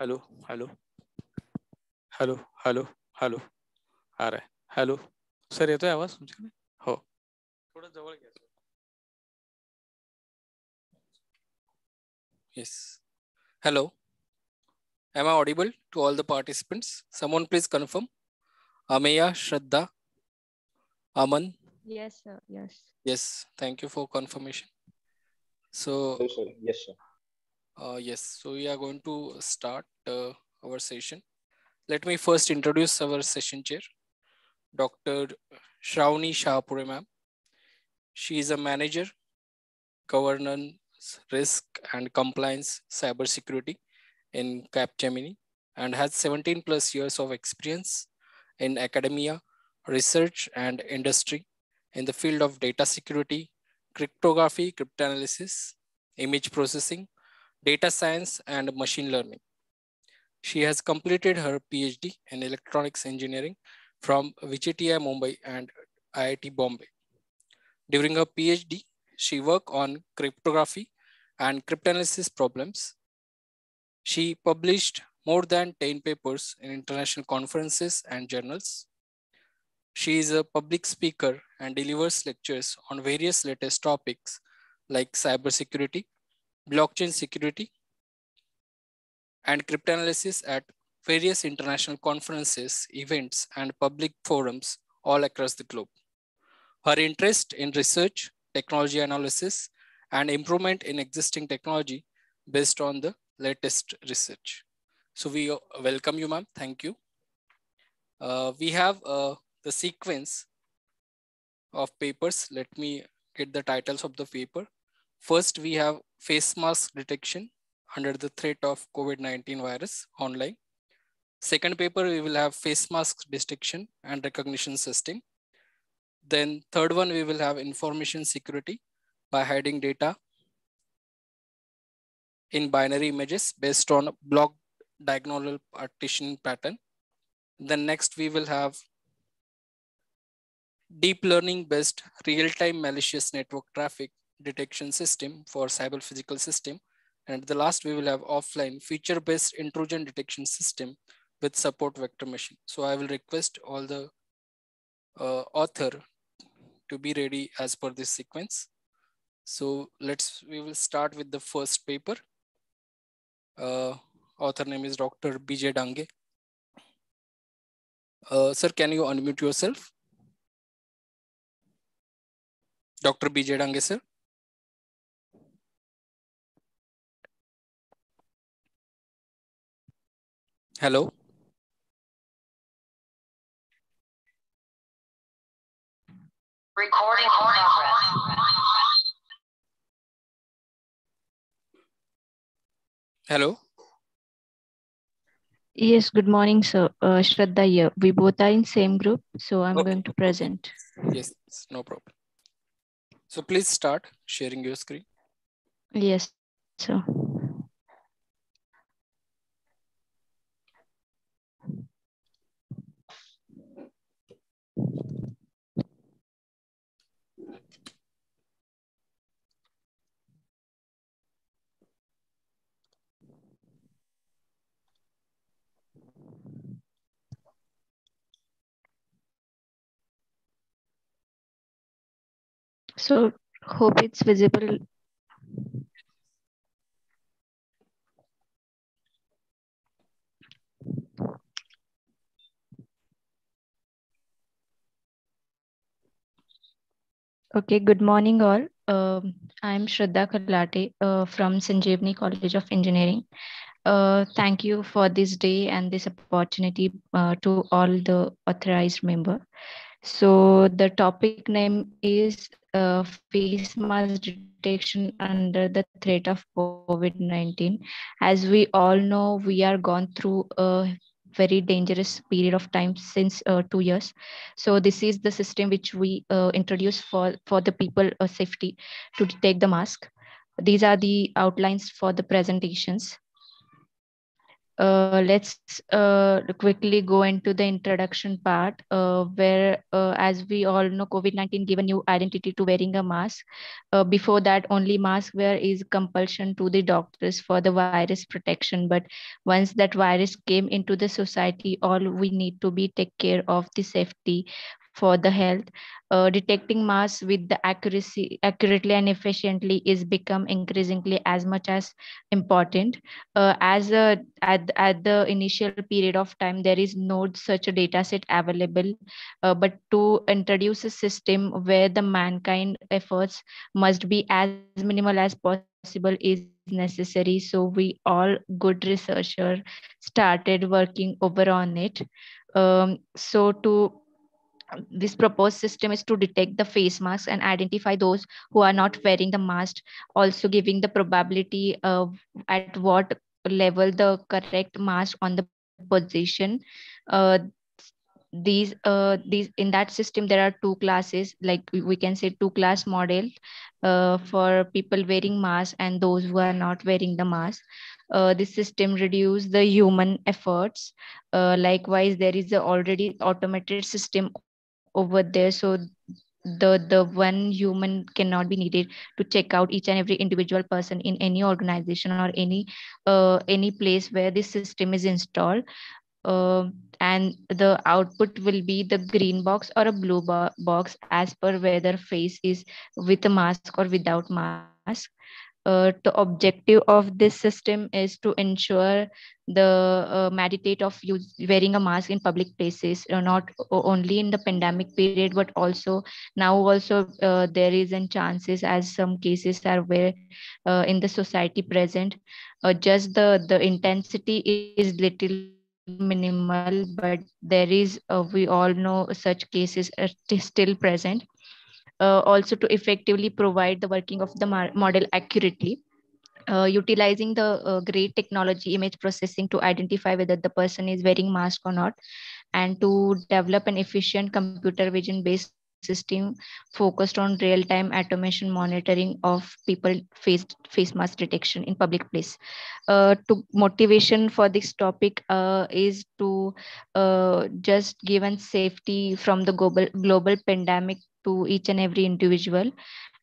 Hello hello hello hello hello आ रहा है। Hello sir ये तो आवाज़ सुन तुमच्याकडे हो। थोड़ा जवळ घ्या yes hello am I audible to all the participants someone please confirm Ameya Shraddha Aman yes sir yes yes thank you for confirmation so yes sir uh, yes. So we are going to start uh, our session. Let me first introduce our session chair, Dr. Shravani Shahapure ma'am. She is a manager, governance, risk and compliance, cybersecurity in Capgemini and has 17 plus years of experience in academia, research and industry in the field of data security, cryptography, cryptanalysis, image processing, data science, and machine learning. She has completed her PhD in electronics engineering from VJTI Mumbai and IIT Bombay. During her PhD, she worked on cryptography and cryptanalysis problems. She published more than 10 papers in international conferences and journals. She is a public speaker and delivers lectures on various latest topics like cybersecurity, blockchain security, and cryptanalysis at various international conferences, events, and public forums all across the globe. Her interest in research, technology analysis, and improvement in existing technology based on the latest research. So we welcome you, ma'am. Thank you. Uh, we have uh, the sequence of papers. Let me get the titles of the paper. First, we have face mask detection under the threat of COVID-19 virus online. Second paper, we will have face mask detection and recognition system. Then third one, we will have information security by hiding data in binary images based on block diagonal partition pattern. Then next we will have deep learning based real-time malicious network traffic detection system for cyber physical system. And the last we will have offline feature-based intrusion detection system with support vector machine. So I will request all the uh, author to be ready as per this sequence. So let's, we will start with the first paper. Uh, author name is Dr. BJ Dange. Uh, sir, can you unmute yourself? Dr. BJ Dange, sir. Hello. Recording progress. Hello. Yes, good morning, sir. Uh, Shraddha here. We both are in same group, so I'm Okay, going to present. Yes, yes, no problem. So please start sharing your screen. Yes, sir. So hope it's visible. Okay, good morning all. Um, I'm Shraddha Kalate uh, from Sanjeevani College of Engineering. Uh, thank you for this day and this opportunity uh, to all the authorized member. So the topic name is uh, face mask detection under the threat of COVID-19. As we all know, we are gone through a very dangerous period of time since uh, two years. So this is the system which we uh, introduce for, for the people uh, safety to take the mask. These are the outlines for the presentations. Uh, let's uh, quickly go into the introduction part uh, where uh, as we all know covid-19 gave a new identity to wearing a mask. Uh, before that only mask wear is compulsion to the doctors for the virus protection. But once that virus came into the society all we need to be take care of the safety for the health. Uh, detecting mass with the accuracy accurately and efficiently is become increasingly as much as important. Uh, as a, at, at the initial period of time there is no such a data set available. Uh, but to introduce a system where the mankind efforts must be as minimal as possible is necessary. So we all good researcher started working over on it. Um, so to this proposed system is to detect the face masks and identify those who are not wearing the mask also giving the probability of at what level the correct mask on the position. Uh, these uh these in that system there are two classes like we can say two class model uh, for people wearing mask and those who are not wearing the mask. Uh, this system reduce the human efforts. Uh, likewise there is a already automated system over there. So the the one human cannot be needed to check out each and every individual person in any organization or any uh, any place where this system is installed. Uh, and the output will be the green box or a blue bo box as per whether face is with a mask or without mask uh, the objective of this system is to ensure the uh, meditate of use, wearing a mask in public places uh, not only in the pandemic period but also now also uh, there is a chances as some cases are where uh, in the society present uh, just the the intensity is little minimal but there is we all know such cases are still present uh, also to effectively provide the working of the model accurately. Uh, utilizing the uh, great technology image processing to identify whether the person is wearing mask or not and to develop an efficient computer vision based system focused on real-time automation monitoring of people face face mask detection in public place uh, to motivation for this topic uh, is to uh, just given safety from the global global pandemic to each and every individual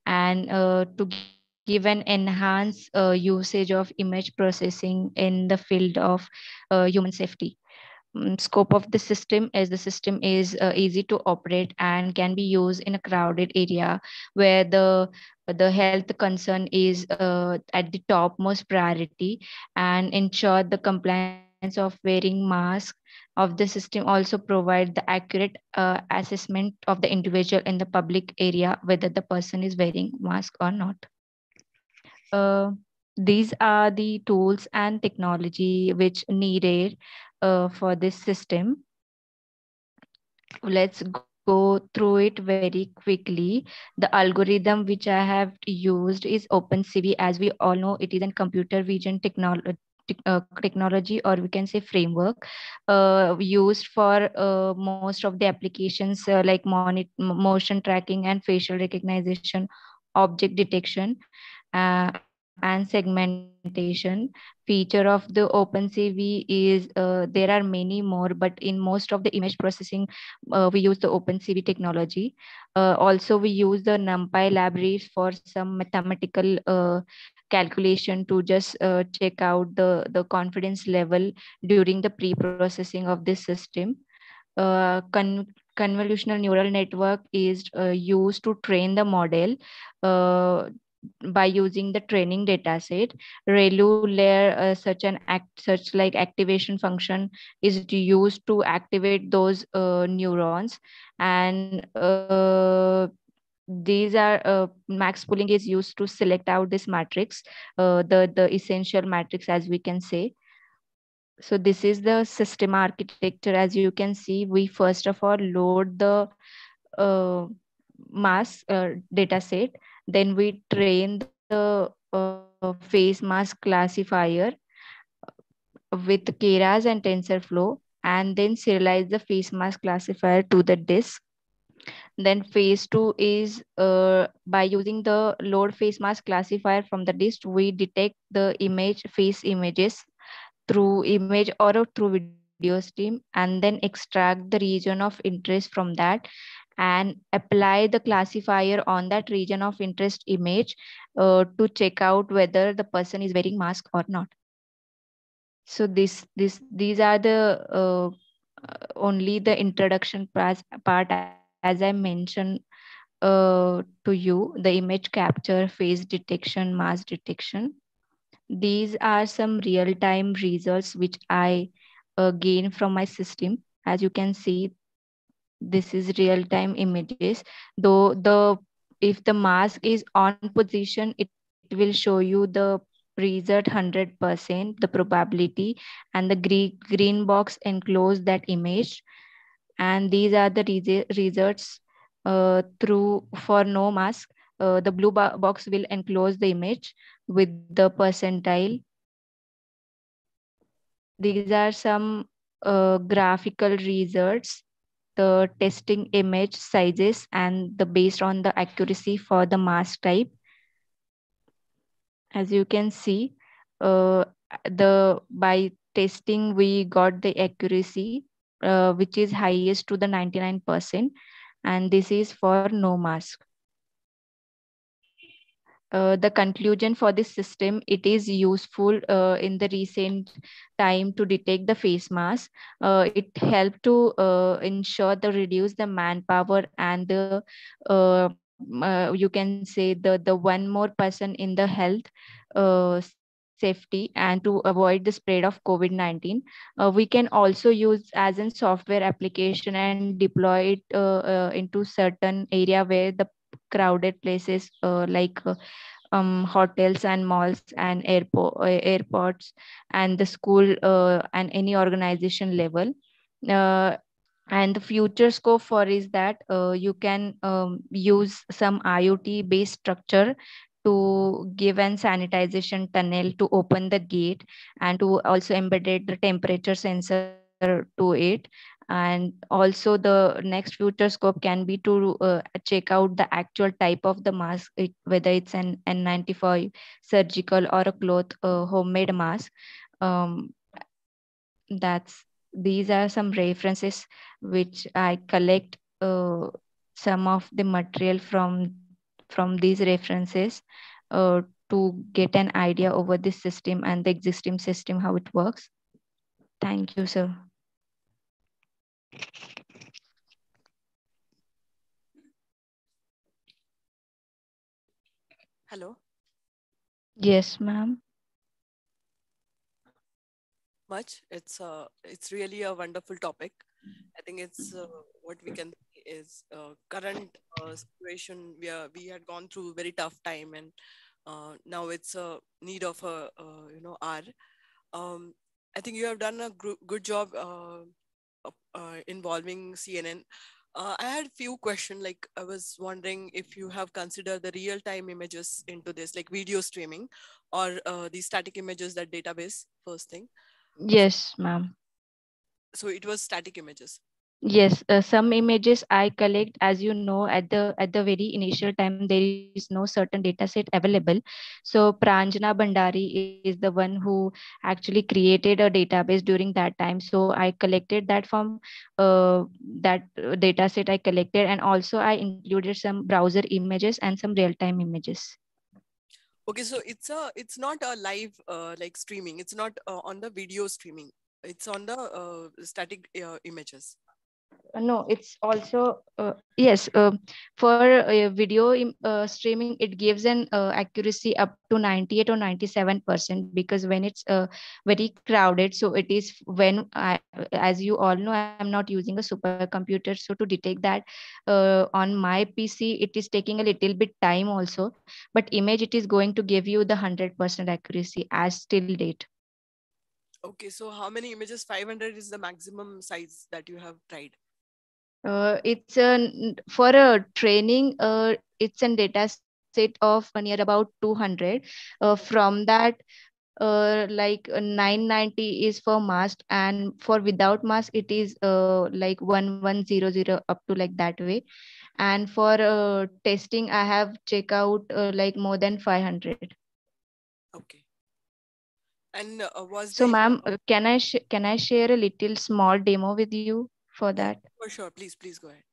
and uh, to give an enhanced uh, usage of image processing in the field of uh, human safety. Um, scope of the system is the system is uh, easy to operate and can be used in a crowded area where the the health concern is uh, at the topmost priority and ensure the compliance of wearing mask of the system also provide the accurate uh, assessment of the individual in the public area, whether the person is wearing mask or not. Uh, these are the tools and technology which needed uh, for this system. Let's go through it very quickly. The algorithm which I have used is OpenCV. As we all know, it is a computer vision technology uh, technology or we can say framework uh, used for uh, most of the applications uh, like motion tracking and facial recognition object detection uh, and segmentation feature of the OpenCV is uh, there are many more, but in most of the image processing, uh, we use the OpenCV technology. Uh, also, we use the NumPy libraries for some mathematical calculation to just uh, check out the, the confidence level during the pre-processing of this system. Uh, con convolutional neural network is uh, used to train the model uh, by using the training data set. ReLU layer, uh, such an act, such like activation function is used to activate those uh, neurons and these are uh, max pooling is used to select out this matrix uh, the the essential matrix as we can say. So this is the system architecture. As you can see we first of all load the uh, mass uh, data set. Then we train the uh, face mask classifier with keras and tensorflow and then serialize the face mask classifier to the disk then phase two is uh, by using the load face mask classifier from the disk, we detect the image face images through image or through video stream and then extract the region of interest from that and apply the classifier on that region of interest image uh, to check out whether the person is wearing mask or not. So this this these are the uh, only the introduction part as i mentioned uh, to you the image capture face detection mask detection. These are some real-time results which i uh, gain from my system. As you can see this is real-time images. Though the if the mask is on position it will show you the result 100% the probability and the green, green box enclose that image and these are the results uh, through for no mask. Uh, the blue box will enclose the image with the percentile. These are some uh, graphical results the testing image sizes and the based on the accuracy for the mask type. As you can see, uh, the by testing we got the accuracy uh, which is highest to the 99% and this is for no mask. Uh, the conclusion for this system, it is useful uh, in the recent time to detect the face mask. Uh, it helped to uh, ensure the reduce the manpower and the uh, you can say the the one more person in the health safety and to avoid the spread of COVID-19. Uh, we can also use as in software application and deploy it uh, uh, into certain area where the crowded places uh, like uh, um, hotels and malls and airport airports and the school and any organization level and the future scope for is that uh, you can um, use some iot based structure to give an sanitization tunnel to open the gate and to also embedded the temperature sensor to it. And also the next future scope can be to uh, check out the actual type of the mask it, whether it's an n95 surgical or a cloth uh, homemade mask. Um, that's these are some references which i collect uh, some of the material from from these references uh, to get an idea over this system and the existing system how it works thank you sir Hello. Yes, ma'am. Much. It's uh, it's really a wonderful topic. I think it's uh, what we can is uh, current uh, situation. We are we had gone through a very tough time, and uh, now it's a need of a uh, you know R. Um, I think you have done a good job uh, uh, involving CNN. Uh, I had a few questions. Like I was wondering if you have considered the real-time images into this, like video streaming, or uh, the static images that database. First thing. Yes, ma'am. So it was static images. Yes, uh, some images I collect, as you know, at the at the very initial time, there is no certain data set available. So Prajna Bhandary is the one who actually created a database during that time. So I collected that from uh, that data set I collected, and also I included some browser images and some real time images. Okay, so it's a it's not a live uh, like streaming. It's not uh, on the video streaming. It's on the uh, static uh, images. Uh, no it's also uh, yes uh, for video uh, streaming it gives an uh, accuracy up to 98 or 97 percent because when it's very crowded so it is when I, as you all know i'm not using a supercomputer so to detect that on my pc it is taking a little bit time also but image it is going to give you the 100 percent accuracy as till date okay so how many images 500 is the maximum size that you have tried uh, it's a for a training. Uh, it's a data set of near about 200. Uh, from that, uh, like 990 is for mask, and for without mask, it is uh, like 1100 up to like that way. And for uh, testing, I have check out uh, like more than 500. Okay. And uh, was So, ma'am, uh, can I sh- can I share a little small demo with you for that? For sure, please, please go ahead.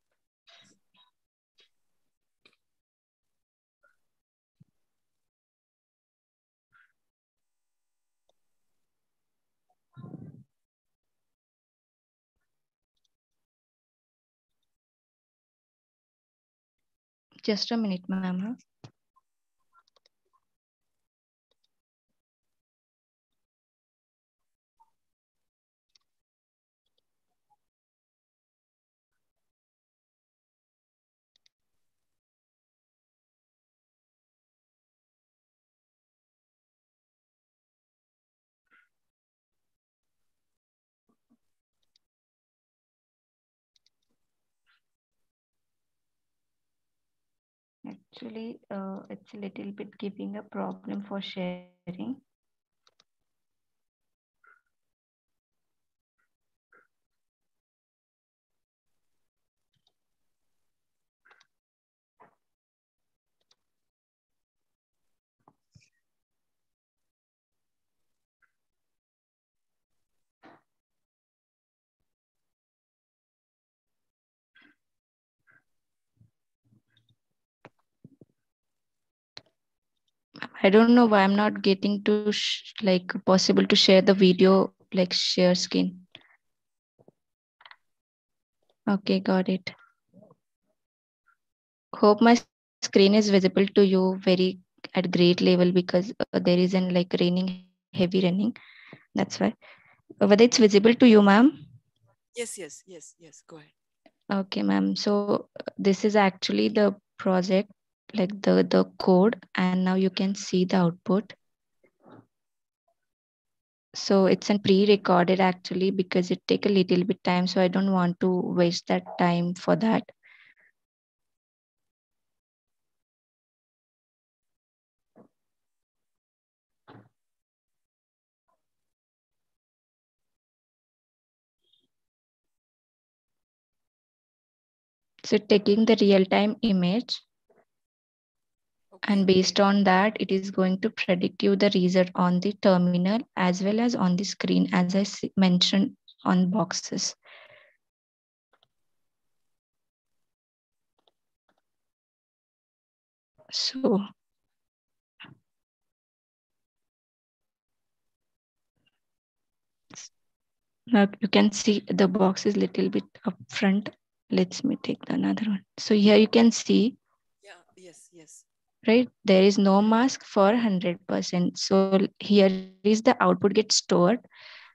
Just a minute, ma'am. huh? Actually, uh, it's a little bit giving a problem for sharing. I don't know why I'm not getting to like possible to share the video like share screen. Okay, got it. Hope my screen is visible to you very at great level because uh, there is an like raining heavy raining. That's why. Uh, Whether it's visible to you, ma'am? Yes, yes, yes, yes. Go ahead. Okay, ma'am. So uh, this is actually the project, like the the code, and now you can see the output. So it's a pre-recorded actually because it take a little bit time. So I don't want to waste that time for that. So taking the real-time image. And based on that, it is going to predict you the result on the terminal as well as on the screen, as I mentioned on boxes. So now you can see the box is little bit up front. Let's me take the another one. So here you can see, Yeah, yes, yes. Right? There is no mask for 100%. So here is the output gets stored.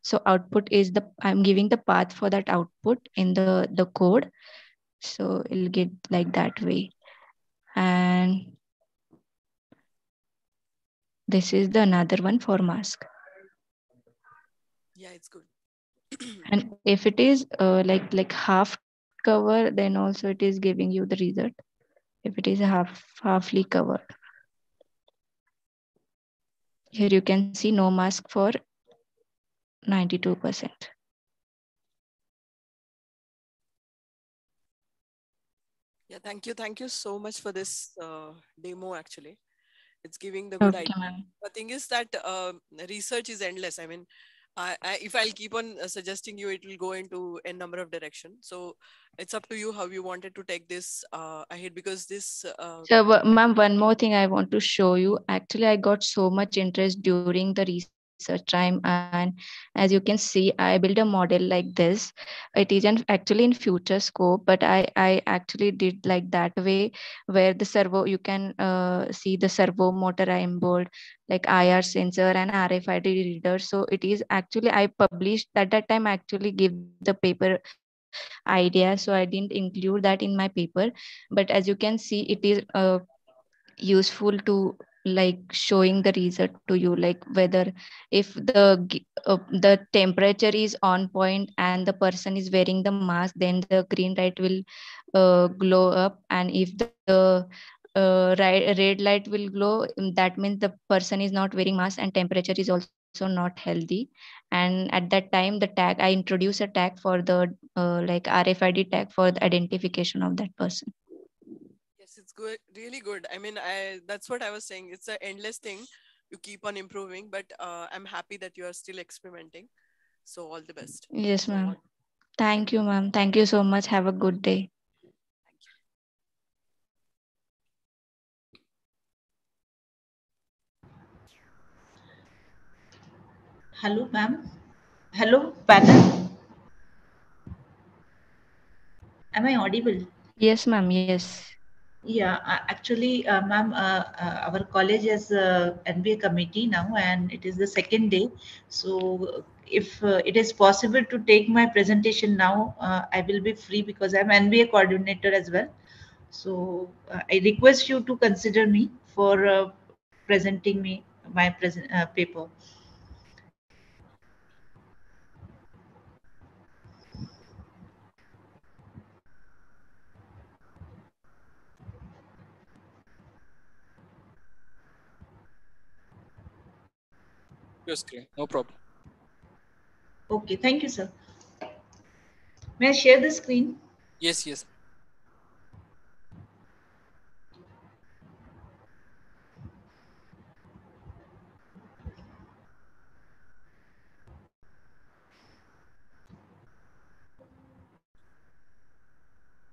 So output is the, I'm giving the path for that output in the, the code. So it'll get like that way. And this is the another one for mask. Yeah, it's good. And if it is uh, like like half cover, then also it is giving you the result. If it is a half halfly covered. Here you can see no mask for 92%. Yeah, thank you. Thank you so much for this uh, demo, actually. It's giving the good Okay, idea. The thing is that uh, research is endless. I mean, I, if I'll keep on uh, suggesting you, it will go into a number of directions. So it's up to you how you wanted to take this uh, ahead because this uh, So, ma'am, one more thing I want to show you. Actually, I got so much interest during the research time, and as you can see, I built a model like this. It isn't actually in future scope, but I I actually did like that way, where the servo you can uh, see the servo motor I involved, like IR sensor and RFID reader. So it is actually I published at that time. Actually, give the paper idea so i didn't include that in my paper but as you can see it is uh, useful to like showing the result to you like whether if the uh, the temperature is on point and the person is wearing the mask then the green light will uh, glow up. And if the uh, red light will glow um, that means the person is not wearing mask and temperature is also not healthy. And at that time the tag i introduce a tag for the uh, like rfid tag for the identification of that person good, really good. I mean, I that's what I was saying. It's an endless thing. you keep on improving. But uh, I'm happy that you are still experimenting. So all the best. Yes, ma'am. Thank you, ma'am. Thank you so much. Have a good day. Hello, ma'am. Hello, panel. Am I audible? Yes, ma'am. Yes. Yeah, uh, actually, uh, ma'am, uh, uh, our college has a NBA committee now, and it is the second day. So, if uh, it is possible to take my presentation now, uh, I will be free because I'm NBA coordinator as well. So, uh, I request you to consider me for uh, presenting me my present uh, paper. Your screen, no problem. Okay, thank you, sir. May I share the screen? Yes, yes.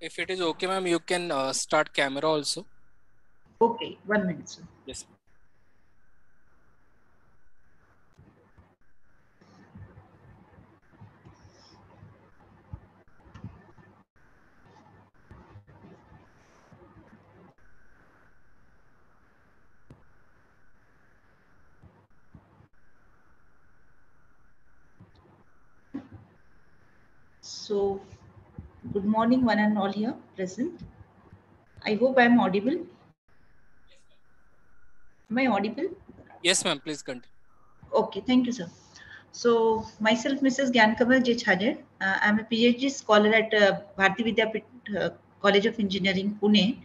If it is okay, ma'am, you can uh, start camera also. Okay, one minute, sir. Yes. So, good morning, one and all here present. I hope I am audible. Am I audible? Yes, ma'am. Please continue. Okay, thank you, sir. So, myself, Mrs. Gyankamal J. Uh, I'm a PhD scholar at uh, Bharati Vidyapeeth uh, College of Engineering, Pune,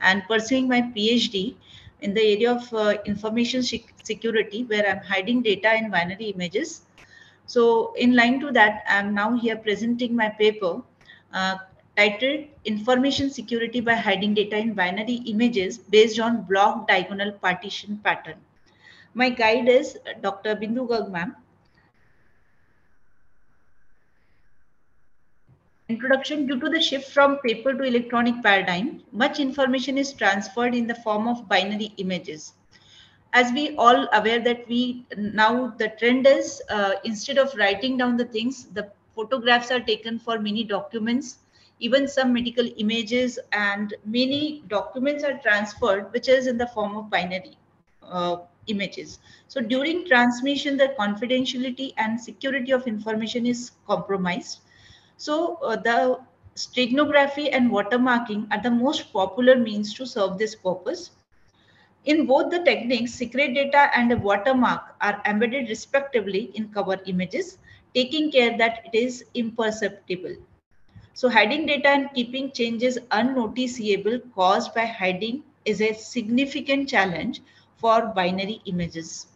and pursuing my PhD in the area of uh, information security, where I'm hiding data in binary images. So, in line to that, I'm now here presenting my paper uh, titled Information Security by Hiding Data in Binary Images based on Block Diagonal Partition Pattern. My guide is Dr. Bindu Garg ma'am. Introduction Due to the shift from paper to electronic paradigm, much information is transferred in the form of binary images. As we all aware that we now the trend is uh, instead of writing down the things, the photographs are taken for many documents, even some medical images, and many documents are transferred, which is in the form of binary uh, images. So during transmission, the confidentiality and security of information is compromised. So uh, the steganography and watermarking are the most popular means to serve this purpose. In both the techniques, secret data and a watermark are embedded respectively in cover images, taking care that it is imperceptible. So hiding data and keeping changes unnoticeable caused by hiding is a significant challenge for binary images.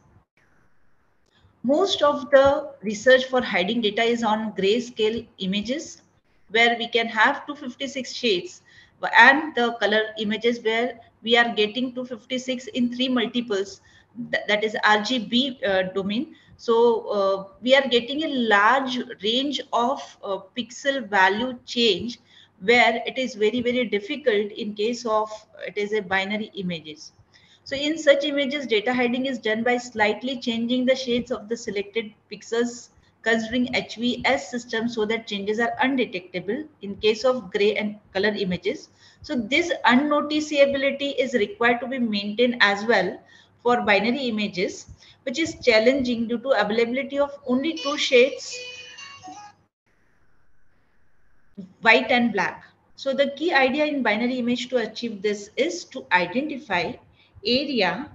Most of the research for hiding data is on grayscale images where we can have 256 shades and the color images where we are getting 256 in three multiples that is RGB uh, domain. So uh, we are getting a large range of uh, pixel value change where it is very, very difficult in case of it is a binary images. So in such images, data hiding is done by slightly changing the shades of the selected pixels considering HVS system so that changes are undetectable in case of gray and color images. So this unnoticeability is required to be maintained as well for binary images, which is challenging due to availability of only two shades, white and black. So the key idea in binary image to achieve this is to identify area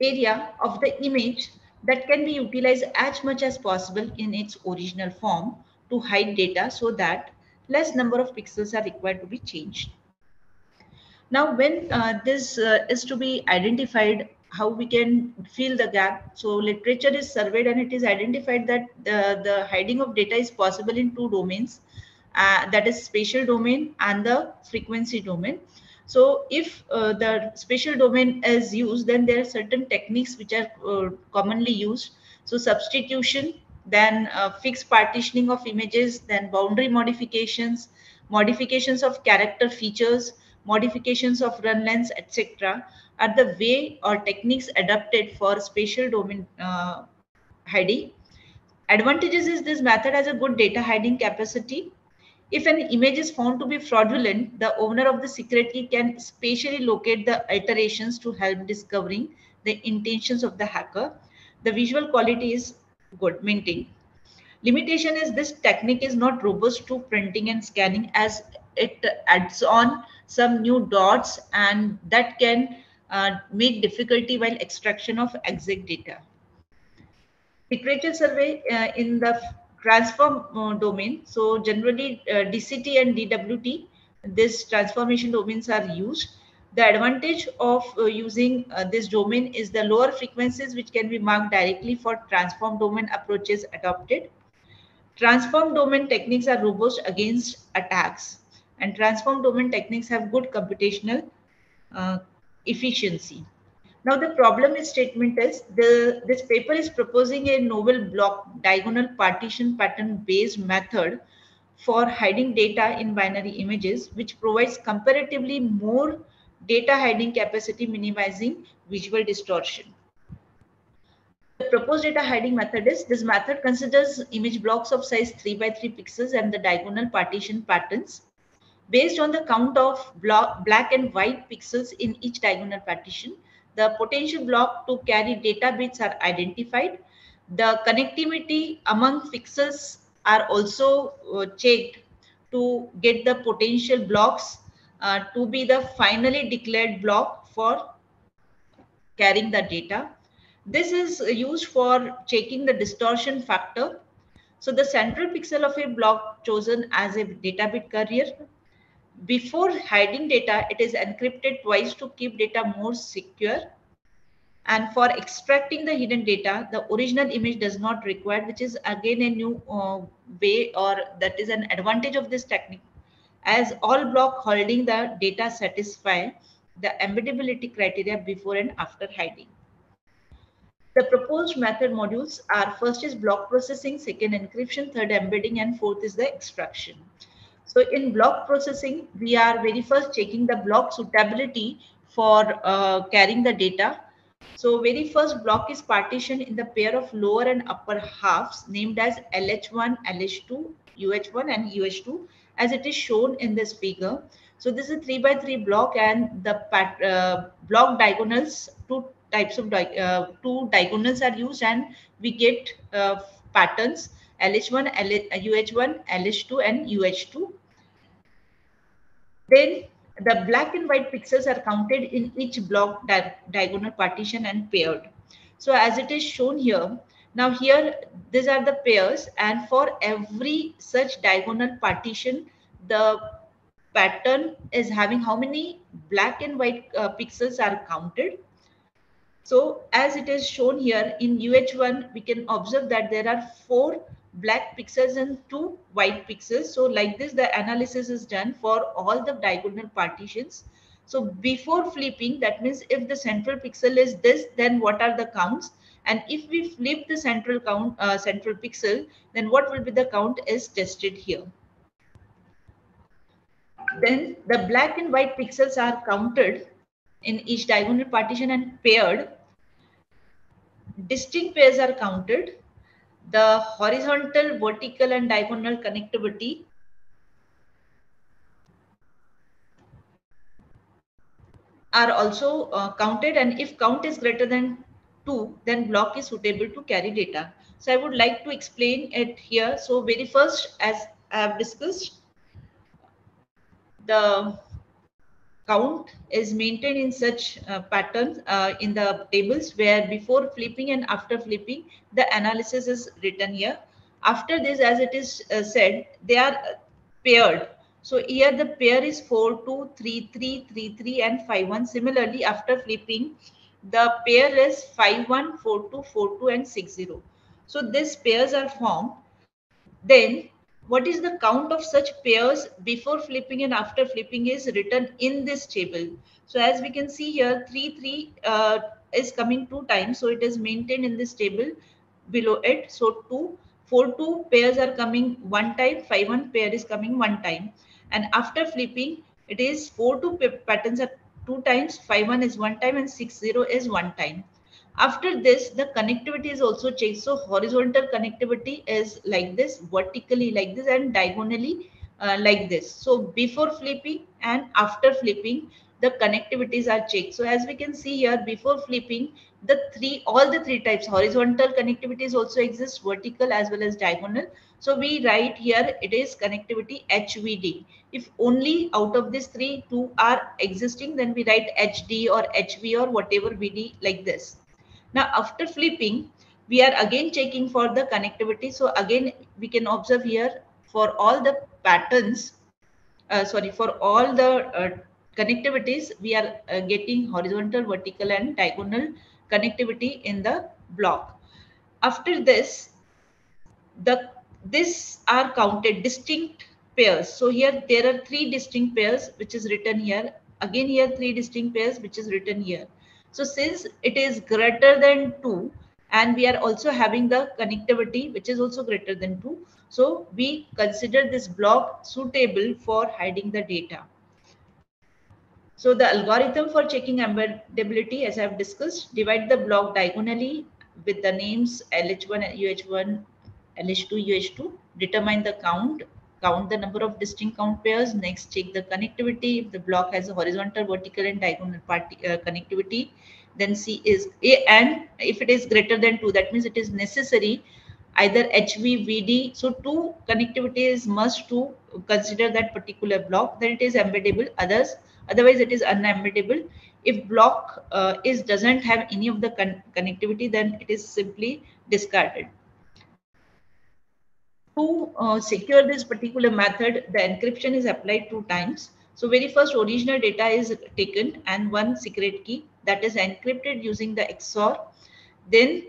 area of the image that can be utilized as much as possible in its original form to hide data so that less number of pixels are required to be changed. Now, when uh, this uh, is to be identified, how we can fill the gap. So literature is surveyed and it is identified that the, the hiding of data is possible in two domains uh, that is spatial domain and the frequency domain. So if uh, the spatial domain is used, then there are certain techniques which are uh, commonly used. So substitution, then uh, fixed partitioning of images, then boundary modifications, modifications of character features, modifications of run lengths, etc. are the way or techniques adapted for spatial domain uh, hiding. Advantages is this method has a good data hiding capacity if an image is found to be fraudulent, the owner of the secret key can spatially locate the alterations to help discovering the intentions of the hacker. The visual quality is good, maintained. Limitation is this technique is not robust to printing and scanning as it adds on some new dots and that can uh, make difficulty while extraction of exact data. Literature survey uh, in the transform uh, domain. So generally uh, DCT and DWT, this transformation domains are used. The advantage of uh, using this domain is the lower frequencies which can be marked directly for transform domain approaches adopted. Transform domain techniques are robust against attacks and transform domain techniques have good computational uh, efficiency. Now the problem statement is the this paper is proposing a novel block diagonal partition pattern based method for hiding data in binary images, which provides comparatively more data hiding capacity, minimizing visual distortion. The proposed data hiding method is this method considers image blocks of size 3 by 3 pixels and the diagonal partition patterns based on the count of black and white pixels in each diagonal partition the potential block to carry data bits are identified. The connectivity among pixels are also uh, checked to get the potential blocks uh, to be the finally declared block for carrying the data. This is used for checking the distortion factor. So the central pixel of a block chosen as a data bit carrier before hiding data, it is encrypted twice to keep data more secure. And for extracting the hidden data, the original image does not require, which is again a new uh, way or that is an advantage of this technique. As all block holding the data satisfy the embeddability criteria before and after hiding. The proposed method modules are first is block processing, second encryption, third embedding, and fourth is the extraction. So in block processing, we are very first checking the block suitability for uh, carrying the data. So very first block is partitioned in the pair of lower and upper halves named as LH1, LH2, UH1 and UH2 as it is shown in this figure. So this is a 3 by 3 block and the pat, uh, block diagonals, two types of di uh, two diagonals are used and we get uh, patterns LH1, LH, UH1, LH2 and UH2 then the black and white pixels are counted in each block di diagonal partition and paired. So as it is shown here, now here, these are the pairs and for every such diagonal partition, the pattern is having how many black and white uh, pixels are counted. So as it is shown here in UH1, we can observe that there are four black pixels and two white pixels. So like this, the analysis is done for all the diagonal partitions. So before flipping, that means if the central pixel is this, then what are the counts? And if we flip the central count, uh, central pixel, then what will be the count is tested here. Then the black and white pixels are counted in each diagonal partition and paired. Distinct pairs are counted the horizontal, vertical, and diagonal connectivity are also uh, counted and if count is greater than 2 then block is suitable to carry data. So I would like to explain it here. So very first as I have discussed the count is maintained in such uh, patterns uh, in the tables where before flipping and after flipping, the analysis is written here. After this, as it is uh, said, they are paired. So here the pair is 4, 2, 3, 3, 3, 3 and 5, 1. Similarly, after flipping, the pair is 5, 1, 4, 2, 4, 2 and 6, 0. So these pairs are formed. Then what is the count of such pairs before flipping and after flipping is written in this table. So as we can see here, 3, 3 uh, is coming two times. So it is maintained in this table below it. So 2, 4, 2 pairs are coming one time, 5, 1 pair is coming one time. And after flipping, it is 4, 2 patterns are two times, 5, 1 is one time and 6, 0 is one time. After this, the connectivity is also changed. So horizontal connectivity is like this, vertically like this, and diagonally uh, like this. So before flipping and after flipping, the connectivities are checked. So as we can see here, before flipping, the three, all the three types, horizontal connectivities also exist, vertical as well as diagonal. So we write here, it is connectivity HVD. If only out of these three, two are existing, then we write HD or HV or whatever VD like this. Now, after flipping, we are again checking for the connectivity. So again, we can observe here for all the patterns, uh, sorry, for all the uh, connectivities, we are uh, getting horizontal, vertical and diagonal connectivity in the block. After this, the this are counted distinct pairs. So here there are three distinct pairs which is written here. Again here three distinct pairs which is written here. So since it is greater than 2 and we are also having the connectivity which is also greater than 2. So we consider this block suitable for hiding the data. So the algorithm for checking embeddability as I have discussed, divide the block diagonally with the names LH1, UH1, LH2, UH2, determine the count count the number of distinct count pairs. Next, check the connectivity. If the block has a horizontal, vertical, and diagonal uh, connectivity, then C is A. And if it is greater than 2, that means it is necessary either HV, VD. So two connectivities must to consider that particular block. Then it is embeddable. Others, otherwise it is unembeddable. If block uh, is doesn't have any of the con connectivity, then it is simply discarded to uh, secure this particular method, the encryption is applied two times. So very first original data is taken and one secret key that is encrypted using the XOR. Then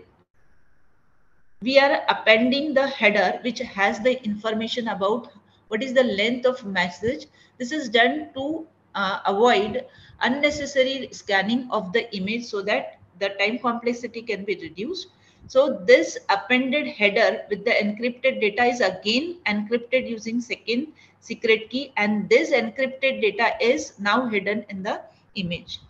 we are appending the header which has the information about what is the length of message. This is done to uh, avoid unnecessary scanning of the image so that the time complexity can be reduced. So this appended header with the encrypted data is again encrypted using second secret key and this encrypted data is now hidden in the image.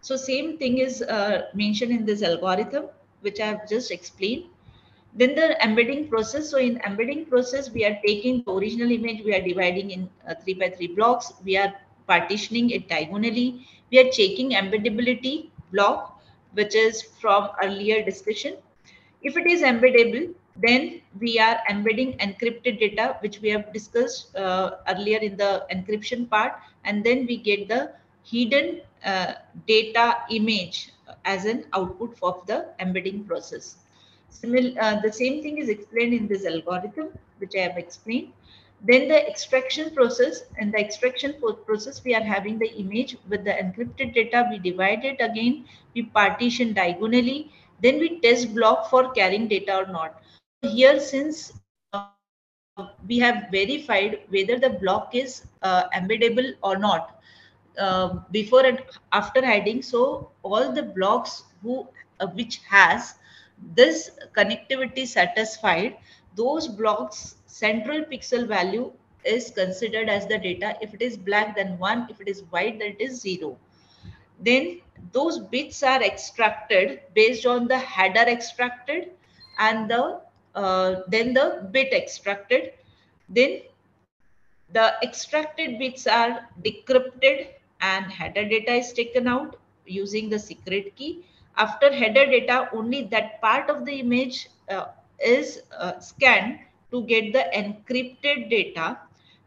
So same thing is uh, mentioned in this algorithm which I have just explained. Then the embedding process. So in embedding process, we are taking the original image, we are dividing in uh, three by three blocks. We are partitioning it diagonally. We are checking embeddability block which is from earlier discussion. If it is embeddable, then we are embedding encrypted data, which we have discussed uh, earlier in the encryption part, and then we get the hidden uh, data image as an output of the embedding process. Simil uh, the same thing is explained in this algorithm, which I have explained. Then the extraction process, and the extraction process, we are having the image with the encrypted data. We divide it again, we partition diagonally. Then we test block for carrying data or not. Here, since uh, we have verified whether the block is uh, embeddable or not uh, before and after hiding. So all the blocks who uh, which has this connectivity satisfied, those blocks central pixel value is considered as the data. If it is black, then one. If it is white, then it is zero. Then those bits are extracted based on the header extracted and the uh, then the bit extracted. Then the extracted bits are decrypted and header data is taken out using the secret key. After header data, only that part of the image uh, is uh, scanned to get the encrypted data.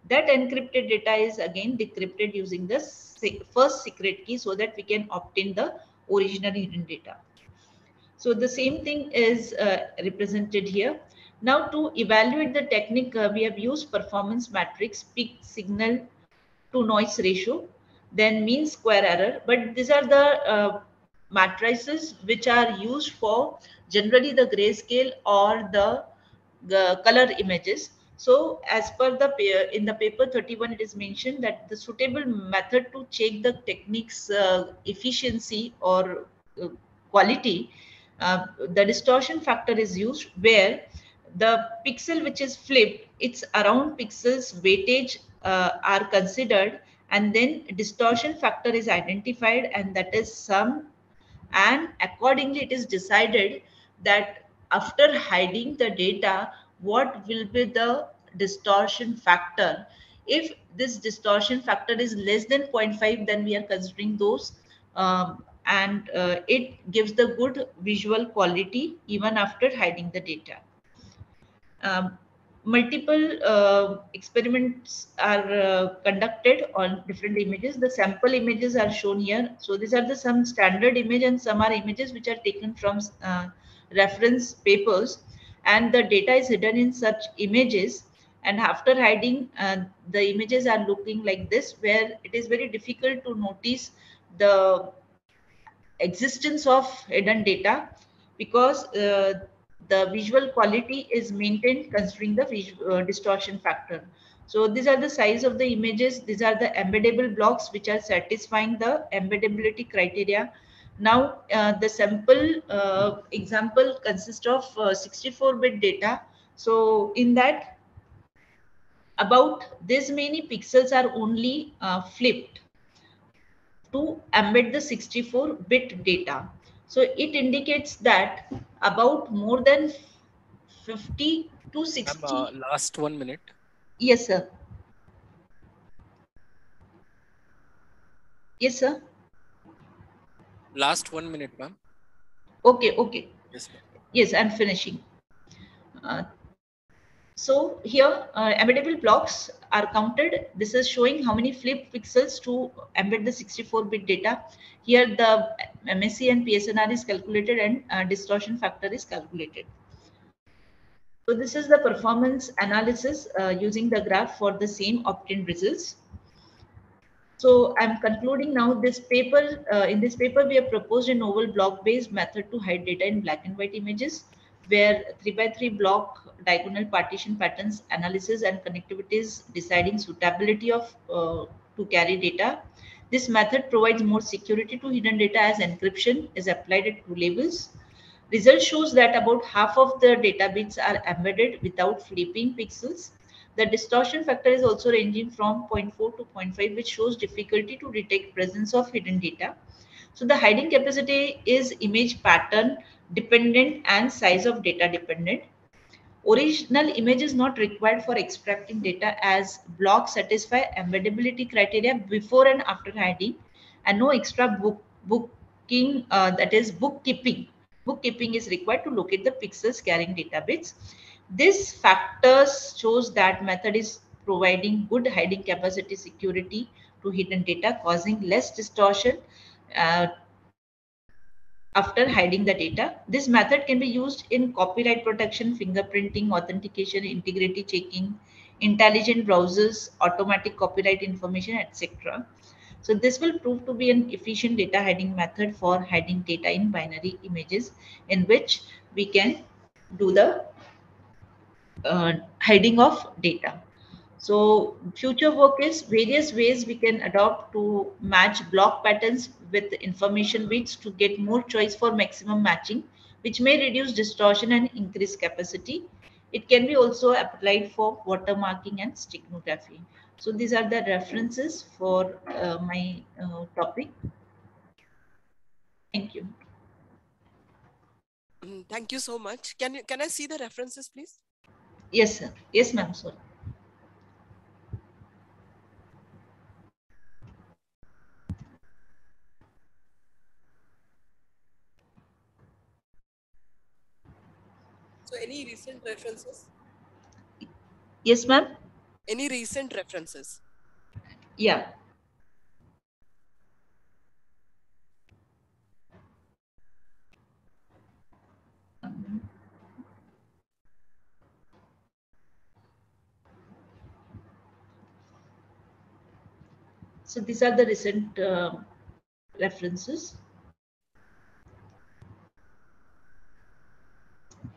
That encrypted data is again decrypted using the first secret key so that we can obtain the original hidden data. So the same thing is uh, represented here. Now to evaluate the technique, uh, we have used performance matrix, peak signal to noise ratio, then mean square error. But these are the uh, matrices which are used for generally the grayscale or the the color images. So as per the in the paper 31, it is mentioned that the suitable method to check the technique's uh, efficiency or uh, quality, uh, the distortion factor is used where the pixel which is flipped, its around pixels weightage uh, are considered and then distortion factor is identified and that is sum and accordingly it is decided that after hiding the data what will be the distortion factor? If this distortion factor is less than 0.5 then we are considering those um, and uh, it gives the good visual quality even after hiding the data. Um, multiple uh, experiments are uh, conducted on different images. The sample images are shown here. So these are the some standard image and some are images which are taken from uh, reference papers and the data is hidden in such images. And after hiding uh, the images are looking like this where it is very difficult to notice the existence of hidden data because uh, the visual quality is maintained considering the uh, distortion factor. So these are the size of the images. These are the embeddable blocks which are satisfying the embeddability criteria now, uh, the sample uh, example consists of 64-bit uh, data. So in that, about this many pixels are only uh, flipped to embed the 64-bit data. So it indicates that about more than 50 to 60. Uh, last one minute. Yes, sir. Yes, sir. Last one minute, ma'am. Okay, okay. Yes, Yes, I'm finishing. Uh, so here, uh, embeddable blocks are counted. This is showing how many flip pixels to embed the 64-bit data. Here, the MSE and PSNR is calculated and uh, distortion factor is calculated. So this is the performance analysis uh, using the graph for the same obtained results. So I'm concluding now this paper. Uh, in this paper, we have proposed a novel block-based method to hide data in black and white images, where 3 by 3 block diagonal partition patterns analysis and connectivities deciding suitability of uh, to carry data. This method provides more security to hidden data as encryption is applied at two levels. Result shows that about half of the data bits are embedded without flipping pixels the distortion factor is also ranging from 0.4 to 0.5, which shows difficulty to detect presence of hidden data. So the hiding capacity is image pattern dependent and size of data dependent. Original image is not required for extracting data as blocks satisfy embeddability criteria before and after hiding and no extra book booking uh, that is bookkeeping. Bookkeeping is required to locate the pixels carrying data bits. This factors shows that method is providing good hiding capacity security to hidden data, causing less distortion uh, after hiding the data. This method can be used in copyright protection, fingerprinting, authentication, integrity checking, intelligent browsers, automatic copyright information, etc. So this will prove to be an efficient data hiding method for hiding data in binary images in which we can do the uh, hiding of data. So future work is various ways we can adopt to match block patterns with information bits to get more choice for maximum matching, which may reduce distortion and increase capacity. It can be also applied for watermarking and steganography. So these are the references for uh, my uh, topic. Thank you. Mm, thank you so much. Can you can I see the references, please? Yes, sir. Yes, ma'am. Sorry. So any recent references? Yes, ma'am. Any recent references? Yeah. So these are the recent uh, references.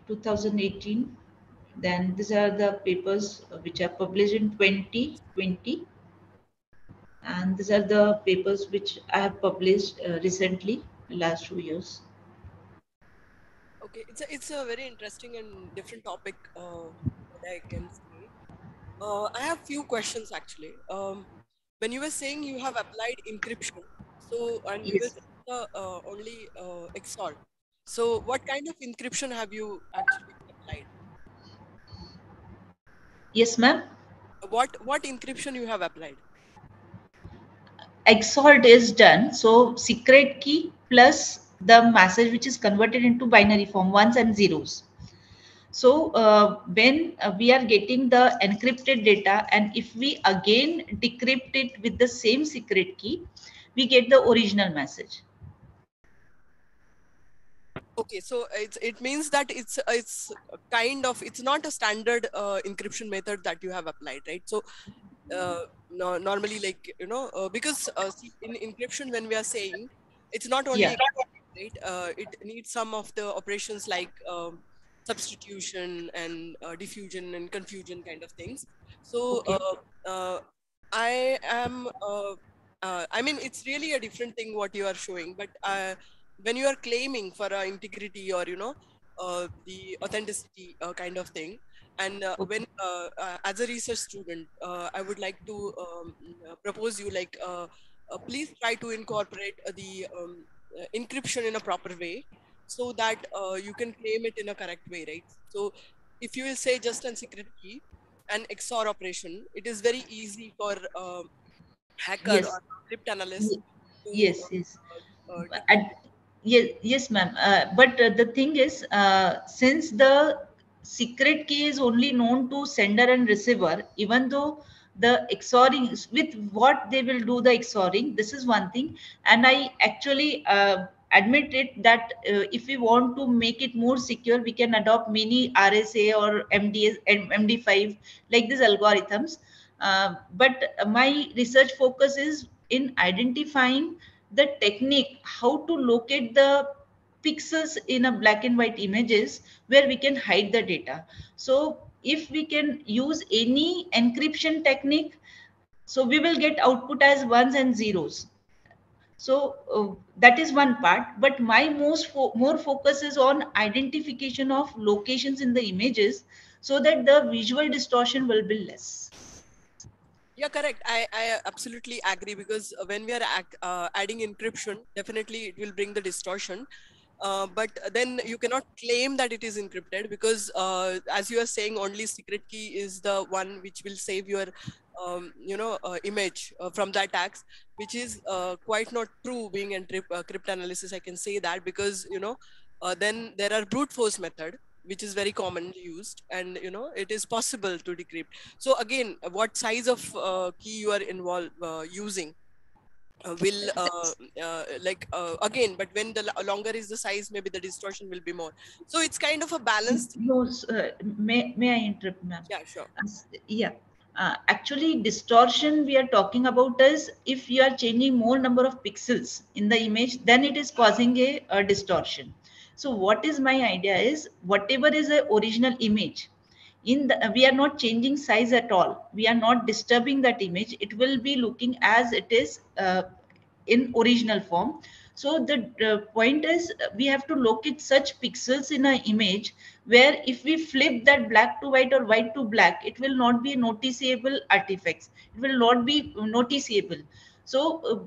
2018 Then these are the papers which are published in 2020. And these are the papers which I have published uh, recently, last two years. Okay, it's a, it's a very interesting and different topic uh, I can say. Uh, I have few questions actually. Um, when you were saying you have applied encryption, so and you Yes. were uh, only uh, XOR. So what kind of encryption have you actually applied? Yes, ma'am. What what encryption you have applied? XORed is done. So secret key plus the message which is converted into binary form ones and zeros. So uh, when uh, we are getting the encrypted data and if we again decrypt it with the same secret key, we get the original message. Okay, so it's it means that it's it's kind of it's not a standard uh, encryption method that you have applied, right? So uh, no, normally like you know uh, because uh, see, in encryption when we are saying it's not only Yeah. right uh, it needs some of the operations like um, substitution and uh, diffusion and confusion kind of things. So Okay. uh, uh, I am uh, uh, I mean it's really a different thing what you are showing, but uh, when you are claiming for uh, integrity or you know uh, the authenticity uh, kind of thing and uh, when uh, uh, as a research student uh, i would like to um, propose you like uh, uh, please try to incorporate uh, the um, uh, encryption in a proper way so that uh, you can claim it in a correct way right so if you will say just a secret key and xor operation it is very easy for uh, hacker Yes. or cryptanalyst to, Yes, yes. uh, uh, And yes, yes, ma'am. Uh, but uh, the thing is, uh, since the secret key is only known to sender and receiver, even though the XORing with what they will do the XORing, this is one thing. And I actually uh, admit it that uh, if we want to make it more secure, we can adopt many RSA or MDS, MD5 like these algorithms. Uh, but my research focus is in identifying the technique how to locate the pixels in a black and white images where we can hide the data so if we can use any encryption technique so we will get output as ones and zeros so uh, that is one part but my most fo- more focus is on identification of locations in the images so that the visual distortion will be less Yeah, correct. I, I absolutely agree because when we are uh, adding encryption, definitely it will bring the distortion. Uh, but then you cannot claim that it is encrypted because, uh, as you are saying, only secret key is the one which will save your, um, you know, uh, image uh, from that attacks, which is uh, quite not true. Being encrypt uh, cryptanalysis, I can say that because you know, uh, then there are brute force method which is very commonly used, and you know, it is possible to decrypt. So again what size of uh, key you are involved uh, using uh, will uh, uh, like uh, again but when the lo- longer is the size maybe the distortion will be more. So it's kind of a balanced no may, may i interrupt ma'am? Yeah sure. Yeah uh, actually distortion we are talking about is if you are changing more number of pixels in the image then it is causing a, a distortion. So what is my idea is whatever is the original image in the we are not changing size at all. We are not disturbing that image. It will be looking as it is uh, in original form. So the uh, point is we have to locate such pixels in an image where if we flip that black to white or white to black it will not be noticeable artifacts. It will not be noticeable. So uh,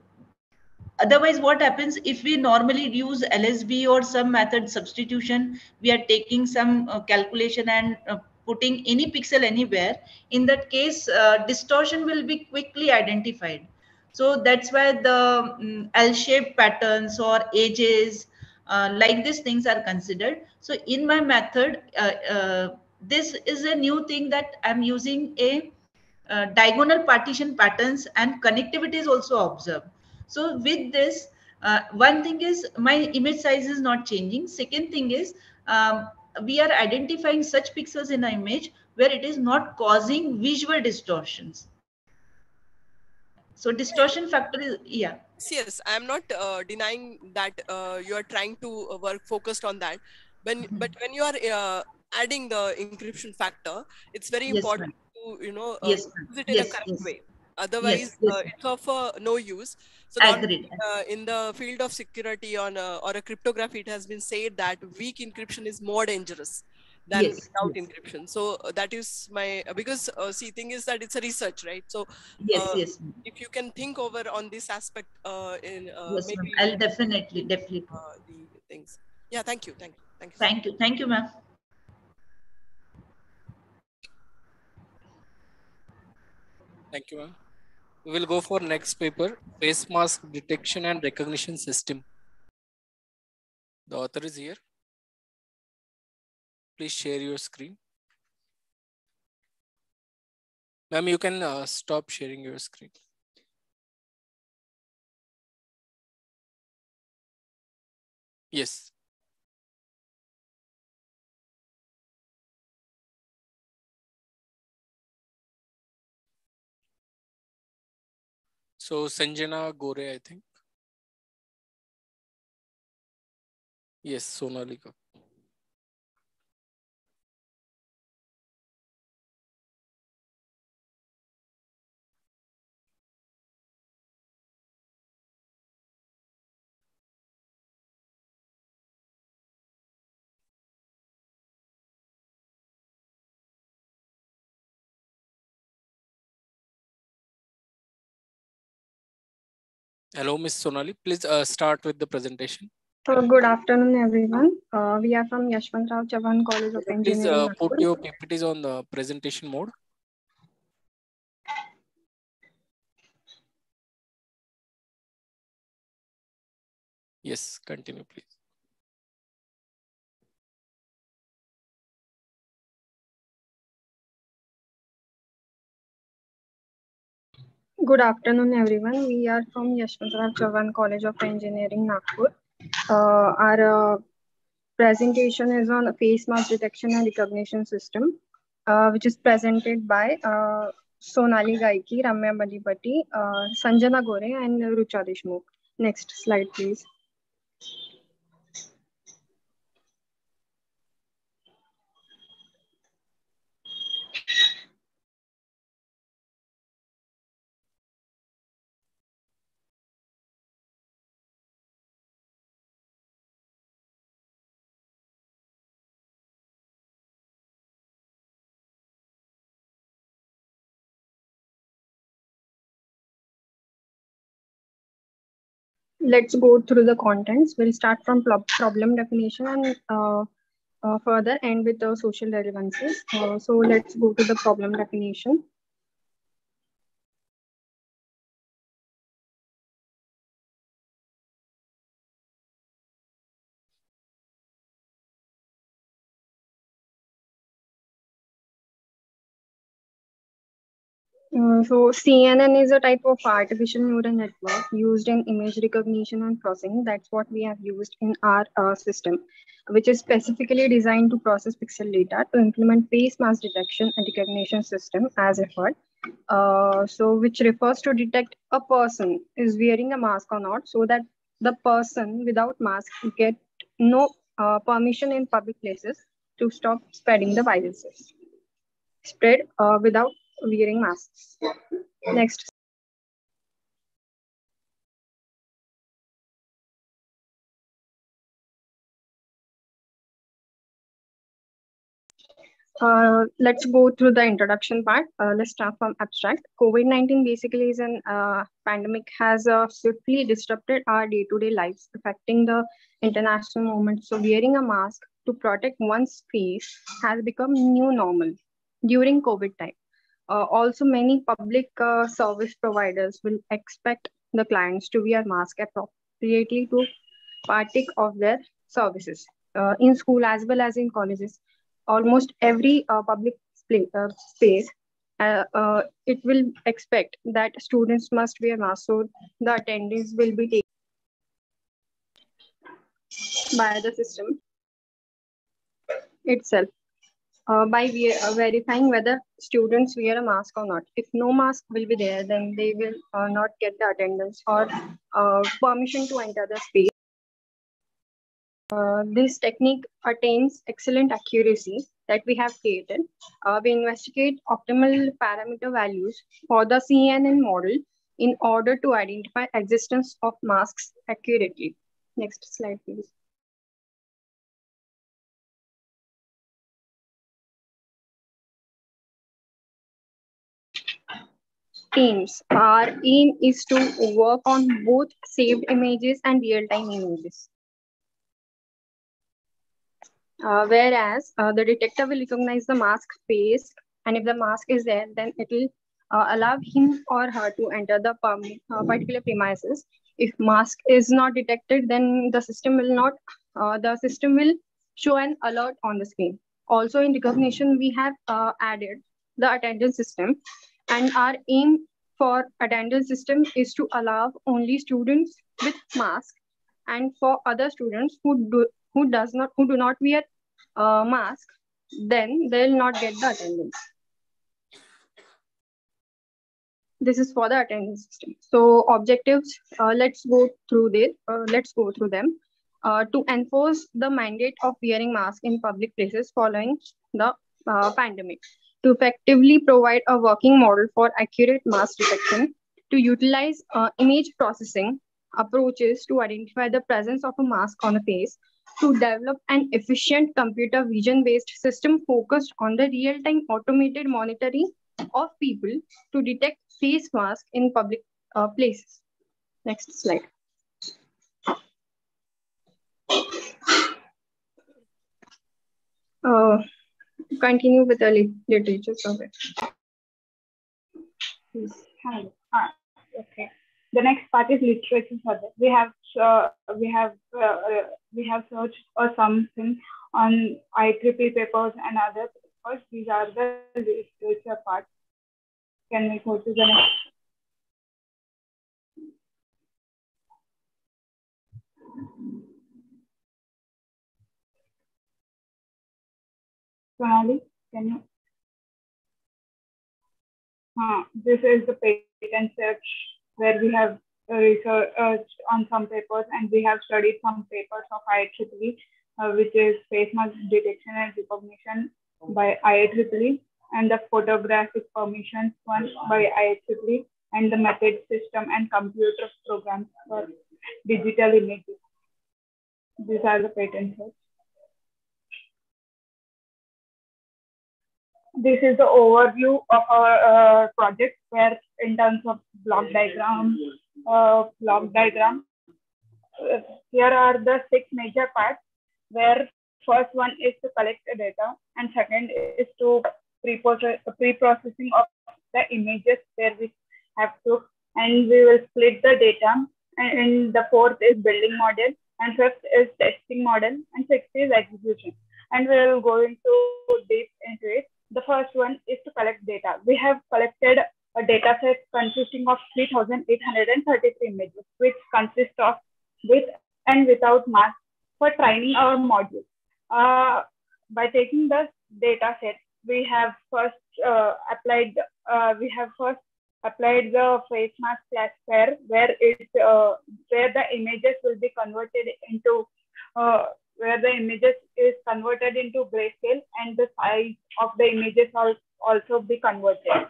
otherwise what happens if we normally use lsb or some method substitution we are taking some uh, calculation and uh, putting any pixel anywhere. In that case uh, distortion will be quickly identified. So that's why the um, l-shaped patterns or edges uh, like these things are considered. So in my method uh, uh, this is a new thing that i'm using a uh, diagonal partition patterns and connectivity is also observed. So with this one thing is my image size is not changing. Second thing is um, we are identifying such pixels in an image where it is not causing visual distortions. So distortion factor is yeah yes i'm not uh, denying that uh, you are trying to uh, work focused on that when Mhm. but when you are uh, adding the encryption factor, it's very Yes, important to you know uh, Yes, use it in Yes, a correct way. Otherwise, uh, it's of uh, no use. So Agreed. uh, in the field of security on a, or a cryptography, it has been said that weak encryption is more dangerous than Yes, without yes. encryption. So uh, that is my because uh, see thing is that it's a research, right? So Yes, uh, yes, if you can think over on this aspect uh, in uh, yes, maybe I'll definitely, definitely. uh, the things. Yeah, thank you, thank you, thank you. Thank you, thank you, ma'am. Thank you, ma'am. We will go for next paper, face mask detection and recognition system. The author is here. Please share your screen. Ma'am, you can uh, stop sharing your screen. Yes. So Sanjana Gore, I think. Yes, Sonalika. Hello, Miss Sonali. Please uh, start with the presentation. Uh, good afternoon, everyone. Uh, we are from Yashwantrao Chavan College of Please Engineering. uh, put your PPTs on the presentation mode. Yes, continue, please. Good afternoon, everyone. We are from Yashwantrao Chavan College of Engineering, Nagpur. Uh, our uh, presentation is on face mask detection and recognition system, uh, which is presented by uh, Sonali Gaiki, Ramya Madipati, uh, Sanjana Gore, and Rucha Deshmukh. Next slide, please. Let's go through the contents. We'll start from pro- problem definition and uh, uh, further end with the social relevances. Uh, so let's go to the problem definition. Uh, so CNN is a type of artificial neural network used in image recognition and processing. That's what we have used in our uh, system, which is specifically designed to process pixel data to implement face mask detection and recognition system as referred. Uh, so which refers to detect a person is wearing a mask or not, so that the person without mask get no uh, permission in public places to stop spreading the viruses. Spread uh, without wearing masks. Next. Uh, let's go through the introduction part. Uh, let's start from abstract. COVID-19 basically is an uh, pandemic has uh, swiftly disrupted our day-to-day lives, affecting the international movement. So wearing a mask to protect one's face has become new normal during COVID time. Uh, also, many public uh, service providers will expect the clients to wear mask appropriately to partake of their services uh, in school as well as in colleges. Almost every public spa- space, uh, uh, it will expect that students must wear masks, so the attendance will be taken by the system itself uh, by uh, verifying whether students wear a mask or not. If no mask will be there, then they will uh, not get the attendance or uh, permission to enter the space. Uh, this technique attains excellent accuracy that we have created. Uh, we investigate optimal parameter values for the CNN model in order to identify existence of masks accurately. Next slide, please. Aims. Our aim is to work on both saved images and real-time images. Uh, whereas uh, the detector will recognize the mask face, and if the mask is there, then it will uh, allow him or her to enter the uh, particular premises. If mask is not detected, then the system will not, uh, the system will show an alert on the screen. Also in recognition, we have uh, added the attendance system and our aim for attendance system is to allow only students with mask and for other students who do who does not who do not wear a mask then they'll not get the attendance. This is for the attendance system. So objectives uh, let's go through this uh, let's go through them. Uh, to enforce the mandate of wearing mask in public places following the uh, pandemic to effectively provide a working model for accurate mask detection, to utilize uh, image processing approaches to identify the presence of a mask on a face, to develop an efficient computer vision based system focused on the real time automated monitoring of people to detect face masks in public uh, places. Next slide. Uh, continue with the literature survey. Ah, okay. The next part is literature survey. We have uh, we have uh, we have searched or something on IEEE papers and other papers. These are the literature part. Can we go to the next? Sonali, can you? Uh, this is the patent search where we have researched on some papers and we have studied some papers of IEEE, uh, which is face mask detection and recognition by IEEE and the photographic permissions one by IEEE and the method system and computer programs for digital images. These are the patent search. This is the overview of our uh, project where in terms of block diagram, uh, block diagram, uh, here are the six major parts where first one is to collect the data and second is to pre-processing of the images where we have to. And we will split the data and the fourth is building model and fifth is testing model and sixth is execution. And we will go into deep into it the first one is to collect data. We have collected a data set consisting of 3,833 images, which consist of with and without mask for training our module. Uh, by taking the data set, we have first uh, applied, uh, we have first applied the face mask classifier where it, uh, where the images will be converted into uh, where the images is converted into grayscale and the size of the images will also be converted.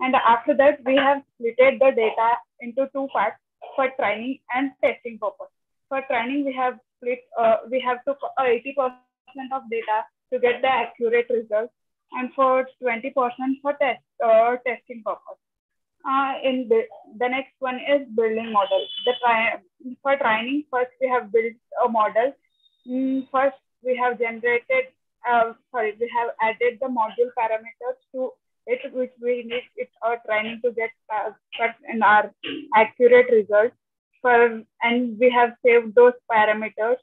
And after that, we have split the data into two parts for training and testing purpose. For training, we have split, uh, we have to 80% uh, of data to get the accurate results and for 20% for test, uh, testing purpose. Uh, in the, the next one is building model. The tri for training, first we have built a model first, we have generated, uh, sorry, we have added the module parameters to it, which we need it our training to get uh, in our accurate results. For, and we have saved those parameters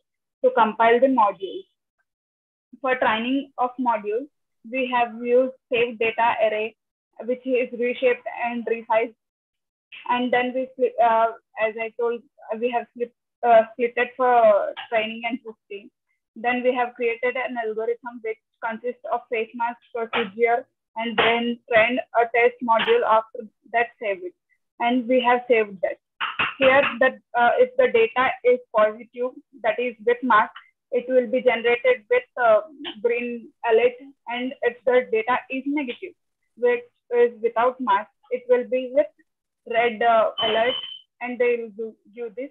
to compile the modules. For training of modules, we have used save data array, which is reshaped and resized. And then we, uh, as I told, we have split uh, split it for training and testing. Then we have created an algorithm which consists of face mask procedure and then trained a test module after that save it. And we have saved that. Here, that uh, if the data is positive, that is with mask, it will be generated with uh, green alert. And if the data is negative, which is without mask, it will be with red uh, alert and they will do, do this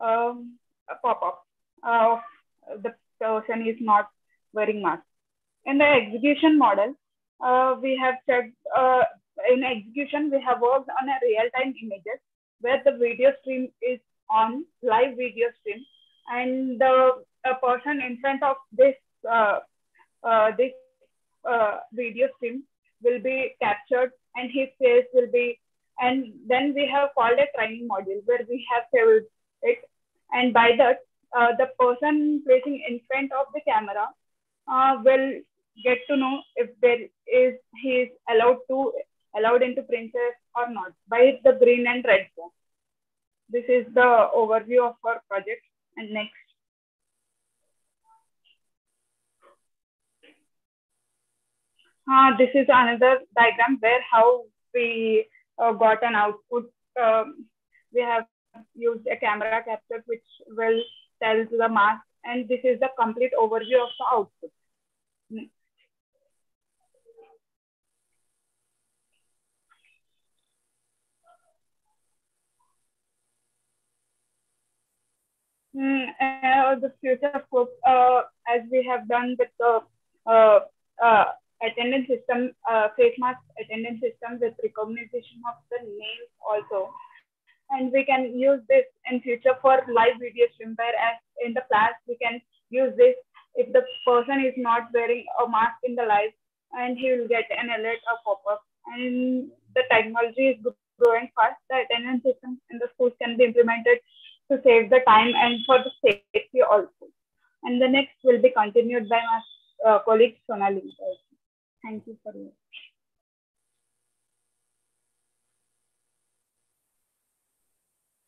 um, pop-up. Uh, the person is not wearing mask. In the execution model, uh, we have checked, uh, in execution, we have worked on a real-time images where the video stream is on live video stream and the a person in front of this uh, uh, this uh, video stream will be captured and his face will be and then we have called a training module where we have saved it and by that uh, the person placing in front of the camera uh, will get to know if there is he is allowed to allowed into princess or not by the green and red zone. This is the overview of our project and next. Uh, this is another diagram where how we uh, got an output. Um, we have used a camera capture which will tell the mask and this is the complete overview of the output. Mm, uh, the future scope, uh, as we have done with the uh, uh attendance system, uh, face mask attendance system with recognition of the names also. And we can use this in future for live video stream, whereas in the class, we can use this if the person is not wearing a mask in the live and he will get an alert or pop-up. And the technology is growing fast. The attendance system in the schools can be implemented to save the time and for the safety also. And the next will be continued by my uh, colleague Sonali. Thank you for your.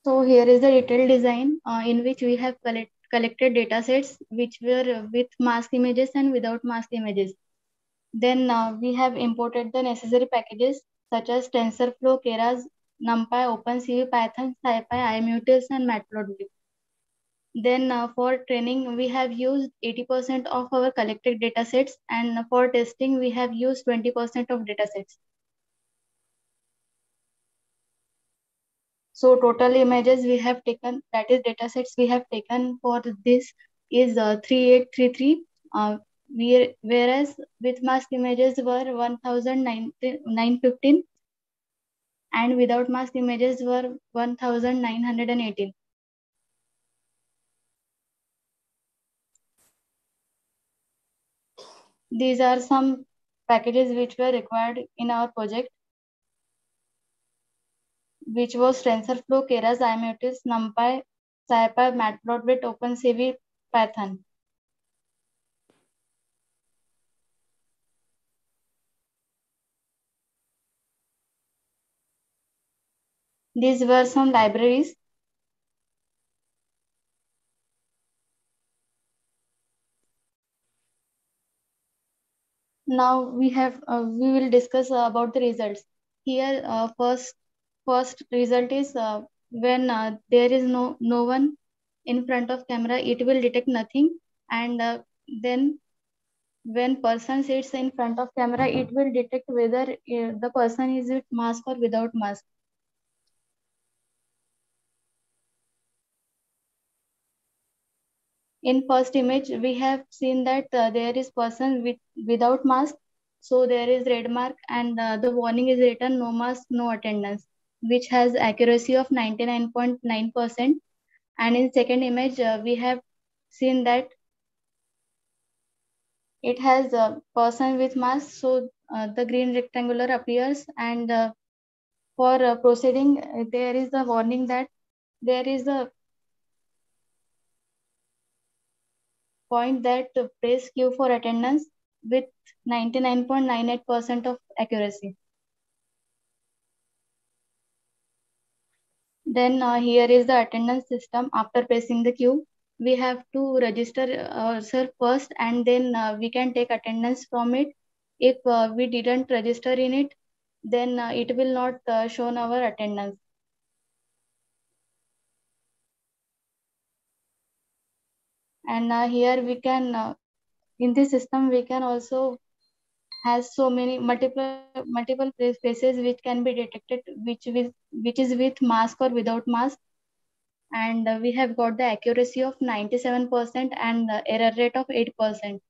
So here is the detailed design uh, in which we have collect, collected data sets which were with mask images and without mask images. Then uh, we have imported the necessary packages such as TensorFlow, Keras, NumPy, OpenCV, Python, SciPy, IMutils, and Matplotlib. Then uh, for training, we have used 80% of our collected data sets and for testing, we have used 20% of data sets. So total images we have taken, that is data sets we have taken for this is uh, 3833, uh, we, whereas with mask images were 1915 and without mask images were 1918. These are some packages which were required in our project, which was TensorFlow, Keras, IMutils, NumPy, SciPy, Matplotlib, OpenCV, Python. These were some libraries now we have uh, we will discuss uh, about the results here uh, first first result is uh, when uh, there is no no one in front of camera it will detect nothing. And uh, then when person sits in front of camera it will detect whether the person is with mask or without mask. In first image we have seen that uh, there is person with without mask. So there is red mark and uh, the warning is written no mask no attendance which has accuracy of 99.9 percent and in second image uh, we have seen that it has a person with mask so uh, the green rectangular appears and uh, for uh, proceeding there is a warning that there is a point that press Q for attendance with 99.98% of accuracy. Then uh, here is the attendance system. After pressing the queue, we have to register ourselves first and then uh, we can take attendance from it. If uh, we didn't register in it, then uh, it will not uh, show our attendance. and uh, here we can uh, in this system we can also has so many multiple multiple faces which can be detected which with which is with mask or without mask. And uh, we have got the accuracy of 97% and the error rate of 8%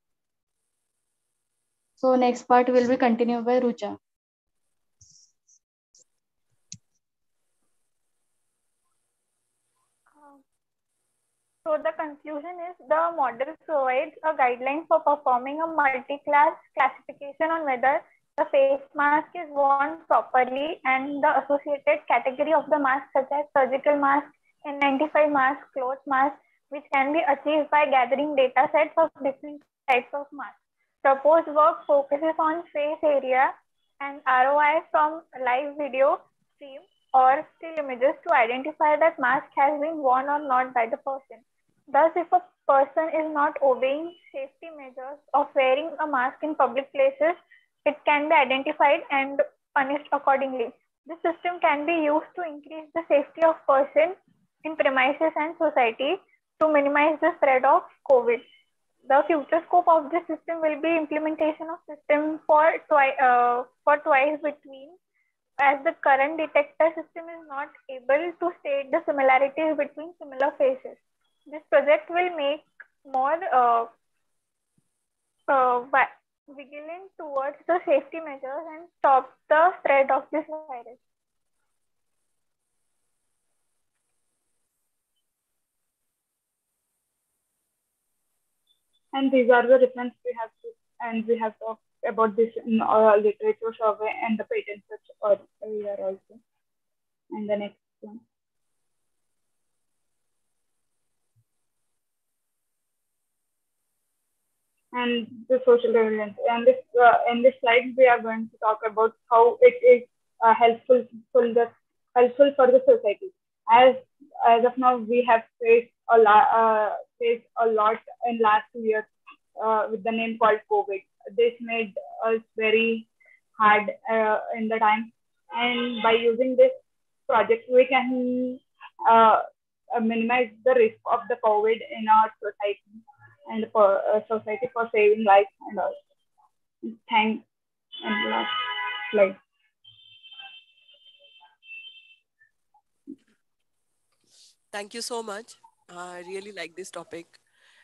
so next part will be continued by rucha So the conclusion is the model provides a guideline for performing a multi-class classification on whether the face mask is worn properly and the associated category of the mask such as surgical mask, N95 mask, cloth mask, which can be achieved by gathering data sets of different types of masks. Proposed work focuses on face area and ROI from live video stream or still images to identify that mask has been worn or not by the person. Thus, if a person is not obeying safety measures of wearing a mask in public places, it can be identified and punished accordingly. This system can be used to increase the safety of person in premises and society to minimize the spread of COVID. The future scope of this system will be implementation of system for, twi- uh, for twice between as the current detector system is not able to state the similarities between similar faces. This project will make more uh, uh, vigilant towards the safety measures and stop the spread of this virus. And these are the reference we have to, and we have talked about this in our literature survey and the patent search earlier also. And the next one. And the social relevance. And this, uh, in this slide, we are going to talk about how it is uh, helpful, for the, helpful for the society. As as of now, we have faced a lot, uh, faced a lot in last two years uh, with the name called COVID. This made us very hard uh, in the time, and by using this project, we can uh, minimize the risk of the COVID in our society and for uh, society for saving life and all. Thanks. And last slide. Thank you so much. I really like this topic.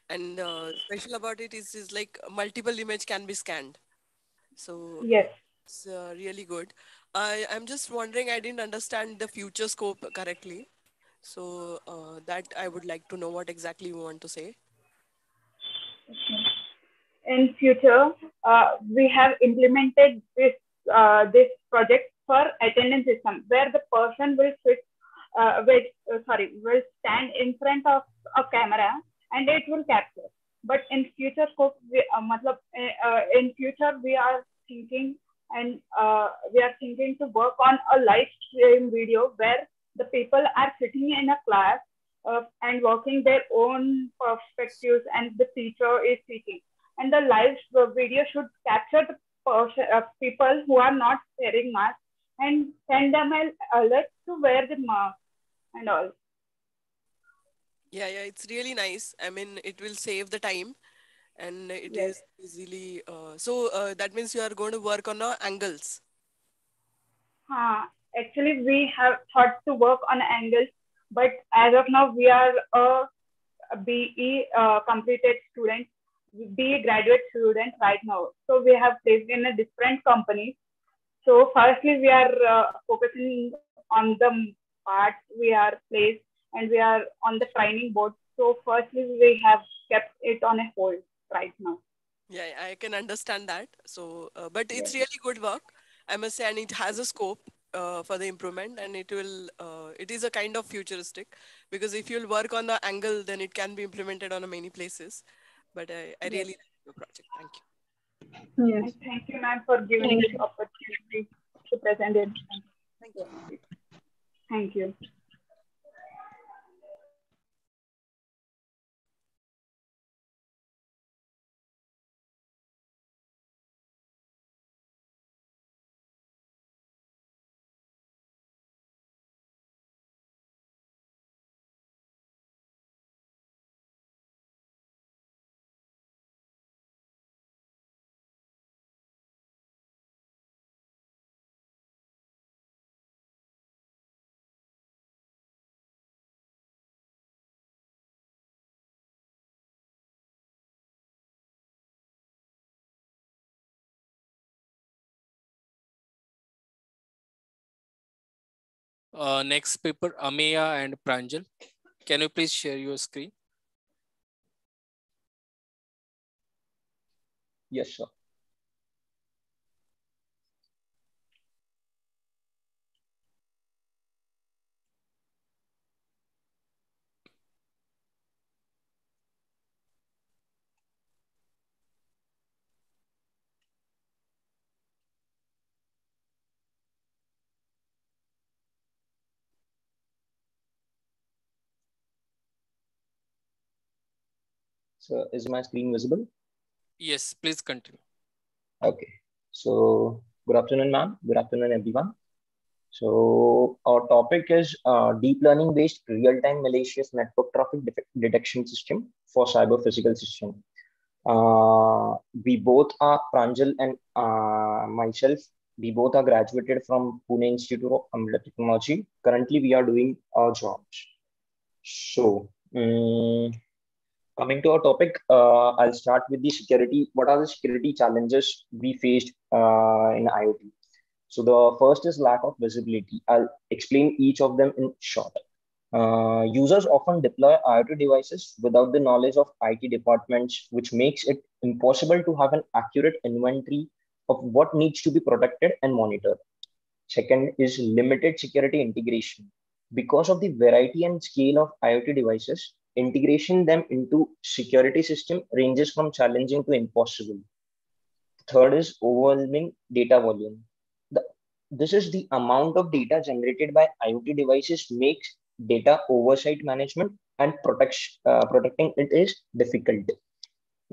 And uh, special about it is, is like multiple image can be scanned. So yes, it's uh, really good. I, I'm just wondering, I didn't understand the future scope correctly. So uh, that I would like to know what exactly you want to say. In future, uh, we have implemented this uh, this project for attendance system where the person will sit, uh, wait, uh, sorry, will stand in front of a camera and it will capture. But in future scope, we, uh, uh, in future we are thinking and we are thinking to work on a live stream video where the people are sitting in a class and working their own perspectives and the teacher is teaching. And the live video should capture the person, uh, people who are not wearing masks and send them an alert to wear the mask and all. Yeah, yeah, it's really nice. I mean, it will save the time and it yes. is easily. Uh, so uh, that means you are going to work on uh, angles. Uh, actually, we have thought to work on angles but as of now, we are a, BE uh, completed student, BE a graduate student right now. So we have placed in a different company. So firstly, we are uh, focusing on the part we are placed and we are on the training board. So firstly, we have kept it on a hold right now. Yeah, I can understand that. So, uh, but it's really good work, I must say, and it has a scope uh, for the improvement and it will uh, it is a kind of futuristic because if you'll work on the angle then it can be implemented on many places but i, I really yes. like your project. Thank you. Yes. Thank you ma'am for giving me the opportunity to present it. Thank you. Thank you Uh, next paper, Ameya and Pranjal. Can you please share your screen? Yes, sir. So is my screen visible? Yes, please continue. Okay. So good afternoon, ma'am. Good afternoon, everyone. So our topic is uh, deep learning based real-time malicious network traffic de detection system for cyber physical system. Uh, we both are Pranjal and uh, myself. We both are graduated from Pune Institute of Computer Technology. Currently, we are doing our jobs. So um, coming to our topic, uh, I'll start with the security. What are the security challenges we faced uh, in IoT? So the first is lack of visibility. I'll explain each of them in short. Uh, users often deploy IoT devices without the knowledge of IT departments, which makes it impossible to have an accurate inventory of what needs to be protected and monitored. Second is limited security integration. Because of the variety and scale of IoT devices, integration them into security system ranges from challenging to impossible. Third is overwhelming data volume. The, this is the amount of data generated by IoT devices makes data oversight management and protection, uh, protecting it is difficult.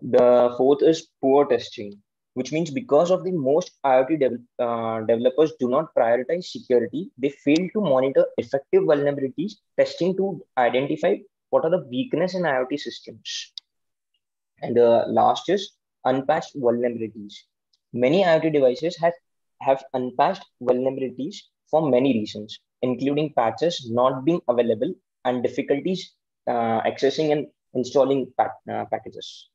The fourth is poor testing, which means because of the most IoT de uh, developers do not prioritize security, they fail to monitor effective vulnerabilities, testing to identify what are the weakness in IoT systems. And the last is unpatched vulnerabilities. Many IoT devices have, have unpatched vulnerabilities for many reasons, including patches not being available and difficulties uh, accessing and installing pack, uh, packages.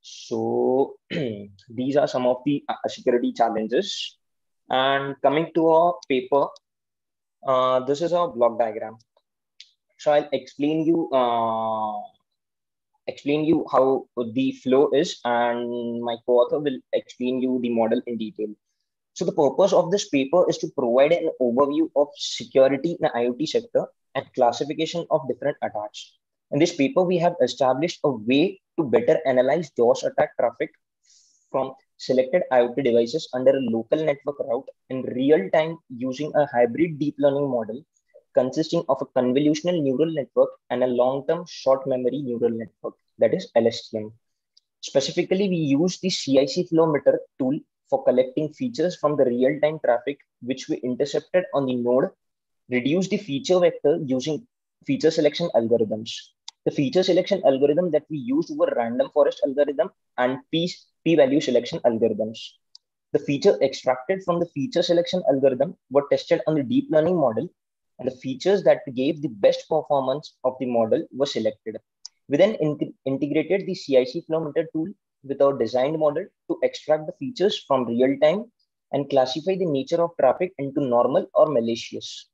So these are some of the uh, security challenges. And coming to our paper, uh, this is our block diagram. So I'll explain you uh, explain you how the flow is, and my co-author will explain you the model in detail. So the purpose of this paper is to provide an overview of security in the IoT sector and classification of different attacks. In this paper, we have established a way to better analyze DOS attack traffic from selected IoT devices under a local network route in real time using a hybrid deep learning model consisting of a convolutional neural network and a long-term short memory neural network, that is LSTM. Specifically, we use the CIC flow meter tool for collecting features from the real-time traffic, which we intercepted on the node, reduce the feature vector using feature selection algorithms. The feature selection algorithm that we used were random forest algorithm and p-value selection algorithms. The feature extracted from the feature selection algorithm were tested on the deep learning model and the features that gave the best performance of the model were selected. We then in integrated the CIC flow meter tool with our designed model to extract the features from real time and classify the nature of traffic into normal or malicious.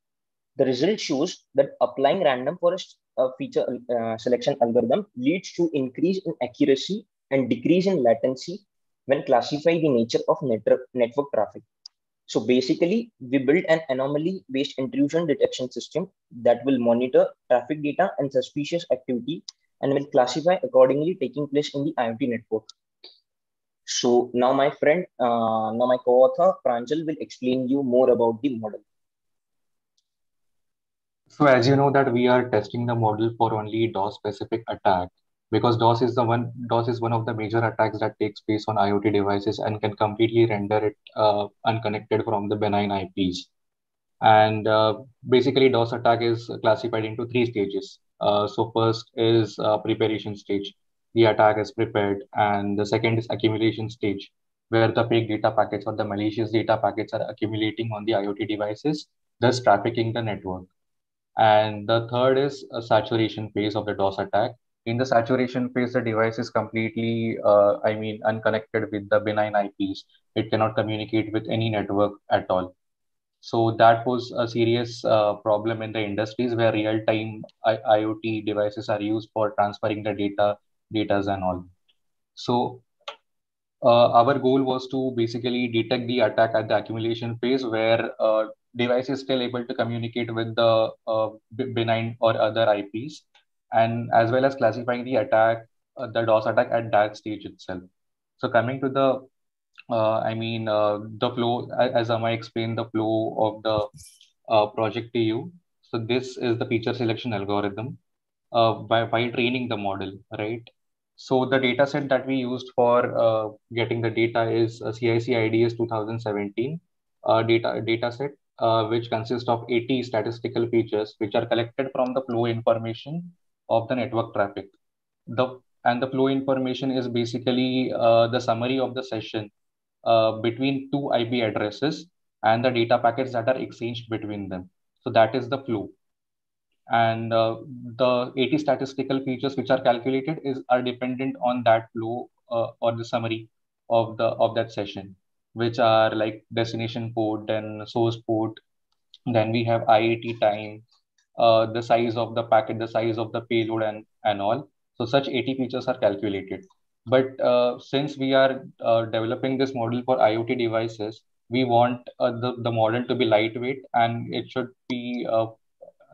The result shows that applying random forest uh, feature uh, selection algorithm leads to increase in accuracy and decrease in latency when classify the nature of network traffic. So basically, we built an anomaly-based intrusion detection system that will monitor traffic data and suspicious activity and will classify accordingly taking place in the IoT network. So now my friend, uh, now my co-author Pranjal will explain you more about the model. So as you know that we are testing the model for only DOS specific attack because DOS is the one DOS is one of the major attacks that takes place on IoT devices and can completely render it uh, unconnected from the benign IPs. And uh, basically, DOS attack is classified into three stages. Uh, so first is uh, preparation stage. The attack is prepared, and the second is accumulation stage, where the fake data packets or the malicious data packets are accumulating on the IoT devices, thus trafficking the network. And the third is a saturation phase of the DOS attack, in the saturation phase, the device is completely, uh, I mean, unconnected with the benign IPs. It cannot communicate with any network at all. So that was a serious uh, problem in the industries where real-time IoT devices are used for transferring the data, data and all. So uh, our goal was to basically detect the attack at the accumulation phase where uh, device is still able to communicate with the uh, benign or other IPs, and as well as classifying the attack, uh, the DOS attack at that stage itself. So coming to the, uh, I mean, uh, the flow, as Amay explained, the flow of the project to you. So this is the feature selection algorithm by, by training the model, right? So the data set that we used for uh, getting the data is a CIC IDS 2017 uh, data, data set, uh, which consists of 80 statistical features, which are collected from the flow information of the network traffic. The, and the flow information is basically uh, the summary of the session uh, between two IP addresses and the data packets that are exchanged between them. So that is the flow and uh, the 80 statistical features which are calculated is are dependent on that flow uh, or the summary of the of that session which are like destination port then source port then we have iat time uh, the size of the packet the size of the payload and and all so such 80 features are calculated but uh, since we are uh, developing this model for iot devices we want uh, the, the model to be lightweight and it should be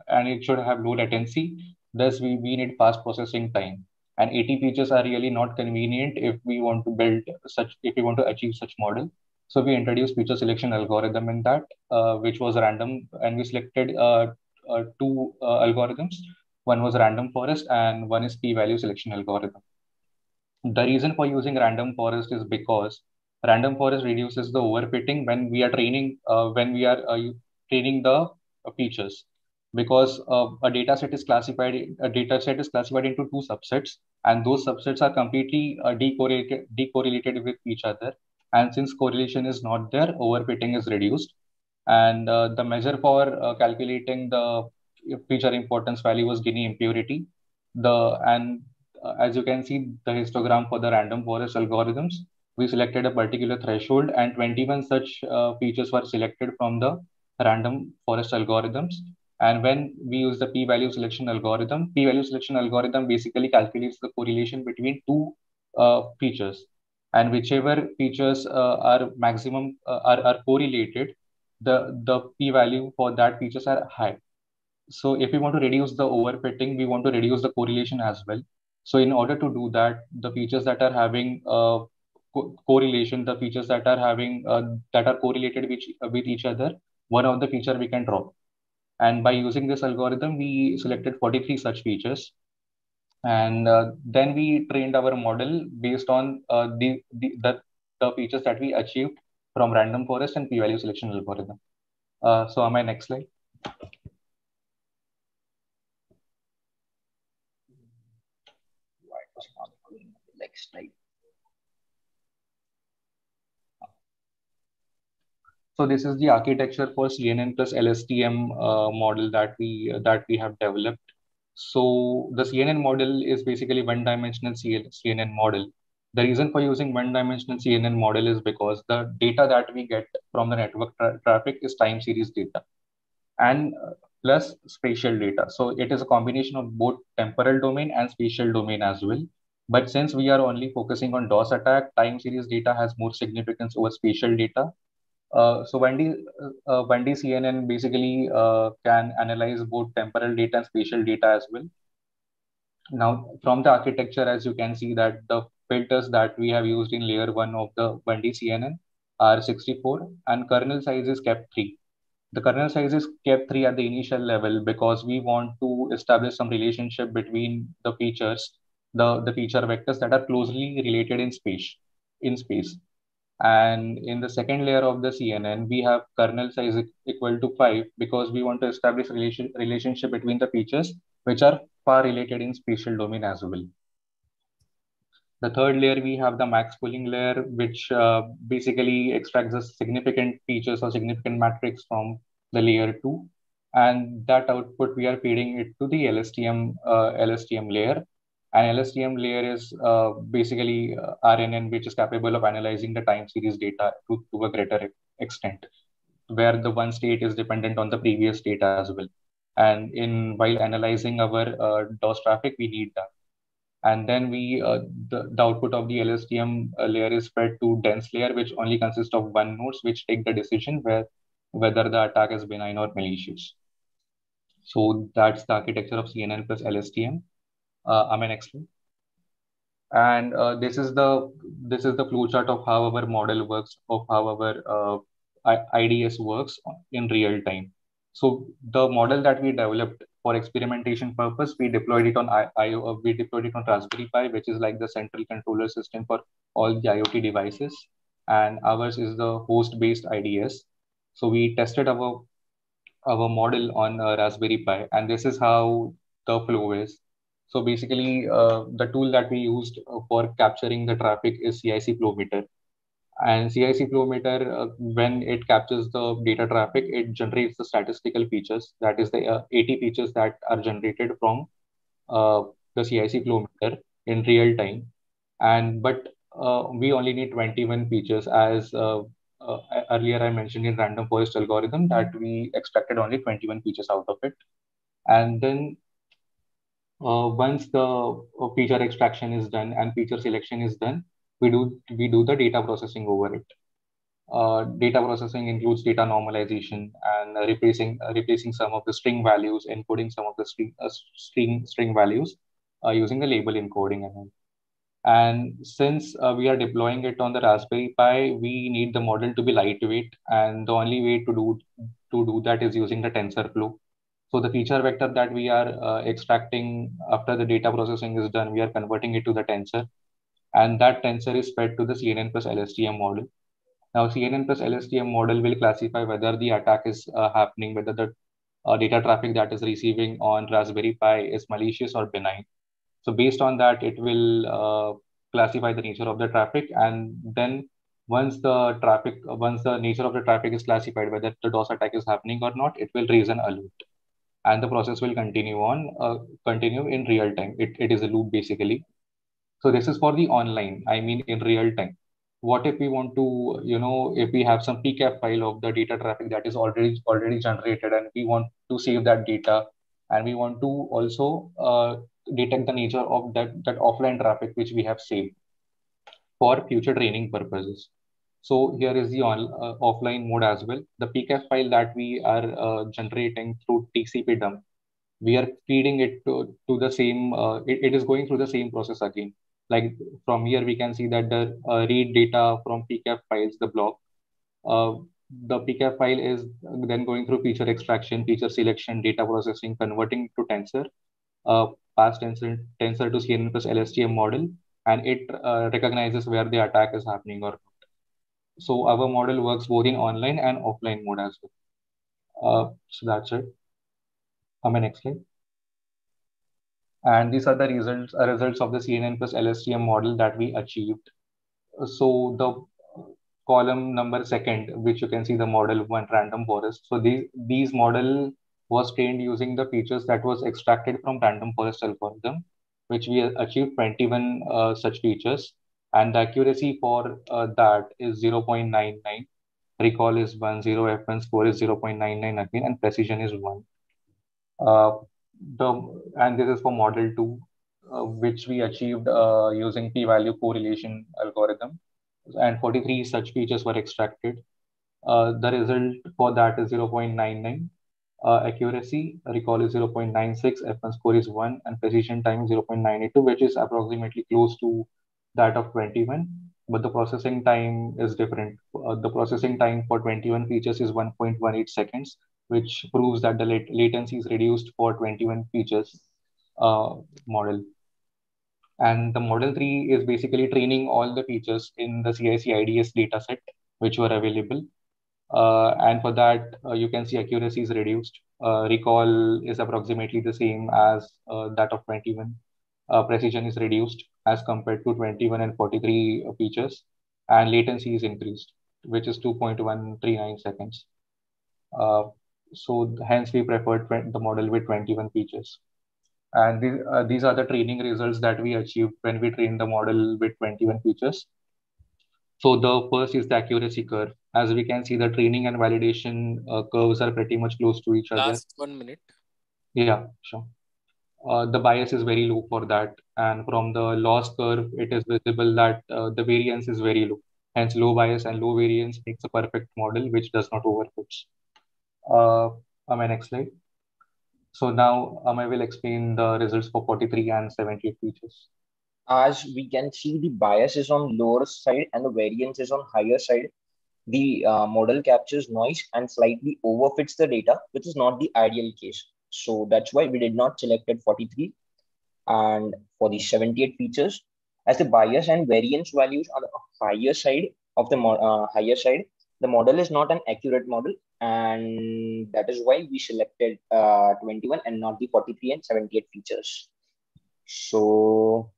and it should have low latency. Thus, we, we need fast processing time. And 80 features are really not convenient if we want to build such, if we want to achieve such model. So we introduced feature selection algorithm in that, uh, which was random, and we selected uh, uh, two uh, algorithms. One was random forest, and one is p-value selection algorithm. The reason for using random forest is because random forest reduces the overfitting when we are training, uh, when we are uh, training the features because uh, a data set is classified a data set is classified into two subsets and those subsets are completely uh, decorrelated, decorrelated with each other and since correlation is not there overfitting is reduced and uh, the measure for uh, calculating the feature importance value was Gini impurity the and uh, as you can see the histogram for the random forest algorithms we selected a particular threshold and 21 such uh, features were selected from the random forest algorithms and when we use the p-value selection algorithm, p-value selection algorithm basically calculates the correlation between two uh, features. And whichever features uh, are maximum uh, are, are correlated, the, the p-value for that features are high. So if we want to reduce the overfitting, we want to reduce the correlation as well. So in order to do that, the features that are having uh, co correlation, the features that are having uh, that are correlated with, with each other, one of the feature we can drop. And by using this algorithm, we selected 43 such features. And uh, then we trained our model based on uh, the, the, the, the, features that we achieved from random forest and p-value selection algorithm. Uh, so on my next slide. Next slide. So this is the architecture for CNN plus LSTM uh, model that we uh, that we have developed. So the CNN model is basically one-dimensional CNN model. The reason for using one-dimensional CNN model is because the data that we get from the network tra traffic is time series data and uh, plus spatial data. So it is a combination of both temporal domain and spatial domain as well. But since we are only focusing on DOS attack, time series data has more significance over spatial data. Uh, so 1D, uh, 1D CNN basically uh, can analyze both temporal data and spatial data as well. Now, from the architecture, as you can see that the filters that we have used in layer one of the 1D CNN are 64 and kernel size is kept three. The kernel size is kept three at the initial level because we want to establish some relationship between the features, the, the feature vectors that are closely related in space. In space. And in the second layer of the CNN, we have kernel size equal to 5 because we want to establish relation, relationship between the features which are far related in spatial domain as well. The third layer, we have the max pooling layer, which uh, basically extracts the significant features or significant matrix from the layer 2. And that output, we are feeding it to the LSTM, uh, LSTM layer and LSTM layer is uh, basically uh, RNN, which is capable of analyzing the time series data to, to a greater extent. where the one state is dependent on the previous state as well. And in while analyzing our uh, DOS traffic, we need that. And then we uh, the, the output of the LSTM uh, layer is fed to dense layer, which only consists of one nodes, which take the decision where whether the attack is benign or malicious. So that's the architecture of CNN plus LSTM. Uh, I'm an expert and uh, this is the this is the flowchart of how our model works of how our uh, IDS works in real time. So the model that we developed for experimentation purpose, we deployed it on I, I uh, we deployed it on Raspberry Pi, which is like the central controller system for all the IoT devices, and ours is the host-based IDS. So we tested our our model on uh, Raspberry Pi, and this is how the flow is. So basically, uh, the tool that we used uh, for capturing the traffic is CIC flow meter. And CIC flow meter, uh, when it captures the data traffic, it generates the statistical features. That is the uh, 80 features that are generated from uh, the CIC flow meter in real time. And but uh, we only need 21 features as earlier I mentioned in random forest algorithm that we extracted only 21 features out of it. And then uh, once the uh, feature extraction is done and feature selection is done, we do we do the data processing over it. Uh, data processing includes data normalization and uh, replacing uh, replacing some of the string values, encoding some of the string uh, string string values using the label encoding and and since we are deploying it on the Raspberry Pi, we need the model to be lightweight, and the only way to do to do that is using the TensorFlow. So the feature vector that we are uh, extracting after the data processing is done, we are converting it to the tensor. And that tensor is fed to the CNN plus LSTM model. Now CNN plus LSTM model will classify whether the attack is uh, happening, whether the uh, data traffic that is receiving on Raspberry Pi is malicious or benign. So based on that, it will uh, classify the nature of the traffic. And then once the traffic, once the nature of the traffic is classified, whether the DOS attack is happening or not, it will raise an alert and the process will continue on uh, continue in real time it, it is a loop basically so this is for the online i mean in real time what if we want to you know if we have some pcap file of the data traffic that is already already generated and we want to save that data and we want to also uh, detect the nature of that that offline traffic which we have saved for future training purposes so here is the on, uh, offline mode as well. The PCAP file that we are uh, generating through TCP dump, we are feeding it to, to the same, uh, it, it is going through the same process again. Like from here, we can see that the uh, read data from PCAP files, the block. Uh, the PCAP file is then going through feature extraction, feature selection, data processing, converting to tensor, uh, pass tensor, tensor to CNN plus LSTM model, and it recognizes where the attack is happening or not. so our model works both in online and offline mode as well. Uh, so that's it. My next slide. And these are the results, uh, results of the CNN plus LSTM model that we achieved. So the column number second, which you can see the model one random forest. So these, these model was trained using the features that was extracted from random forest algorithm, which we achieved 21 uh, such features and the accuracy for uh, that is 0.99 recall is 1 0 f1 score is 0.99 again and precision is 1 uh, the and this is for model 2 uh, which we achieved uh, using p-value correlation algorithm. And 43 such features were extracted. Uh, the result for that is 0.99 uh, accuracy recall is 0.96 f1 score is 1 and precision time is 0.982 which is approximately close to that of 21, but the processing time is different. Uh, the processing time for 21 features is 1.18 seconds, which proves that the lat latency is reduced for 21 features uh, model. And the model 3 is basically training all the features in the CIC IDS dataset, which were available. Uh, and for that, uh, you can see accuracy is reduced. Uh, recall is approximately the same as uh, that of 21 uh, precision is reduced as compared to 21 and 43 features, and latency is increased, which is 2.139 seconds. Uh, so hence we preferred the model with 21 features. And these, uh, these are the training results that we achieved when we trained the model with 21 features. So the first is the accuracy curve. As we can see, the training and validation uh, curves are pretty much close to each other. Last one minute. Yeah, sure. Uh, the bias is very low for that. And from the loss curve, it is visible that uh, the variance is very low. Hence, low bias and low variance makes a perfect model which does not overfit. Uh, my next slide. So now um, I will explain the results for 43 and 78 features. As we can see, the bias is on lower side and the variance is on higher side. The uh, model captures noise and slightly overfits the data, which is not the ideal case. So that's why we did not select it 43. And for the 78 features, as the bias and variance values are the higher side of the uh, higher side, the model is not an accurate model. And that is why we selected uh, 21 and not the 43 and 78 features. So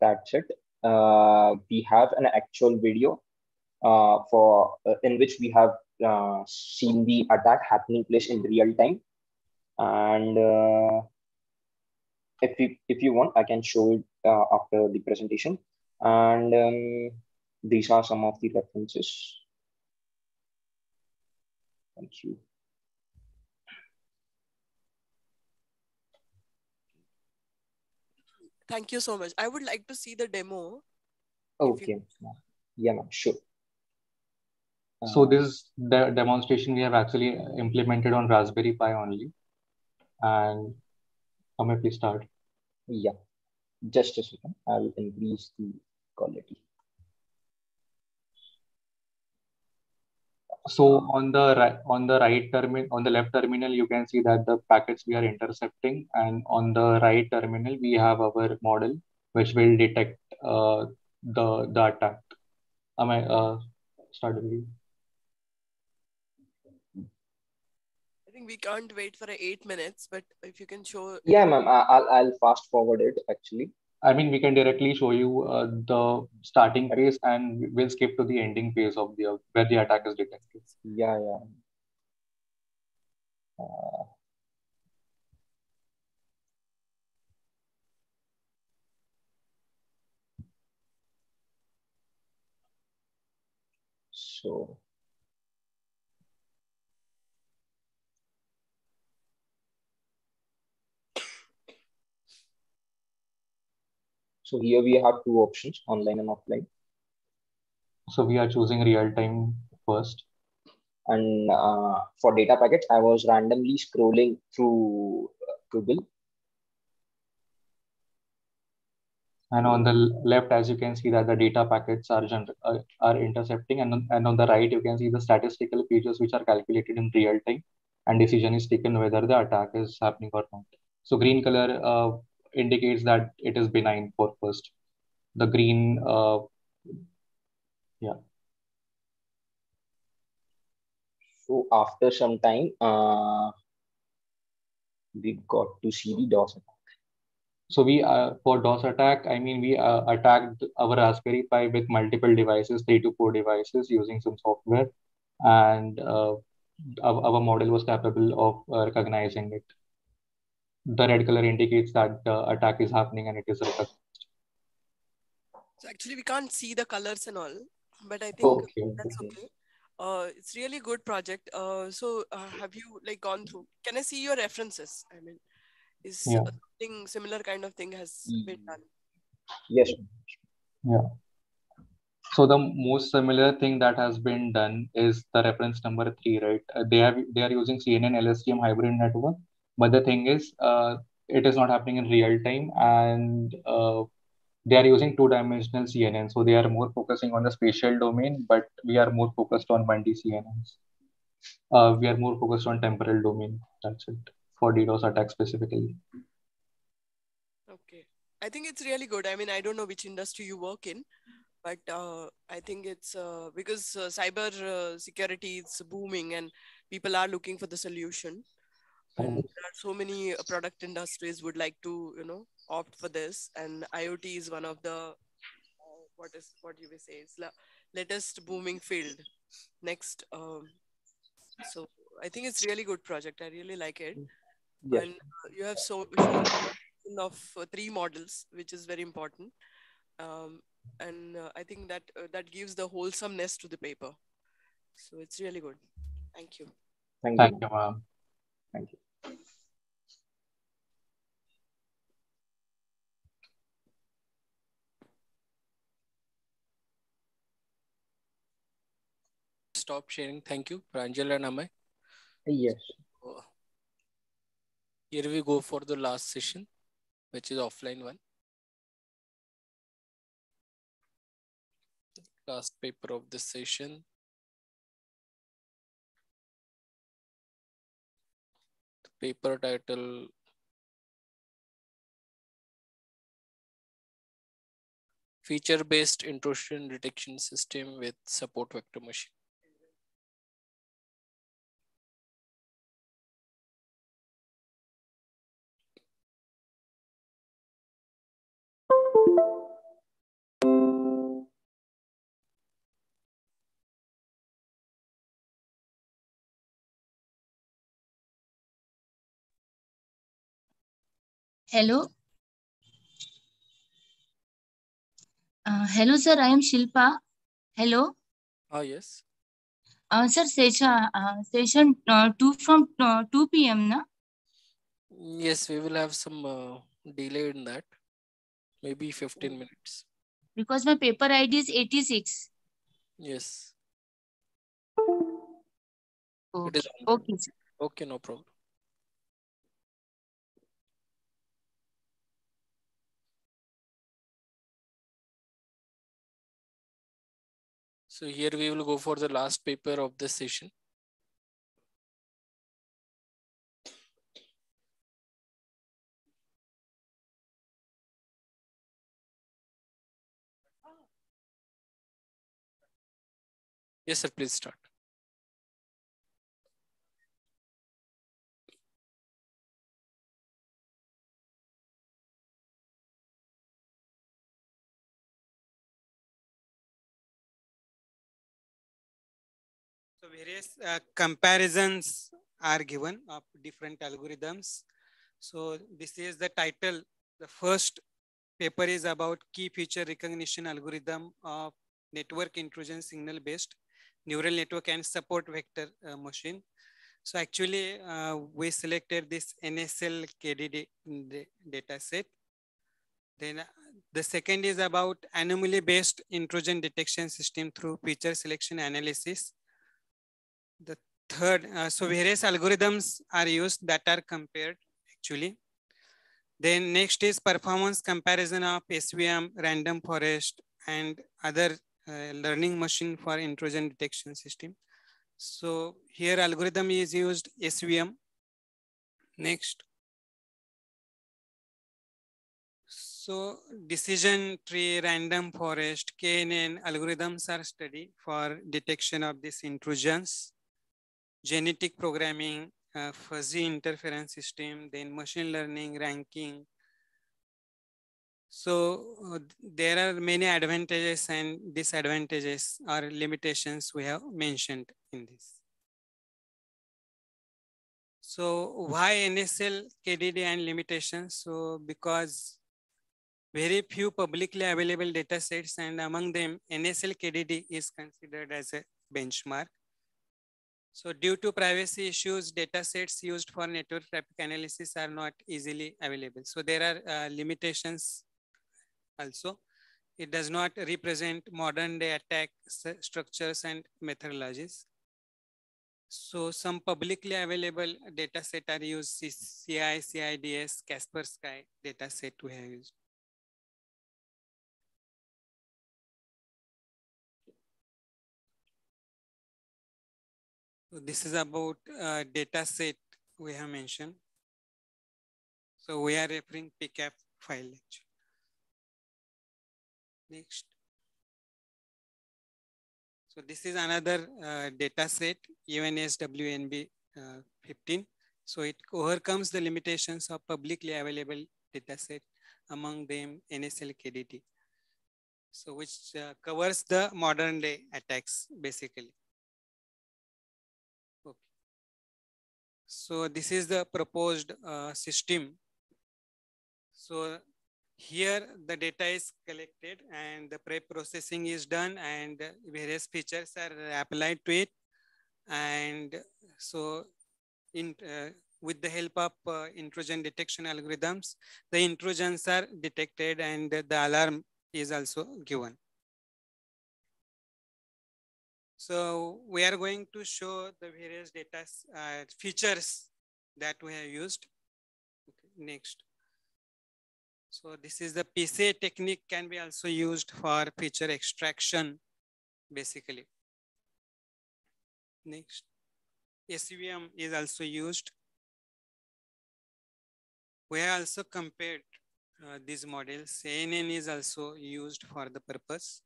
that's it. Uh, we have an actual video uh, for uh, in which we have uh, seen the attack happening place in real time and uh, if you if you want i can show it after the presentation and um, these are some of the references thank you. Thank you so much. I would like to see the demo. Okay. Yeah ma'am. Sure. So this the demonstration we have actually implemented on raspberry pi only. And how may please start. Yeah. Just a second. I'll increase the so on the right on the right terminal on the left terminal you can see that the packets we are intercepting and on the right terminal we have our model which will detect uh, the the attack am i uh, start with you I think we can't wait for eight minutes, but if you can show. Yeah, ma'am. I'll I'll fast forward it actually. I mean, we can directly show you uh, the starting phase and we'll skip to the ending phase of the where the attack is detected. Yeah, yeah. Uh, so. So here we have two options, online and offline. So we are choosing real time first. And uh, for data packets, I was randomly scrolling through Google. And on the left, as you can see that the data packets are, uh, are intercepting and on, and on the right, you can see the statistical features which are calculated in real time and decision is taken whether the attack is happening or not. So green color uh, indicates that it is benign for first. The green, uh, yeah. So after some time, uh, we got to see the DOS attack. So we, uh, for DOS attack, I mean, we uh, attacked our Raspberry Pi with multiple devices, three to four devices using some software. And uh, our, our model was capable of uh, recognizing it the red color indicates that the attack is happening and it is recognized. So actually, we can't see the colors and all, but I think okay. that's okay. Uh, it's really good project. Uh, so uh, have you like gone through? Can I see your references? I mean, is yeah. something similar kind of thing has been done? Yes. Yeah. So the most similar thing that has been done is the reference number three, right? Uh, they have they are using CNN LSTM hybrid network but the thing is uh, it is not happening in real time and uh, they are using two-dimensional cnn so they are more focusing on the spatial domain but we are more focused on multi cnnns uh, we are more focused on temporal domain. That's it for ddos attack specifically. Okay. I think it's really good. I mean i don't know which industry you work in but uh, i think it's uh, because uh, cyber uh, security is booming and people are looking for the solution and there are so many uh, product industries would like to you know opt for this and iot is one of the uh, what is what you will say is the latest booming field next um, so i think it's really good project i really like it yes. and uh, you have so shown of uh, three models which is very important um, and uh, I think that uh, that gives the wholesomeness to the paper. So it's really good. Thank you. Thank, Thank you, ma'am. Thank you. Stop sharing. Thank you, Pranjal and Amay. Yes. Here we go for the last session, which is offline one. Last paper of this session. Paper title feature-based intrusion detection system with support vector machine. Hello. Uh, hello, sir. I am Shilpa. Hello. Ah, yes. Uh, sir, session, uh, session uh, 2 from uh, 2 p.m. Na? Yes, we will have some uh, delay in that. Maybe 15 minutes. Because my paper ID is 86. Yes. Okay, is okay sir. Okay, no problem. So here we will go for the last paper of this session. Yes, sir, please start. Various uh, comparisons are given of different algorithms. So this is the title. The first paper is about key feature recognition algorithm of network intrusion signal based neural network and support vector uh, machine. So actually uh, we selected this NSL KDD data set. Then uh, the second is about anomaly based intrusion detection system through feature selection analysis the third, uh, so various algorithms are used that are compared actually. Then next is performance comparison of SVM, random forest, and other uh, learning machine for intrusion detection system. So here algorithm is used SVM. Next. So decision tree, random forest, KNN algorithms are studied for detection of these intrusions genetic programming, uh, fuzzy inference system, then machine learning, ranking. So uh, there are many advantages and disadvantages or limitations we have mentioned in this. So why NSL, KDD and limitations? So because very few publicly available data sets and among them NSL KDD is considered as a benchmark. So due to privacy issues, data sets used for network traffic analysis are not easily available. So there are uh, limitations also. It does not represent modern day attack structures and methodologies. So some publicly available data set are used, CI, CIDS, Kaspersky data set we have used. This is about uh, data set we have mentioned. So we are referring PCAP file. Actually. Next. So this is another uh, data set, UNSWNB uh, 15. So it overcomes the limitations of publicly available data set, among them NSL KDD. So which uh, covers the modern day attacks basically. So this is the proposed uh, system. So here the data is collected and the pre-processing is done and various features are applied to it. And so in, uh, with the help of uh, intrusion detection algorithms, the intrusions are detected and the alarm is also given. So we are going to show the various data uh, features that we have used. Okay, next. So this is the PCA technique can be also used for feature extraction, basically. Next. SVM is also used. We have also compared uh, these models. ANN is also used for the purpose.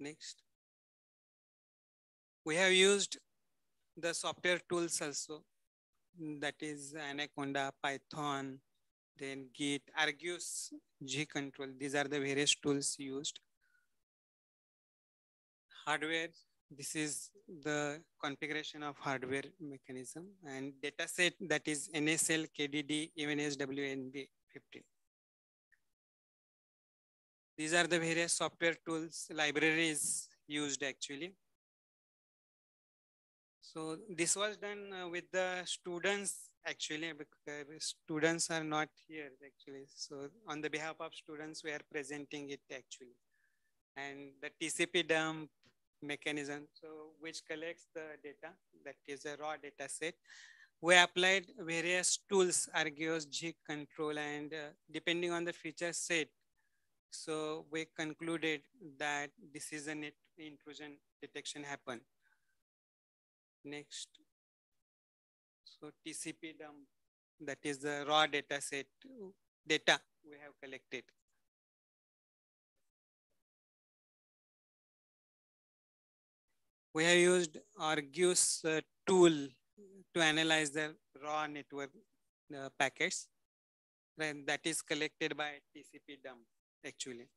Next. We have used the software tools also. That is Anaconda, Python, then Git, Argus, G-Control. These are the various tools used. Hardware, this is the configuration of hardware mechanism and dataset that is NSL, KDD, even SWNB 15. These are the various software tools, libraries used actually. So this was done uh, with the students actually because students are not here actually. So on the behalf of students, we are presenting it actually. And the TCP dump mechanism, so which collects the data, that is a raw data set. We applied various tools, Argus, G control, and uh, depending on the feature set, so we concluded that this is a net intrusion detection happen. Next. So TCP dump, that is the raw data set data we have collected. We have used Argus uh, tool to analyze the raw network uh, packets and that is collected by TCP dump actually.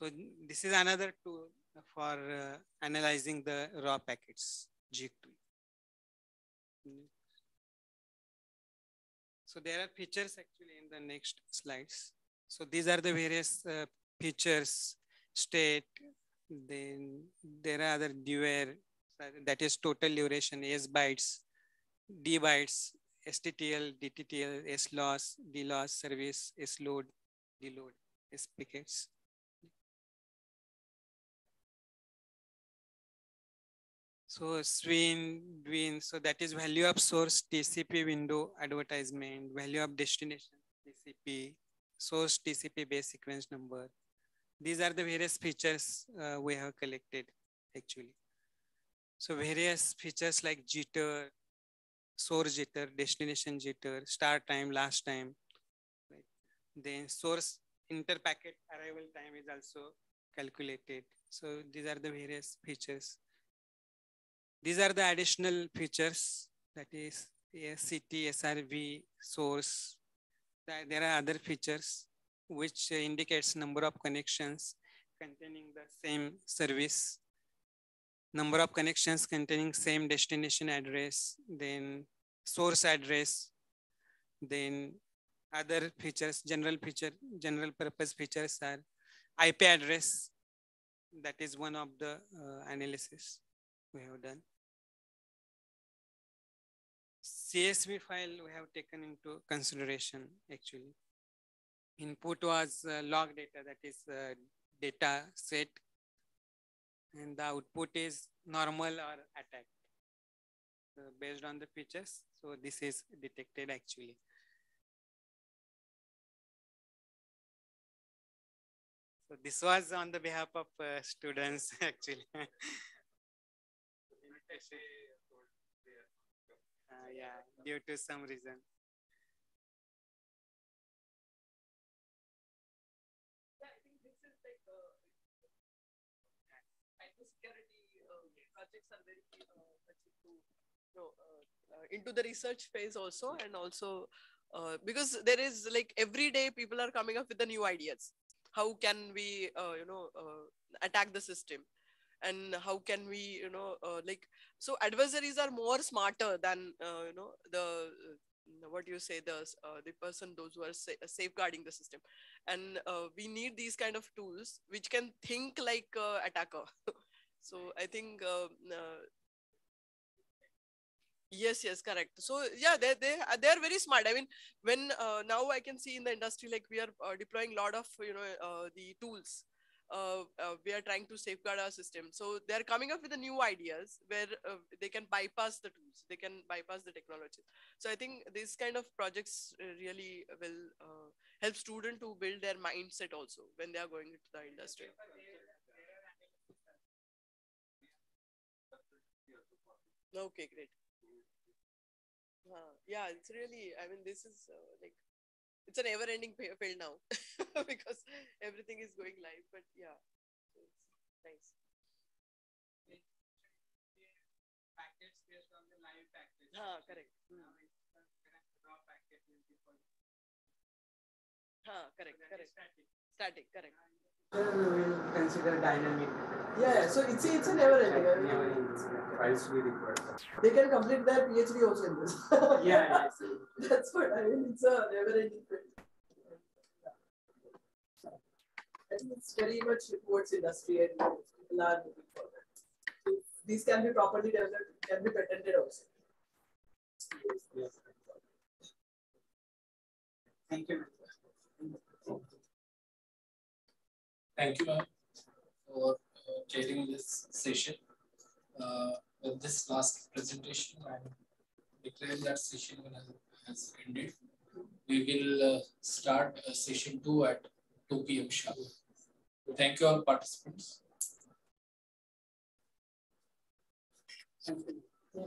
So this is another tool for uh, analyzing the raw packets, G2. So there are features actually in the next slides. So these are the various uh, features, state, then there are other DUER, that is total duration, S bytes, D bytes, STTL, DTTL, S loss, D loss service, S load, D load, S pickets. So swing, Dwin, so that is value of source TCP window advertisement, value of destination TCP, source TCP base sequence number. These are the various features uh, we have collected actually. So various features like jitter, source jitter, destination jitter, start time, last time. Right? Then source interpacket arrival time is also calculated. So these are the various features. These are the additional features that is CT, SRV, source. There are other features which indicates number of connections containing the same service, number of connections containing same destination address, then source address, then other features, general feature, general purpose features are IP address. That is one of the uh, analysis we have done. CSV file we have taken into consideration actually. Input was uh, log data that is uh, data set and the output is normal or attack uh, based on the features. So this is detected actually. So this was on the behalf of uh, students actually. Uh, yeah, due to some reason. into the research phase also and also uh, because there is like every day people are coming up with the new ideas how can we uh, you know uh, attack the system and how can we you know uh, like so adversaries are more smarter than uh, you know the uh, what do you say the uh, the person those who are sa- safeguarding the system. And uh, we need these kind of tools which can think like uh, attacker. So i think uh, uh, yes yes correct. So yeah they they they are very smart. I mean when uh, now i can see in the industry like we are uh, deploying a lot of you know uh, the tools uh, uh, we are trying to safeguard our system. So they're coming up with the new ideas where uh, they can bypass the tools. They can bypass the technology. So i think these kind of projects uh, really will uh, help students to build their mindset also when they are going into the industry. Okay great. Yeah it's really i mean this is like it's a never ending field now because everything is going live but yeah so it's nice. हाँ correct. हाँ hmm. correct correct. Static correct will consider dynamic. yeah so it's it's a never ending mean, Never ends. Twice we require. they can complete their PhD also in this Yeah, yeah, that's what I mean it's a never ending I think it's very much towards industry and people are moving forward. So these can be properly developed, can be patented also. Thank you. Thank you, ma'am, for uh, chairing this session. Uh, with this last presentation, I declare that session has, ended. We will uh, start uh, session two at 2 p.m. sharp. Thank you, all participants. Oh,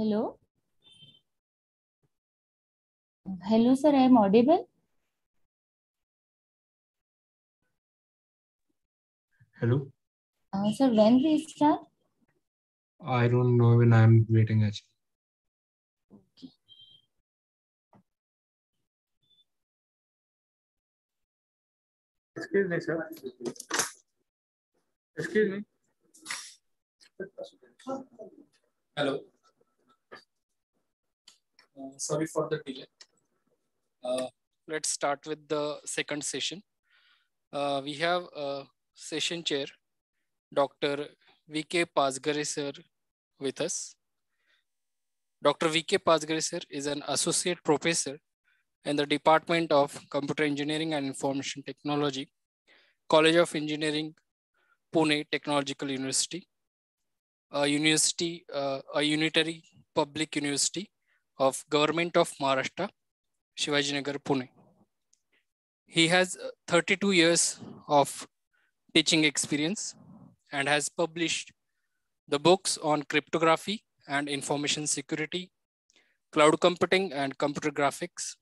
Hello. Hello, sir. I am audible. Hello. Uh, sir, when we start? I don't know when I'm waiting actually. Excuse me, sir. Excuse me. Hello. Uh, sorry for the delay. Uh, let's start with the second session. Uh, we have a session chair, Dr. V.K. Pachghare sir with us. Dr. V.K. Pachghare sir is an associate professor in the Department of Computer Engineering and Information Technology, College of Engineering, Pune Technological University, a university, uh, a unitary public university of Government of Maharashtra, Shivajinagar, Pune. He has uh, 32 years of teaching experience and has published the books on cryptography and information security, cloud computing and computer graphics.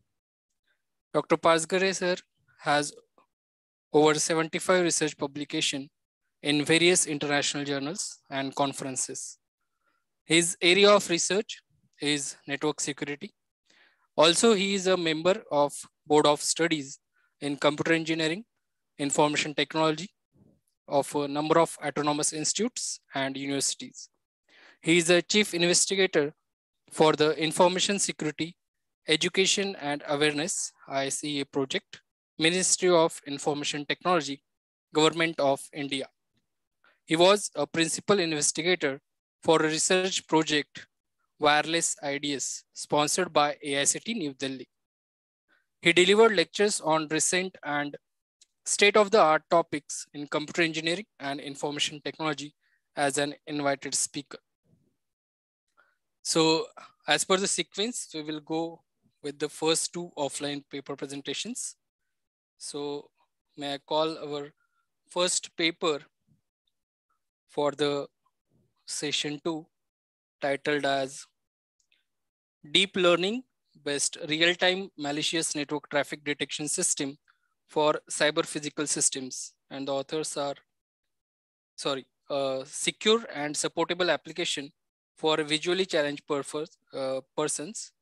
Dr. Pachghare sir has over 75 research publication in various international journals and conferences. His area of research is network security. Also, he is a member of Board of Studies in Computer Engineering, Information Technology of a number of autonomous institutes and universities. He is a chief investigator for the Information Security, Education and Awareness ICA project, Ministry of Information Technology, Government of India. He was a principal investigator for a research project, Wireless IDS, sponsored by AICTE New Delhi. He delivered lectures on recent and state-of-the-art topics in computer engineering and information technology as an invited speaker. So as per the sequence, we will go with the first two offline paper presentations. So may I call our first paper for the session two titled as Deep Learning Based Real-Time Malicious Network Traffic Detection System for Cyber Physical Systems. And the authors are, sorry, uh, secure and supportable application for visually challenged uh, persons.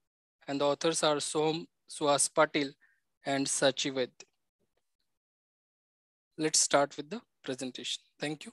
And the authors are Som Suhas Patil and Sachi Ved. Let's start with the presentation. Thank you.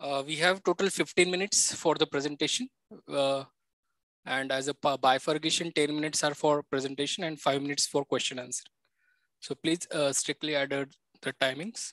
Uh, we have total 15 minutes for the presentation. Uh, and as a bifurcation, 10 minutes are for presentation and five minutes for question answer. So please uh, strictly adhere the timings.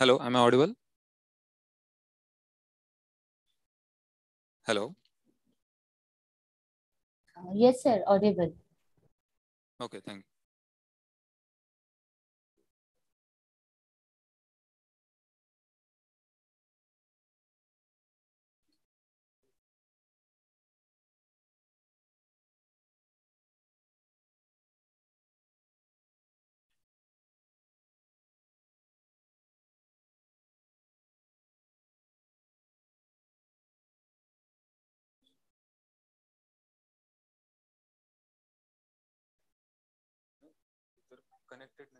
Hello, am I audible? Hello. Uh, yes, sir, audible. Okay, thank you. Connected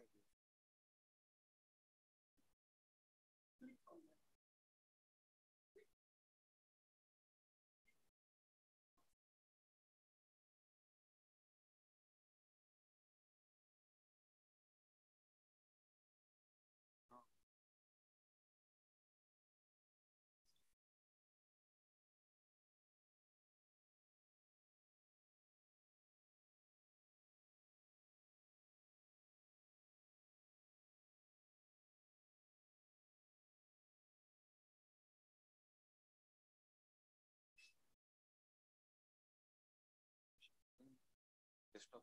desktop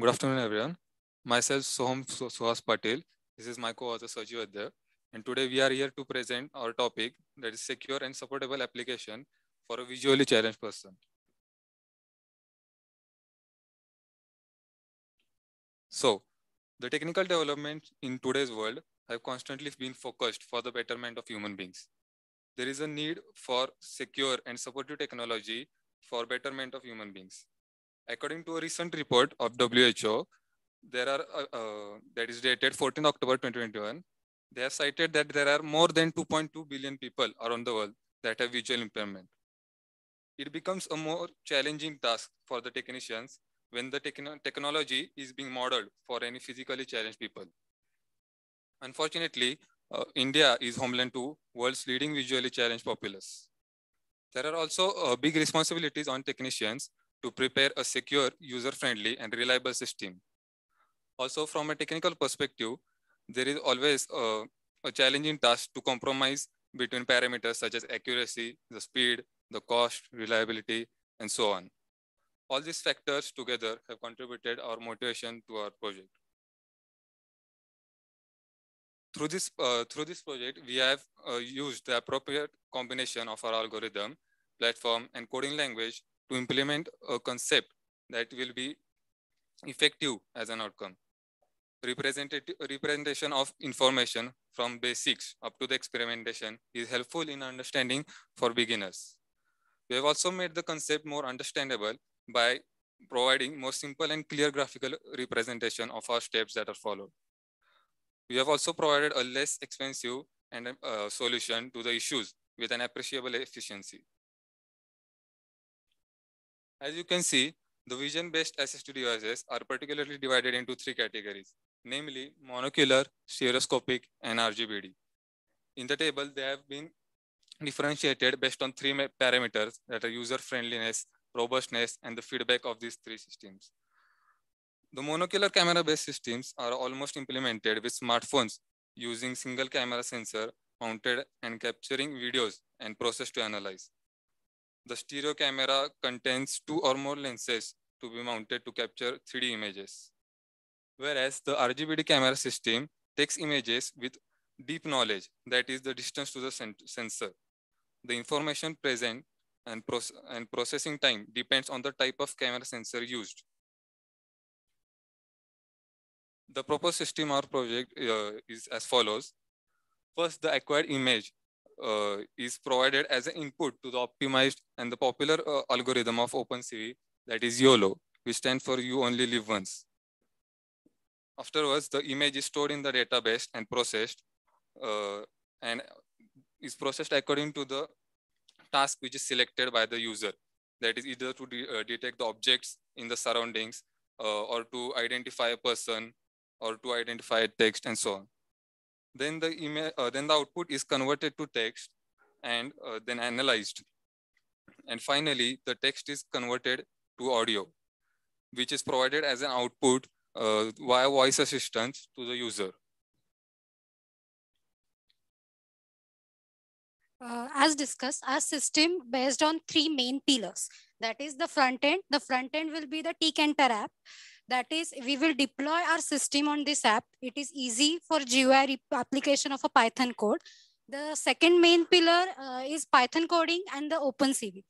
Good afternoon, everyone. Myself, Soham Suhas Patel. This is my co-author, Saji Adya. And today we are here to present our topic that is secure and supportable application for a visually challenged person. So, the technical developments in today's world have constantly been focused for the betterment of human beings. There is a need for secure and supportive technology for betterment of human beings. According to a recent report of WHO, there are uh, uh, that is dated 14 October 2021. They have cited that there are more than 2.2 billion people around the world that have visual impairment. It becomes a more challenging task for the technicians when the techn technology is being modeled for any physically challenged people. Unfortunately, uh, India is homeland to world's leading visually challenged populace. There are also uh, big responsibilities on technicians to prepare a secure, user-friendly, and reliable system. Also, from a technical perspective, there is always a, a challenging task to compromise between parameters such as accuracy, the speed, the cost, reliability, and so on. All these factors together have contributed our motivation to our project. Through this, uh, through this project, we have uh, used the appropriate combination of our algorithm, platform, and coding language to implement a concept that will be effective as an outcome. Representation of information from basics up to the experimentation is helpful in understanding for beginners. We have also made the concept more understandable by providing more simple and clear graphical representation of our steps that are followed. We have also provided a less expensive and uh, solution to the issues with an appreciable efficiency. As you can see, the vision-based assistive devices are particularly divided into three categories, namely monocular, stereoscopic, and RGBD. In the table, they have been differentiated based on three parameters that are user-friendliness, robustness, and the feedback of these three systems. The monocular camera-based systems are almost implemented with smartphones using single camera sensor mounted and capturing videos and process to analyze. The stereo camera contains two or more lenses to be mounted to capture 3D images. Whereas the RGBD camera system takes images with deep knowledge, that is the distance to the sensor. The information present and, proce and processing time depends on the type of camera sensor used. The proposed system or project uh, is as follows. First, the acquired image uh, is provided as an input to the optimized and the popular uh, algorithm of OpenCV, that is YOLO, which stands for You Only Live Once. Afterwards, the image is stored in the database and processed uh, and is processed according to the task which is selected by the user. That is either to de uh, detect the objects in the surroundings uh, or to identify a person or to identify a text and so on. Then the email, uh, then the output is converted to text and uh, then analyzed. And finally, the text is converted to audio, which is provided as an output uh, via voice assistance to the user. Uh, as discussed, our system based on three main pillars. That is the front end. The front end will be the Tkinter app. That is, we will deploy our system on this app. It is easy for GUI application of a Python code. The second main pillar uh, is Python coding and the OpenCV.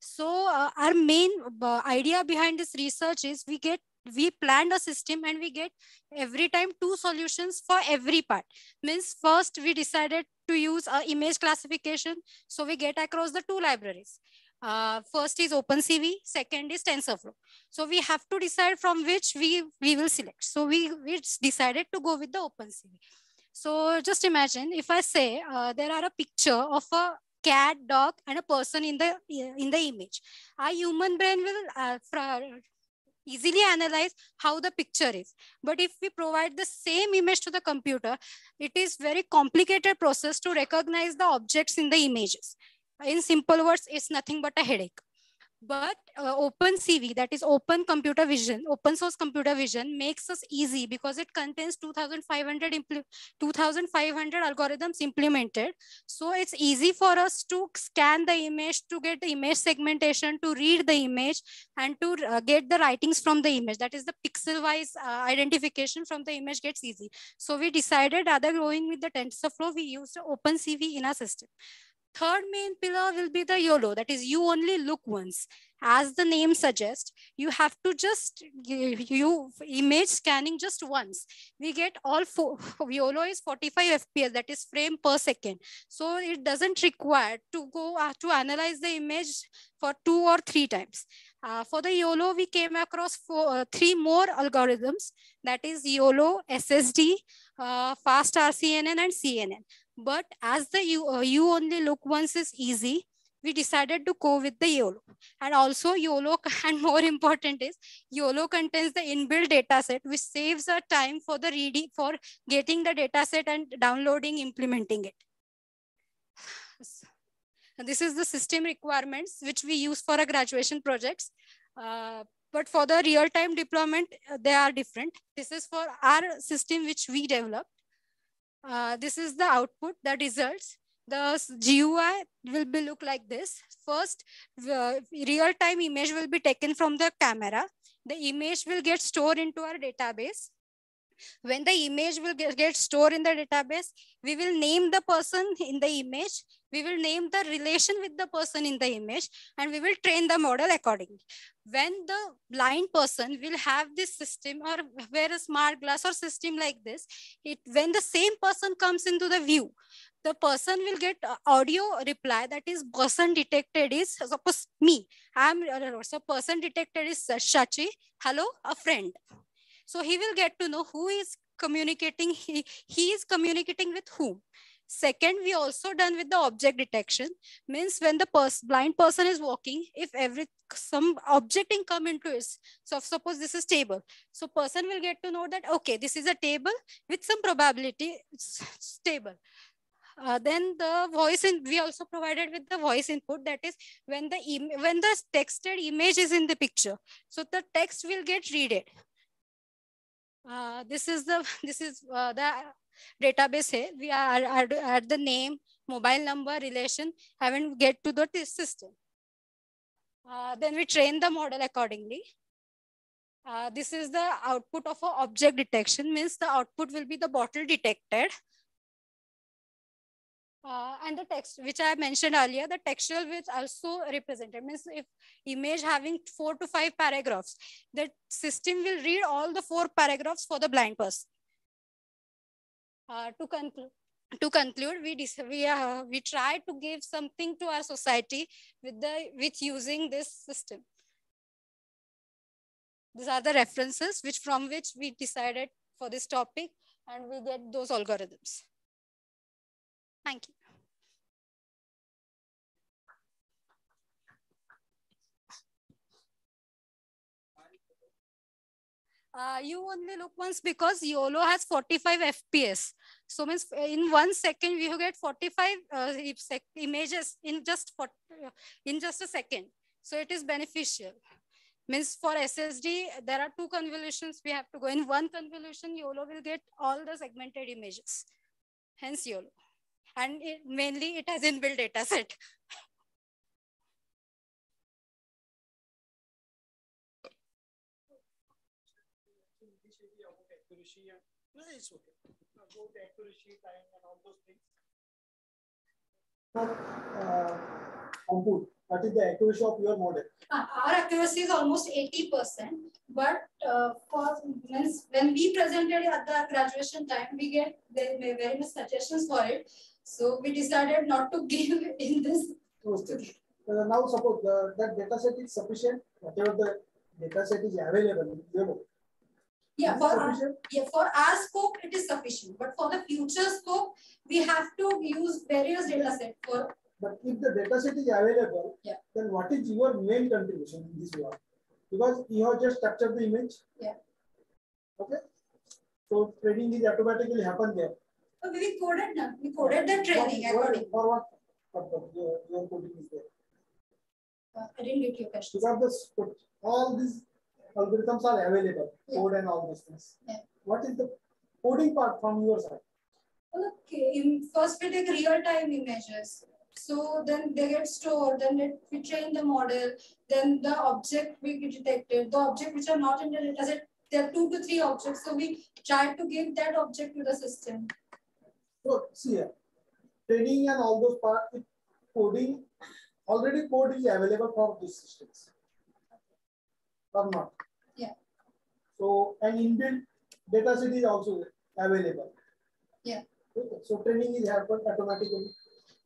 So uh, our main uh, idea behind this research is we get we planned a system and we get every time two solutions for every part means first we decided to use a image classification so we get across the two libraries uh, first is OpenCV, second is TensorFlow. So we have to decide from which we, we will select. So we, we decided to go with the OpenCV. So just imagine if I say uh, there are a picture of a cat, dog, and a person in the in the image. Our human brain will uh, easily analyze how the picture is. But if we provide the same image to the computer, it is very complicated process to recognize the objects in the images in simple words, it's nothing but a headache. But uh, OpenCV, that is open computer vision, open source computer vision makes us easy because it contains 2,500 2,500 algorithms implemented. So it's easy for us to scan the image, to get the image segmentation, to read the image, and to uh, get the writings from the image. That is the pixel-wise uh, identification from the image gets easy. So we decided rather going with the TensorFlow, we used OpenCV in our system. Third main pillar will be the YOLO, that is you only look once. As the name suggests, you have to just, you image scanning just once. We get all four, YOLO is 45 FPS, that is frame per second. So it doesn't require to go uh, to analyze the image for two or three times. Uh, for the YOLO, we came across four, uh, three more algorithms, that is YOLO, SSD, uh, fast RCNN and CNN. But as the you, uh, look once is easy, we decided to go with the YOLO. And also YOLO, and more important is, YOLO contains the inbuilt dataset, which saves our time for the reading, for getting the dataset and downloading, implementing it. This is the system requirements, which we use for our graduation projects. Uh, but for the real-time deployment, uh, they are different. This is for our system, which we developed. Uh, this is the output, the results. The GUI will be look like this. First, uh, real-time image will be taken from the camera. The image will get stored into our database. When the image will get, get stored in the database, we will name the person in the image. We will name the relation with the person in the image and we will train the model accordingly. When the blind person will have this system or wear a smart glass or system like this, it when the same person comes into the view, the person will get audio reply that is person detected is suppose me i'm so person detected is shachi hello a friend so he will get to know who is communicating. He, he is communicating with whom. Second, we also done with the object detection. Means when the pers blind person is walking, if every some objecting come into it. So suppose this is table. So person will get to know that, okay, this is a table with some probability stable. Uh, then the voice in we also provided with the voice input that is when the when the texted image is in the picture so the text will get read it uh, this is the this is uh, the database here. We are add, add the name, mobile number, relation, haven't get to the system. Uh, then we train the model accordingly. Uh, this is the output of a object detection means the output will be the bottle detected uh, and the text which I mentioned earlier, the textual which also represented means if image having four to five paragraphs, the system will read all the four paragraphs for the blind person. Uh, to conclude, to conclude, we we uh, we try to give something to our society with the with using this system. These are the references which from which we decided for this topic, and we get those algorithms. Thank you. Uh, you only look once because YOLO has 45 FPS. So means in one second we get 45 uh, images in just uh, in just a second. So it is beneficial. Means for SSD, there are two convolutions we have to go. In one convolution, YOLO will get all the segmented images. Hence YOLO and it, mainly it has inbuilt data set. it's okay. About accuracy, time, and all those things. uh, compute. What is the accuracy of your model? Uh, our accuracy is almost 80%. But uh, for when we presented at the graduation time, we get very much suggestions for it. So we decided not to give in this. Okay. Uh, now suppose the, that data set is sufficient, whatever the data set is available, Yeah, for yeah, for our scope, it is sufficient. But for the future scope, we have to use various data set for. But if the data set is available, yeah. then what is your main contribution in this work? Because you have just captured the image. Yeah. Okay. So training is automatically happen there. We coded now. We coded the training for, according. For what purpose your, your coding is there? Uh, I didn't get your question. Because this, all these algorithms are available, code and all these things. What is the coding part from your side? Okay, in first we take real-time images. So then they get stored, then it, we train the model, then the object we detected, the object which are not in the dataset, there are two to three objects. So we try to give that object to the system. So see here, training and all those part, coding, already code is available for these systems. Or not? Yeah. So an inbuilt data set is also available. Yeah. Okay. So training is happened automatically.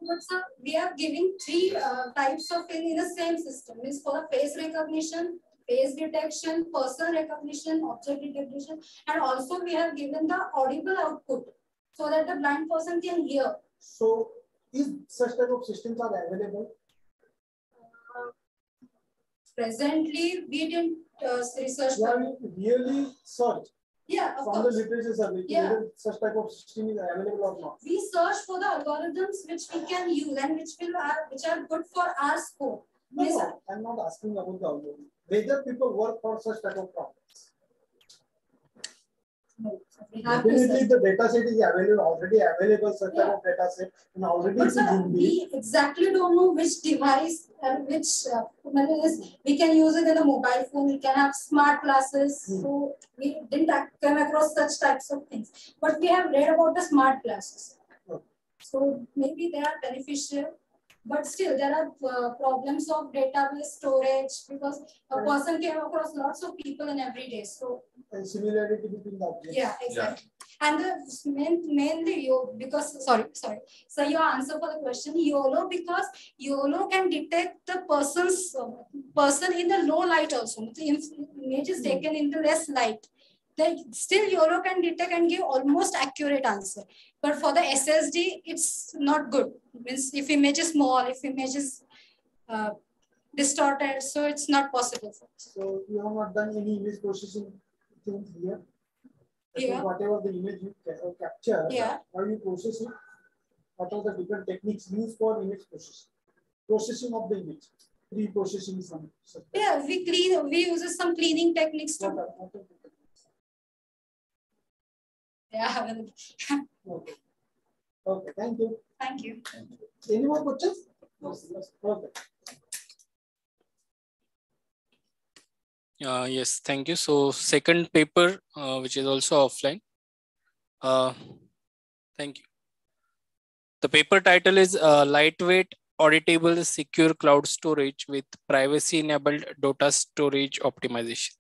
But sir, we are giving three uh, types of thing in the same system. Is for the face recognition, face detection, person recognition, object recognition, and also we have given the audible output so that the blind person can hear. So, is such type of systems are available? Presently, we didn't uh, research. Yeah, we really search. Yeah, of From course. the literature survey, Yeah. whether such type of system is available or not. We search for the algorithms which we can use and which will are which are good for our scope. No, Yes, no, I'm not asking about the algorithm. Whether people work for such type of problems. We have Definitely the data set is available, already available such type of data set and already But sir, we exactly don't know which device and which uh, is- we can use it in a mobile phone. We can have smart glasses. So we didn't come across such types of things. But we have read about the smart glasses. So maybe they are beneficial. But still, there are uh, problems of database storage because a Right. person came across lots of people in every day. So and similarity between the objects. yeah, exactly. And the main, mainly you because sorry, sorry. So your answer for the question YOLO because YOLO can detect the person's uh, person in the low light also. The im- image is taken in the less light. Then still YOLO can detect and give almost accurate answer. But for the SSD, it's not good. Means if image is small, if image is uh, distorted, so it's not possible. So you have not done any image processing things here. Yeah. Whatever the image you uh, capture, Yeah. how you process it, what are the different techniques used for image processing? Processing of the image, pre-processing some. Yeah, we clean. We use some cleaning techniques What are, what are? Yeah. Okay. Okay, thank you. Thank you. Any more questions? Yes, yes, perfect. Uh, yes, thank you. So second paper, uh, which is also offline. Uh, thank you. The paper title is uh, Lightweight Auditable Secure Cloud Storage with Privacy Enabled Data Storage Optimization.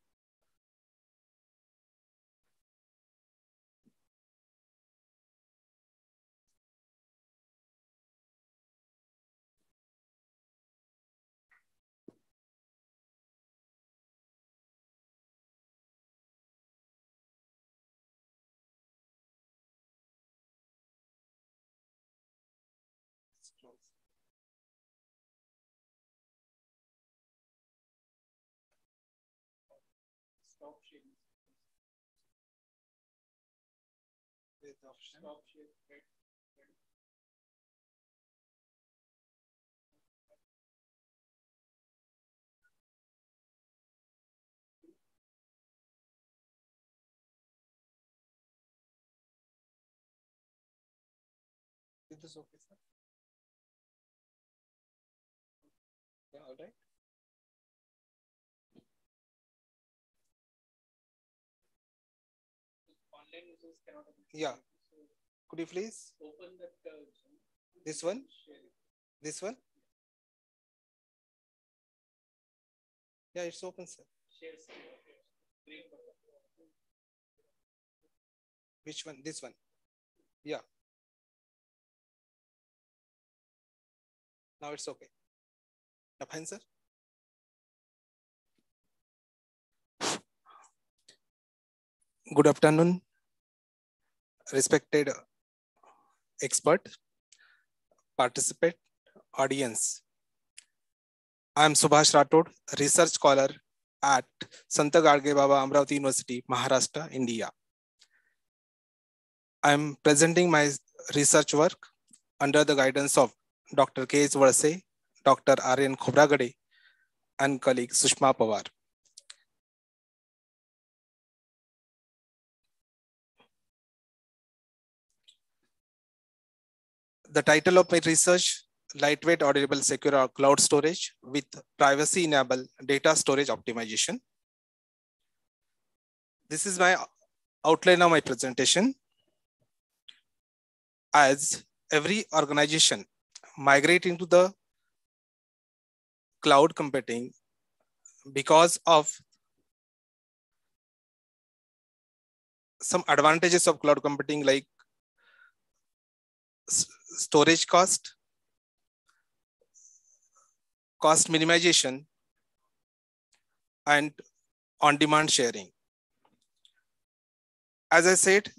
Is this okay, sir? Yeah, all right. Online users cannot. Yeah. Could you please open that? This one? This one? Yeah, it's open, sir. Which one? This one? Yeah. Now it's okay. Sir. Good afternoon, respected expert, participant, audience. I am Subhash Rathod, research scholar at Sant Gadge Baba Amravati University, Maharashtra, India. I am presenting my research work under the guidance of Dr. K. Varse, Dr. Aryan Khobragade, and colleague Sushma Pawar. The title of my research, Lightweight Auditable Secure Cloud Storage with Privacy Enable Data Storage Optimization. This is my outline of my presentation. As every organization migrate into the cloud computing because of some advantages of cloud computing like storage cost, cost minimization, and on-demand sharing. As I said,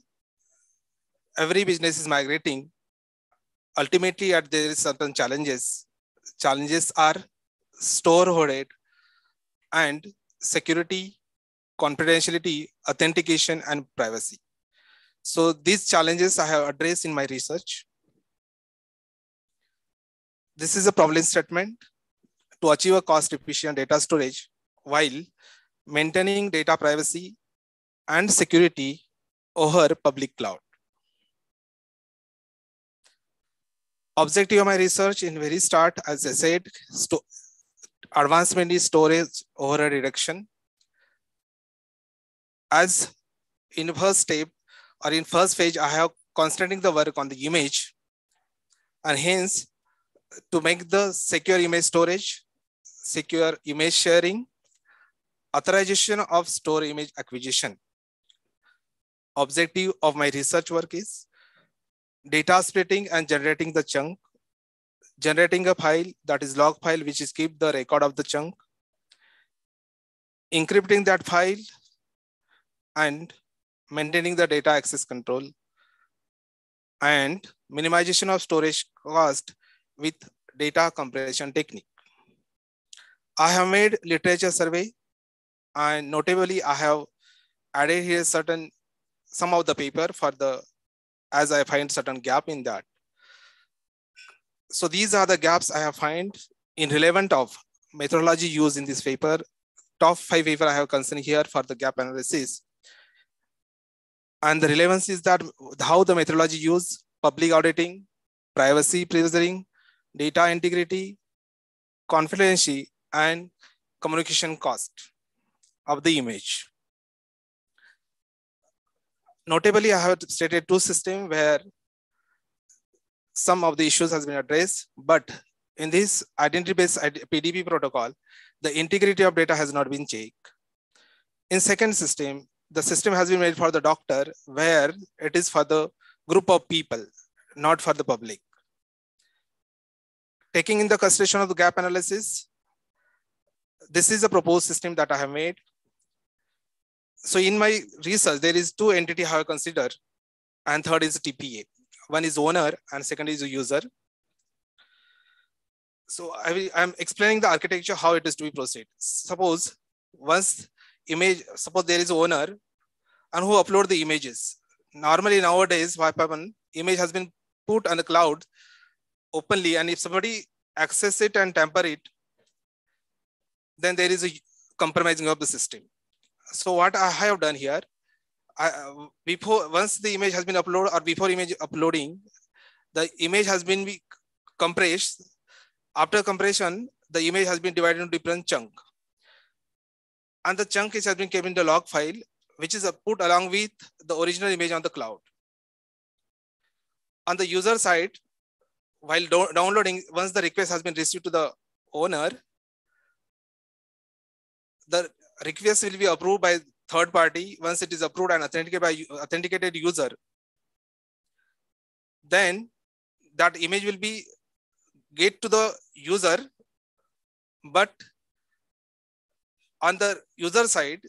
every business is migrating. Ultimately, at there is certain challenges. Challenges are store hoarded and security, confidentiality, authentication, and privacy. So these challenges I have addressed in my research. This is a problem statement to achieve a cost efficient data storage while maintaining data privacy and security over public cloud. Objective of my research in very start, as I said, advancement is storage overhead reduction. As in first step or in first phase, I have concentrating the work on the image and hence to make the secure image storage, secure image sharing, authorization of store image acquisition. Objective of my research work is data splitting and generating the chunk, generating a file that is log file, which is keep the record of the chunk, encrypting that file, and maintaining the data access control, and minimization of storage cost with data compression technique. I have made literature survey and notably I have added here certain some of the paper for the as I find certain gap in that. So these are the gaps I have find in relevant of methodology used in this paper. Top five paper I have concerned here for the gap analysis. And the relevance is that how the methodology used public auditing, privacy preserving, data integrity, confidentiality, and communication cost of the image. Notably, I have stated two systems where some of the issues has been addressed, but in this identity-based PDP protocol, the integrity of data has not been checked. In second system, the system has been made for the doctor where it is for the group of people, not for the public. Taking in the consideration of the gap analysis, this is a proposed system that I have made. So in my research, there is two entity I have considered, and third is TPA. One is owner and second is user. So I am explaining the architecture, how it is to be proceed. Suppose once image, suppose there is owner and who upload the images. Normally nowadays, what happen, image has been put on the cloud openly and if somebody access it and tamper it, then there is a compromising of the system. So what I have done here, I, before once the image has been uploaded or before image uploading, the image has been compressed. After compression, the image has been divided into different chunk. And the chunk is has been kept in the log file, which is put along with the original image on the cloud. On the user side, while do downloading, once the request has been received to the owner, the request will be approved by third party. Once it is approved and authenticated by authenticated user, then that image will be get to the user, but on the user side,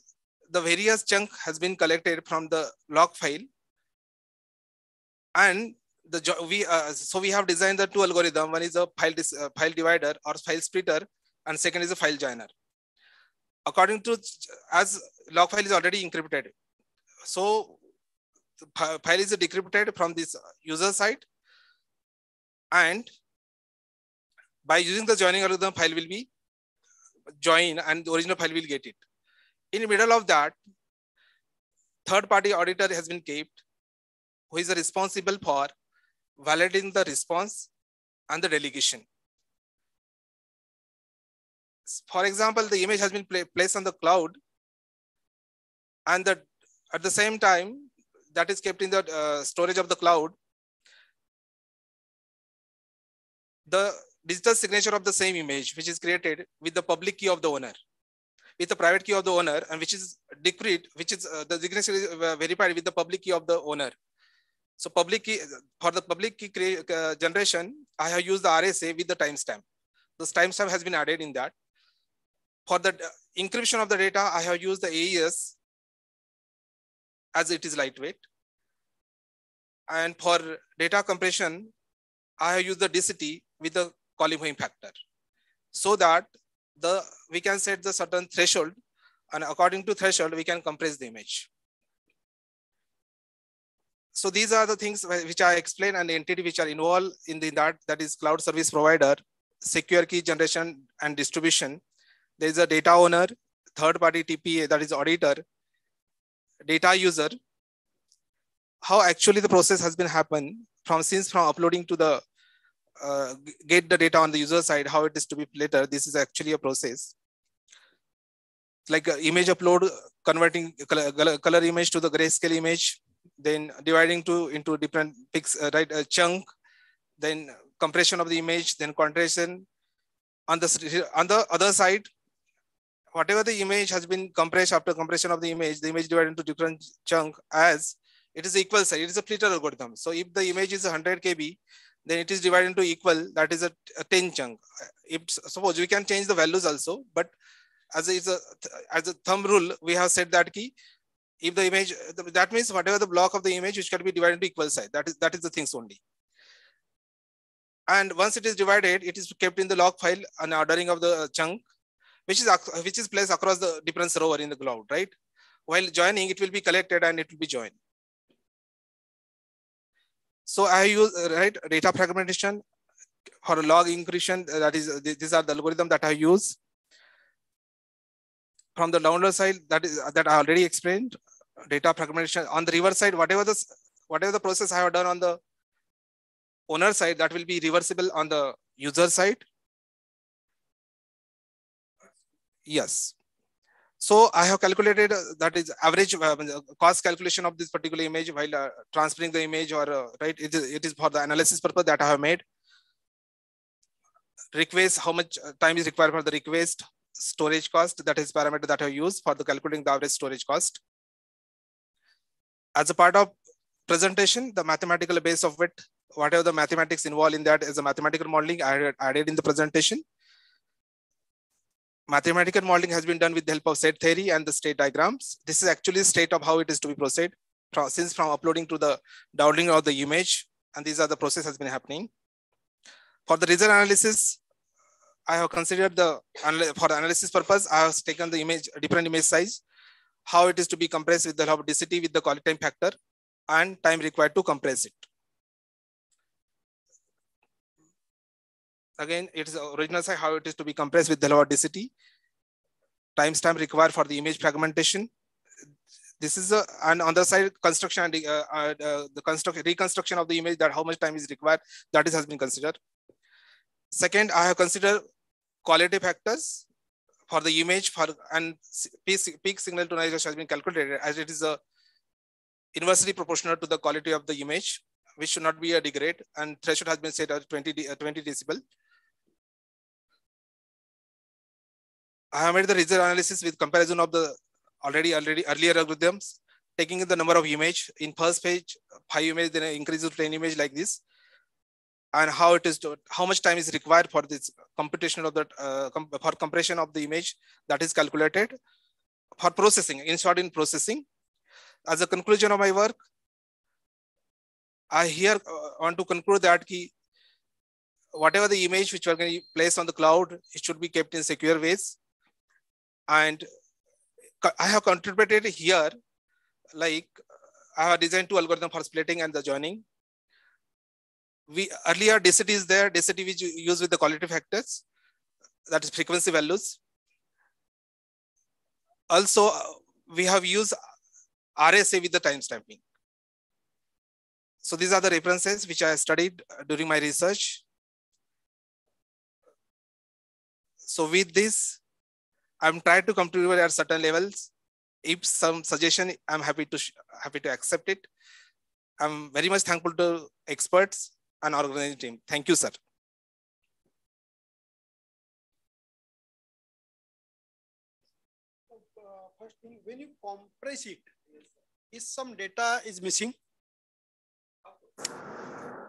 the various chunk has been collected from the log file and the we uh, so we have designed the two algorithm one is a file uh, file divider or file splitter and second is a file joiner according to as log file is already encrypted. So file is decrypted from this user side and by using the joining algorithm file will be join and the original file will get it. In the middle of that, third party auditor has been kept who is responsible for validating the response and the delegation for example, the image has been placed on the cloud and that at the same time that is kept in the uh, storage of the cloud, the digital signature of the same image, which is created with the public key of the owner, with the private key of the owner, and which is decreed, which is uh, the signature is uh, verified with the public key of the owner. So public key for the public key uh, generation, I have used the RSA with the timestamp. This timestamp has been added in that. For the encryption of the data, I have used the AES as it is lightweight. And for data compression, I have used the DCT with the Colquhoun factor so that the we can set the certain threshold and according to threshold, we can compress the image. So these are the things which I explained and the entity which are involved in the, that, that is cloud service provider, secure key generation and distribution, there is a data owner, third party TPA, that is auditor, data user, how actually the process has been happened from since from uploading to the uh, get the data on the user side, how it is to be later. This is actually a process. Like uh, image upload, converting color, color, image to the grayscale image, then dividing to into different pix, uh, right, chunk, then compression of the image, then contraction. On the on the other side, whatever the image has been compressed after compression of the image, the image divided into different chunk as it is equal size. It is a splitter algorithm. So if the image is 100 KB, then it is divided into equal, that is a, a 10 chunk. If suppose we can change the values also, but as a, as a thumb rule, we have said that key, if the image, that means whatever the block of the image, which can be divided into equal size. That is, that is the things only. And once it is divided, it is kept in the log file an ordering of the chunk which is which is placed across the different server in the cloud, right? While joining, it will be collected and it will be joined. So I use right data fragmentation for log encryption. That is, these are the algorithm that I use. From the download side, that is that I already explained. Data fragmentation on the reverse side, whatever the whatever the process I have done on the owner side, that will be reversible on the user side. Yes. So I have calculated uh, that is average uh, cost calculation of this particular image while uh, transferring the image or uh, right. It is, it is for the analysis purpose that I have made. Request, how much uh, time is required for the request, storage cost, that is parameter that I use for the calculating the average storage cost. As a part of presentation, the mathematical base of it, whatever the mathematics involved in that is a mathematical modeling I added in the presentation mathematical modeling has been done with the help of set theory and the state diagrams. This is actually the state of how it is to be proceed since from uploading to the downloading of the image. And these are the process has been happening. For the result analysis, I have considered the, for the analysis purpose, I have taken the image, different image size, how it is to be compressed with the density with the quality time factor and time required to compress it. Again, it is original size, how it is to be compressed with the lower density. Timestamp required for the image fragmentation. This is a, and on the side construction and uh, uh, the construct reconstruction of the image that how much time is required that is has been considered. Second, I have considered quality factors for the image for and peak signal to noise ratio has been calculated as it is a inversely proportional to the quality of the image, which should not be a degrade and threshold has been set at 20, uh, 20 decibel. I have made the result analysis with comparison of the already already earlier algorithms, taking the number of image in first page, five image, then increase to 10 image like this, and how it is how much time is required for this computation of that uh, com for compression of the image that is calculated for processing, in short, in processing. As a conclusion of my work, I here uh, want to conclude that key whatever the image which we're going to place on the cloud, it should be kept in secure ways. And I have contributed here, like I have designed two algorithms for splitting and the joining. We earlier density is there, density which you use with the quality factors, that is frequency values. Also, uh, we have used RSA with the time stamping. So these are the references which I studied uh, during my research. So with this, I'm trying to come to at certain levels. If some suggestion, I'm happy to happy to accept it. I'm very much thankful to experts and organizing team. Thank you, sir. First thing, when you compress it, is some data is missing?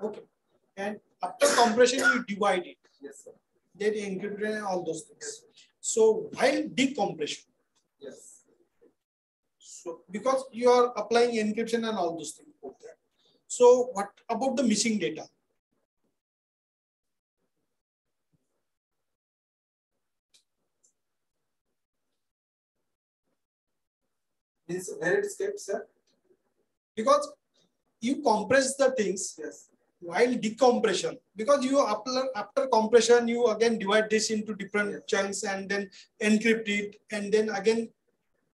Okay. And after compression, you divide it. Yes, sir. Then encrypted and all those things. So while decompression, yes. So because you are applying encryption and all those things. Okay. So what about the missing data? Means where it escapes, sir? Because you compress the things. Yes while decompression because you after, after compression you again divide this into different yeah. chunks and then encrypt it and then again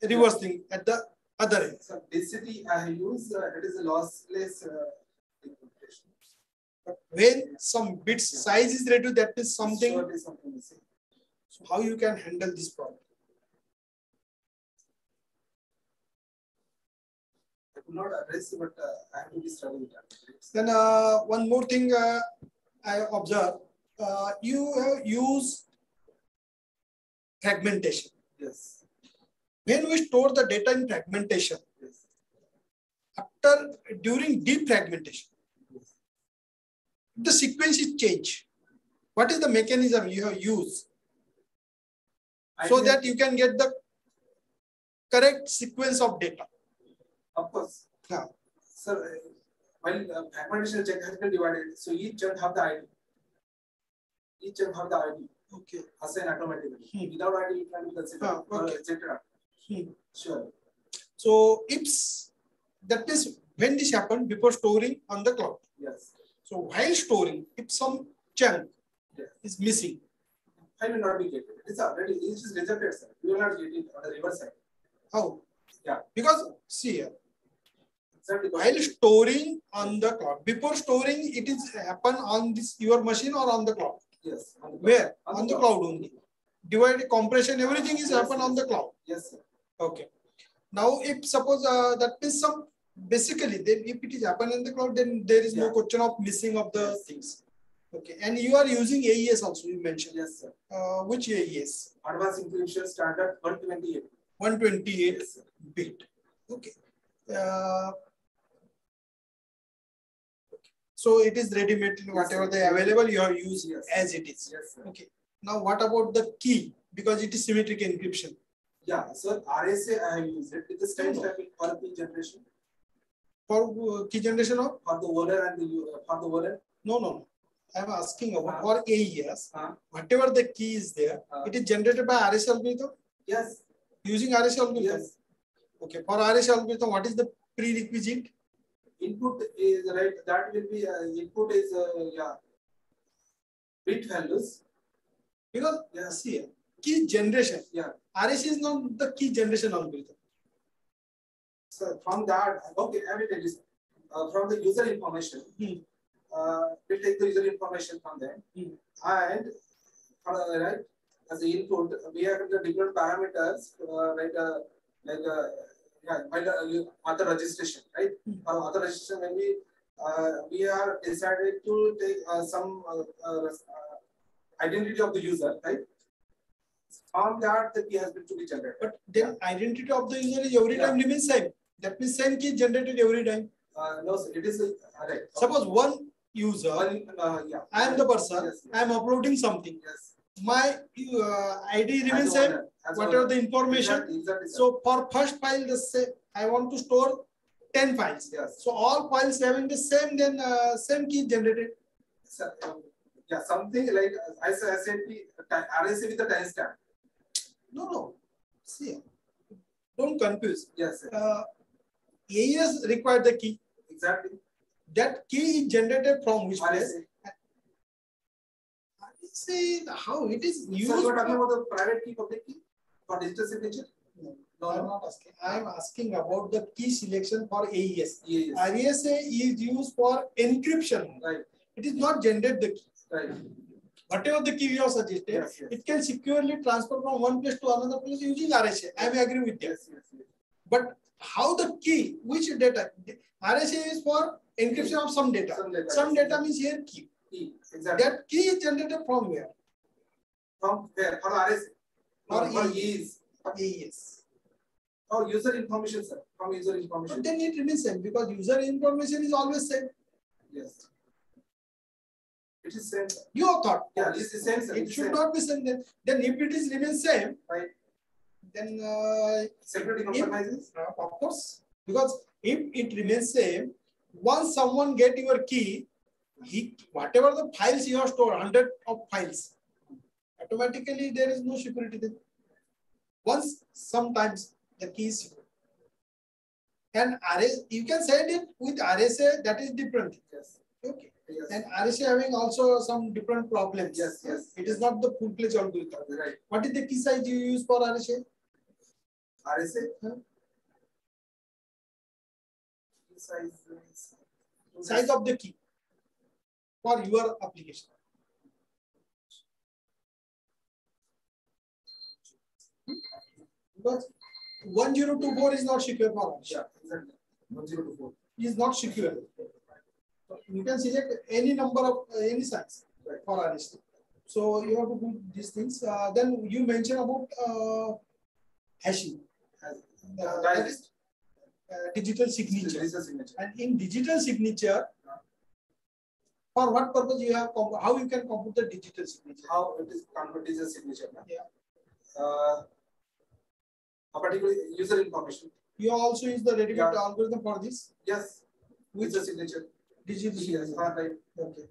reverse thing at the other end. So basically I use uh, it is a lossless uh, decompression. But when some bits size is reduced, that is something. Sure, something so how you can handle this problem? Not address, but uh, I have to be that. Then uh, one more thing uh, I observe, uh, you have used fragmentation. Yes. When we store the data in fragmentation, yes. after during defragmentation, yes. the sequence is changed. What is the mechanism you have used I so that you can get the correct sequence of data? Of course. Yeah. So when uh, fragmentation chunk has been divided, so each chunk have the ID. Each chunk have the ID. Okay. Assign automatically. Hmm. Without ID, it can be considered ah, okay. rejected. Hmm. Sure. So it's that is when this happened before storing on the cloud. Yes. So while storing, if some chunk yes. is missing, I will not be getting it. It's already it is rejected, sir. You will not get it on the reverse side. How? Yeah. Because see here, while storing on the cloud, before storing, it is happen on this your machine or on the cloud. Yes. On the Where? On, on the, cloud. cloud only. Divided compression, everything is yes, happen yes. on the cloud. Yes. Sir. Okay. Now, if suppose uh, that means some basically then if it is happen in the cloud, then there is no question of missing of the things. Okay, and you are using AES also. You mentioned. Yes, sir. Uh, which AES? Advanced encryption standard 128. 128 bit. Okay. Uh, so it is ready-made, whatever sir. they available, you have used Yes. as it is. Yes, sir. Okay. Now, what about the key? Because it is symmetric encryption. Yeah, so RSA I have used it with the same type for key generation For uh, key generation of? for the owner and the u- for the owner. No, no, no. I'm asking about Uh, for AES, uh, whatever the key is there, Uh. it is generated by RSA algorithm yes, using RSA algorithm. yes. Okay, for RSA algorithm, what is the prerequisite? Input is right. That will be uh, input is uh, yeah bit values. Because Yeah. see, key generation. Yeah. RS is not the key generation algorithm. So from that, okay, I will tell you. Uh, from the user information, Hmm. uh, we take the user information from them, Hmm. and for the right as the input, we have the different parameters, uh, like uh, like uh, yeah, while uh, you, other registration, right? For other registration, maybe uh, we are decided to take uh, some uh, uh, uh, identity of the user, right? From that, the key has been to be generated. But then identity of the user is every Yeah. time remains same. That means same key generated every time. Uh, no, sir, it is uh, right. Suppose one user, One, uh, yeah. I am the person, Yes, yes. I am uploading something. Yes. My uh, ID remains same, a whatever the information. Exactly. So for first file, the same, I want to store 10 files. Yes. So all files having the same, then uh, same key generated. Sir, um, yeah, something like uh, I said, RSA with the timestamp. No, no. See, don't confuse. Yes, sir. Uh, AES required the key. exactly. That key is generated from which place? RSA. See how it is So used. you are talking about the private key, public key for digital signature? No, No, I'm no. not asking. I'm asking about the key selection for AES. Yes. RSA is used for encryption. Right, It is not generate the key. right. Whatever the key you have suggested, Yes, yes. it can securely transfer from one place to another place using RSA. I am agree with you. Yes, yes, yes. But how the key, which data? RSA is for encryption of some data. Some data, Some data means here key. Key, exactly. That key is generated from where? From where? For RSA. For AES. ease. AES. Oh, user information, sir. From user But information. then it remains same because user information is always same. Yes. It is same. sir. Your thought. Yeah, it is is same, sir. It It's should same. not be same then. Then if it is remain same, Right. then uh, Security if- compromises? uh, of course, because if it remains same, once someone get your key, he whatever the files you have stored, hundred of files, automatically there is no security then. Once sometimes the key is secure. And RS, you can say it with RSA, that is different. Yes. Okay. Yes. And RSA having also some different problems. Yes, yes. It is not the full fledged algorithm. Right. What is the key size you use for RSA? RSA? Huh? Size Size of the key for your application. Because 1024 is not secure for us. Yeah, exactly. One zero two four. Is not secure. You can select any number of uh, any size for RSA. So you have to do these things. Uh, then you mentioned about uh, hashing. Uh, that is uh, digital signature. Digital signature. And in digital signature, for what purpose you have, how you can compute the digital signature? How it is converted as a signature? na? Yeah. A particular user information. You also use the ready-made Yeah. algorithm for this Yes. Which- With the signature. digital Yes. signature. ah, right. Okay.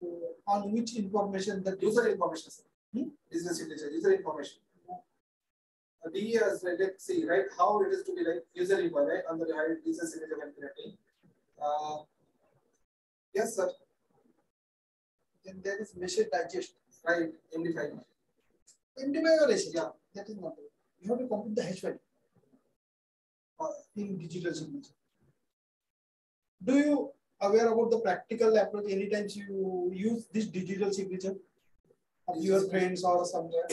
So on which information that User information. sir. Hmm? Digital signature. User information. Uh, DS, like, let's see, right? How it is to be like user info, right? On the right, user signature infinity. Uh, yes, sir. then there is message digest. Right. MD5. MD5 or Yeah. That is not. You have to compute the hash value uh, in digital signature. Do you aware about the practical approach anytime you use this digital signature of your friends or somewhere?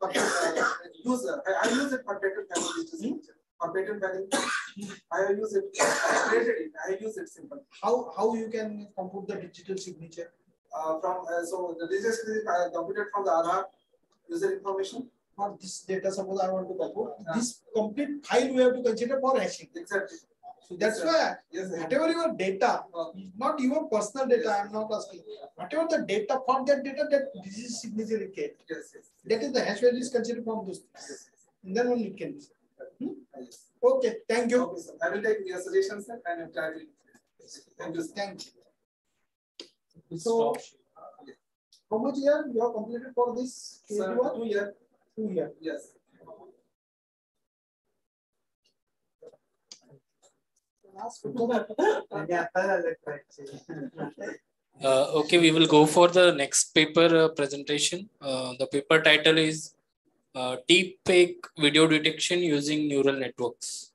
But, uh, use uh, I, I use it for patent filing for patent filing. I used it. I created it. I use it simple. How how you can compute the digital signature? Uh, from uh, so the digital signature I computed from the Aadhaar user information. Not this data. Suppose I want to compute this complete file. We have to consider for hashing. Exactly. So that's why yes, whatever your data, not your personal data, I'm not asking. Whatever the data for that data, that this is signature get. Yes, yes. That is the hash value is considered from those things. Yes, And then only it can be. Hmm? Yes. Okay, thank you. Okay, sir. I will take your suggestions sir, and try to. Thank you. Thank you. So, how much year you have completed for this? Sir, two year. Two year. Yes. Uh, okay, we will go for the next paper uh, presentation. Uh, the paper title is uh, Deep Fake Video Detection Using Neural Networks.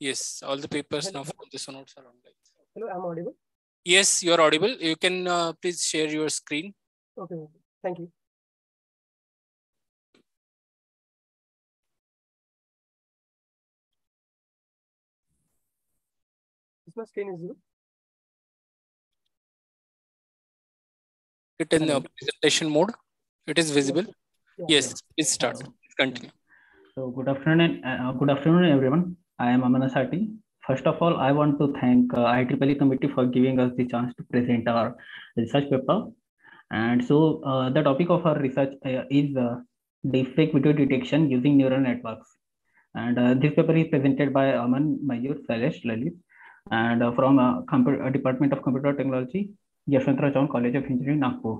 Yes, all the papers Hello. now from this notes are online. Hello, I'm audible? Yes, you are audible. You can uh, please share your screen. Okay, thank you. Is my screen is zero? It in the presentation mode. It is visible. Yeah. Yes, please start. Continue. So good afternoon, uh, good afternoon, everyone. I am Amana Sati. First of all, I want to thank uh, IEEE committee for giving us the chance to present our research paper. And so uh, the topic of our research uh, is uh, deepfake video detection using neural networks. And uh, this paper is presented by Aman Mayur Salesh Lalit and uh, from uh, uh, Department of Computer Technology, Yashwantrao Chavan College of Engineering, Nagpur.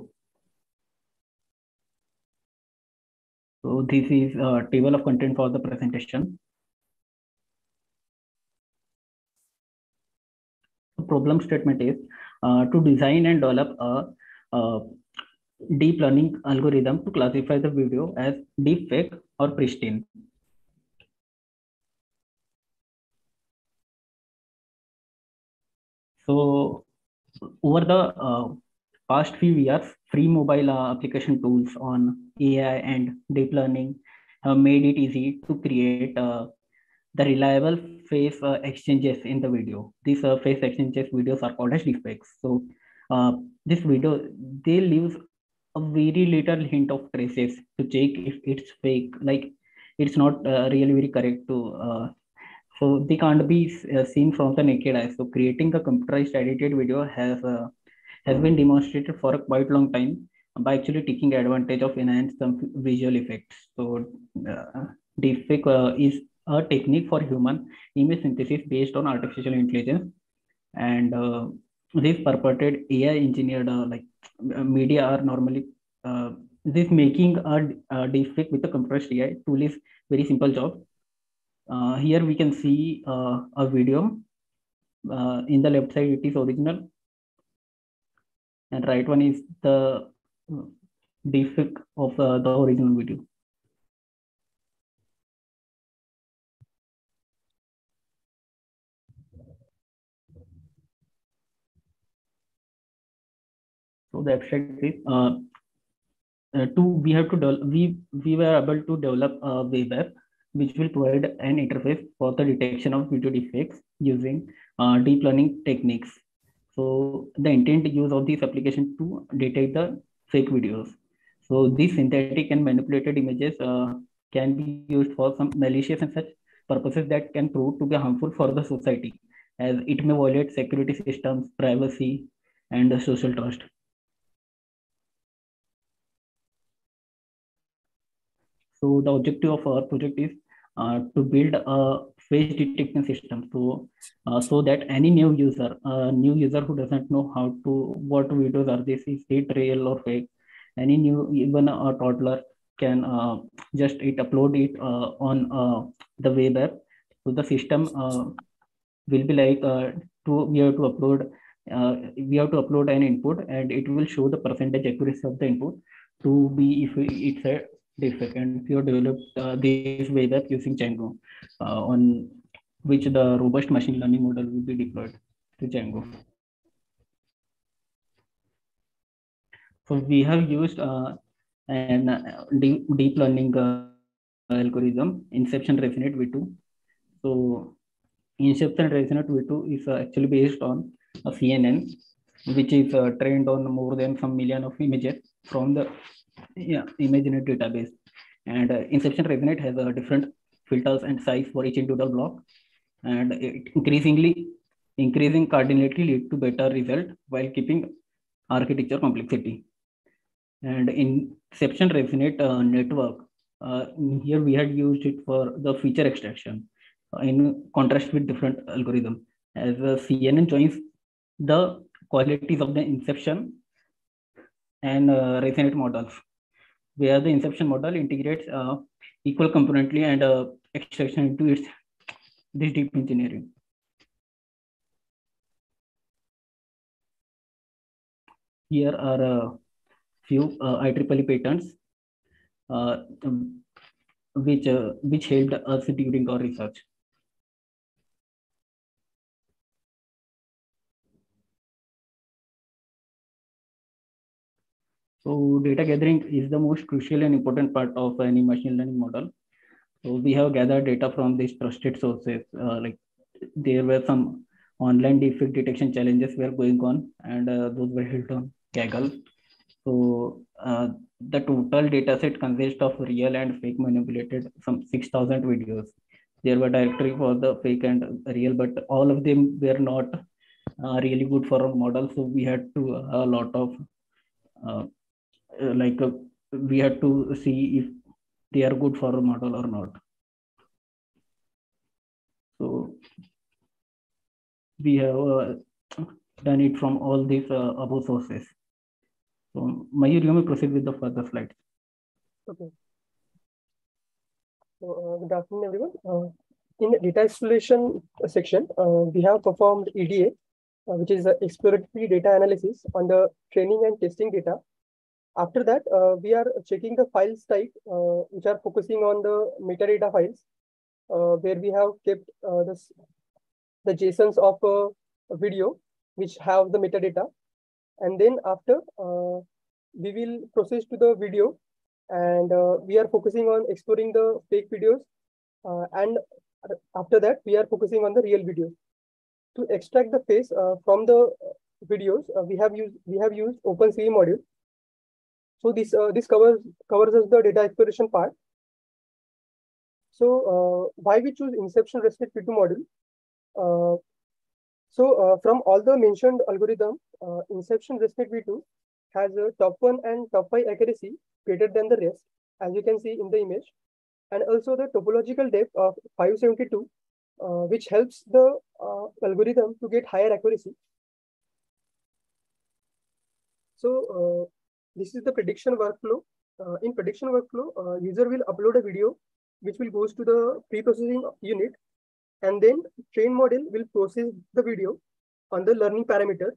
So this is a table of content for the presentation. The problem statement is uh, to design and develop a, a deep learning algorithm to classify the video as deep fake or pristine. So over the uh, past few years, free mobile uh, application tools on AI and deep learning have made it easy to create uh, the reliable face uh, exchanges in the video. These uh, face exchanges videos are called as deepfakes. So uh, this video, they leave a very little hint of traces to check if it's fake. Like it's not really very correct to so they can't be uh, seen from the naked eye. So creating a computerized edited video has uh, has been demonstrated for a quite long time by actually taking advantage of enhanced visual effects. So uh, deepfake uh, is a technique for human image synthesis based on artificial intelligence, and uh, this purported AI engineered uh, like media are normally this making a, a deepfake with a computerized AI tool is very simple job uh, here we can see uh, a video. Uh, in the left side, it is original. And right one is the deepfake of the original video. So the abstract is uh, uh, to we have to we we were able to develop a web app which will provide an interface for the detection of video deepfakes using uh, deep learning techniques. So the intent use of this application to detect the fake videos. So these synthetic and manipulated images uh, can be used for some malicious and such purposes that can prove to be harmful for the society as it may violate security systems, privacy, and social trust. So the objective of our project is uh, to build a face detection system. So, uh, so that any new user, a new user who doesn't know how to, what videos are this, is it real or fake, any new, even a toddler can uh, just it upload it uh, on uh, the web app. So the system uh, will be like to we have to upload we have to upload an input and it will show the percentage accuracy of the input to be if it's a deepfake and have developed uh, this web app using Django uh, on which the robust machine learning model will be deployed to Django. So we have used uh, and uh, deep, deep learning uh, algorithm, Inception ResNet V2. So Inception ResNet V2 is uh, actually based on a CNN, which is uh, trained on more than some million of images from the yeah, ImageNet database. And uh, Inception ResNet has a different filters and size for each individual block. And it increasingly increasing cardinality lead to better result while keeping architecture complexity. And Inception ResNet uh, network, uh, here we had used it for the feature extraction uh, in contrast with different algorithm. As uh, CNN joins the qualities of the Inception and uh, models, where the Inception model integrates uh, equal componently and uh, extraction into its this deep engineering. Here are a few uh, IEEE patents uh, which uh, which helped us during our research. So data gathering is the most crucial and important part of any machine learning model. So we have gathered data from these trusted sources. Uh, like there were some online deepfake detection challenges were going on, and uh, those were held on Kaggle. So uh, the total data set consists of real and fake manipulated some 6,000 videos. There were directory for the fake and real, but all of them were not uh, really good for our model. So we had to a lot of uh, like uh, we had to see if they are good for a model or not. So we have uh, done it from all these uh, above sources. So Mayur, you may proceed with the further slides. Okay. So, uh, good afternoon, everyone. Uh, in the data exploration section, uh, we have performed EDA, uh, which is exploratory data analysis on the training and testing data after that, uh, we are checking the files type, uh, which are focusing on the metadata files, uh, where we have kept uh, this, the JSONs of a video, which have the metadata. And then after, uh, we will process to the video, and uh, we are focusing on exploring the fake videos. and after that, we are focusing on the real video. To extract the face from the videos, we have used we have used OpenCV module so this uh, this covers covers us the data exploration part. So uh, why we choose Inception ResNet V2 model? Uh, so uh, from all the mentioned algorithm, uh, Inception ResNet V2 has a top one and top five accuracy greater than the rest, as you can see in the image, and also the topological depth of 572, uh, which helps the algorithm to get higher accuracy. So this is the prediction workflow. Uh, in prediction workflow, uh, user will upload a video which will goes to the pre-processing unit and then train model will process the video on the learning parameter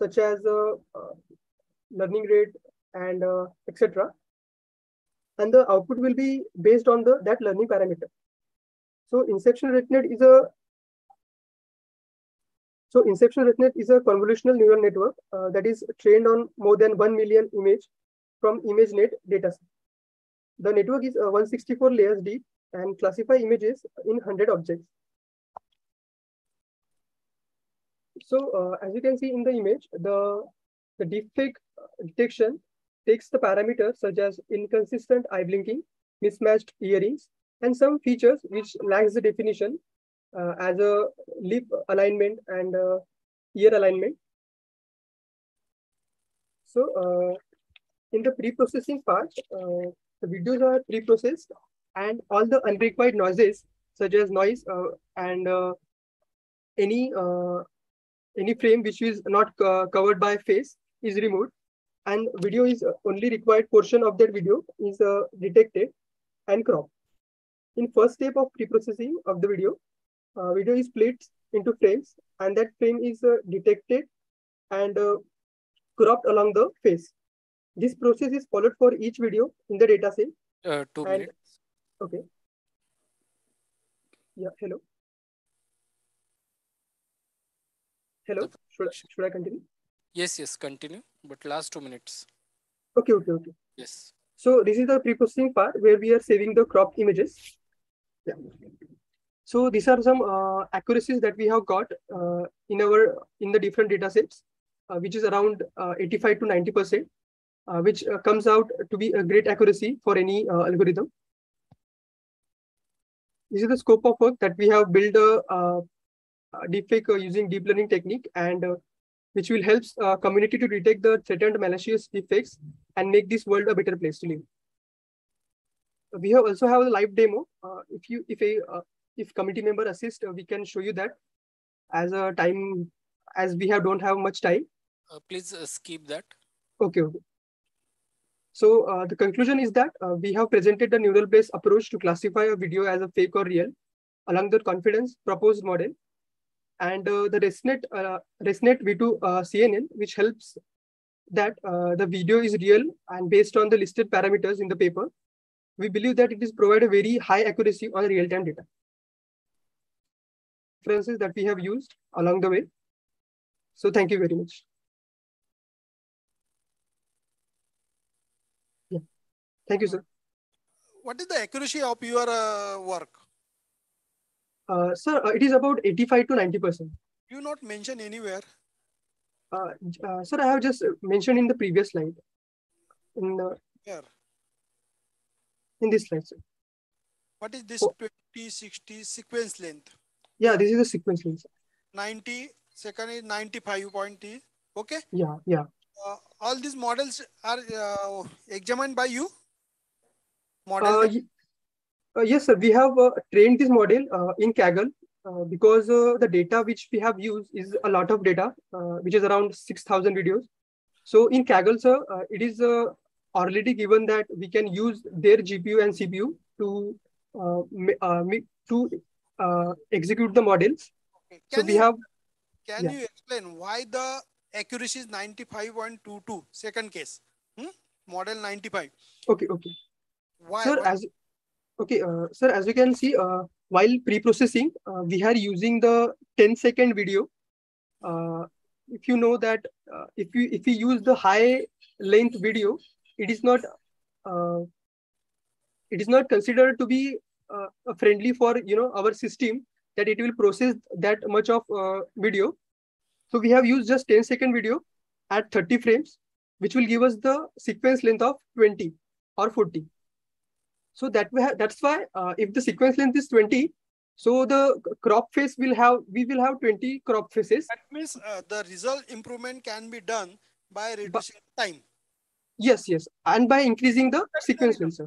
such as uh, uh learning rate and uh, etc. And the output will be based on the that learning parameter. So Inception ResNet is a so Inception ResNet is a convolutional neural network uh, that is trained on more than 1 million image from ImageNet dataset. The network is uh, 164 layers deep and classify images in 100 objects. So uh, as you can see in the image, the, the deepfake detection takes the parameters such as inconsistent eye blinking, mismatched earrings, and some features which lacks the definition uh, as a lip alignment and uh, ear alignment. So uh, in the pre-processing part, the videos are pre-processed and all the unrequired noises such as noise and any any frame which is not covered by face is removed and video is only required portion of that video is uh, detected and cropped. In first step of pre-processing of the video, uh, video is split into frames and that frame is uh, detected and uh, cropped along the face. This process is followed for each video in the data set. Uh, two and, minutes. Okay. Yeah, hello. Hello, should, I, should I continue? Yes, yes, continue, but last two minutes. Okay, okay, okay. Yes. So this is the pre-processing part where we are saving the cropped images. Yeah. So these are some uh, accuracies that we have got uh, in our in the different data sets, uh, which is around uh, 85 to 90 percent, uh, which uh, comes out to be a great accuracy for any algorithm. This is the scope of work that we have built a, a deepfake using deep learning technique and which will help community to detect the threatened malicious deepfakes and make this world a better place to live. We have also have a live demo. if you if a if committee member assist, uh, we can show you that as a time, as we have don't have much time. Uh, please uh, skip that. Okay. okay. So uh, the conclusion is that uh, we have presented the neural-based approach to classify a video as a fake or real along the confidence proposed model and uh, the ResNet, ResNet V2 CNN, which helps that the video is real and based on the listed parameters in the paper, we believe that it is provide a very high accuracy on real-time data references that we have used along the way. So thank you very much. Yeah. Thank you, sir. What is the accuracy of your uh, work? Uh, sir, uh, it is about 85 to 90%. You not mention anywhere. Uh, uh, sir, I have just mentioned in the previous slide. In the, Here. In this slide, sir. What is this oh. 20, 60 sequence length? Yeah, this is the sequence length. 90, second is 95 point. Okay? Yeah, yeah. Uh, all these models are uh, examined by you? Model uh, uh yes, sir. We have uh, trained this model uh, in Kaggle uh, because uh, the data which we have used is a lot of data, uh, which is around 6,000 videos. So in Kaggle, sir, it is already given that we can use their GPU and CPU to to uh, execute the models. Okay. so we you, have. Can yeah. you explain why the accuracy is 95.22 second case? Hmm? Model 95. Okay, okay. Why? Sir, as okay, uh, sir, as you can see, uh, while pre-processing, uh, we are using the 10 second video. Uh, if you know that uh, if you if you use the high length video, it is not uh, it is not considered to be friendly for you know our system that it will process that much of uh, video. So we have used just 10 second video at 30 frames, which will give us the sequence length of 20 or 40. So that we have, that's why uh, if the sequence length is 20, so the crop face will have, we will have 20 crop faces. That means uh, the result improvement can be done by reducing but, time. Yes, yes. And by increasing the sequence length.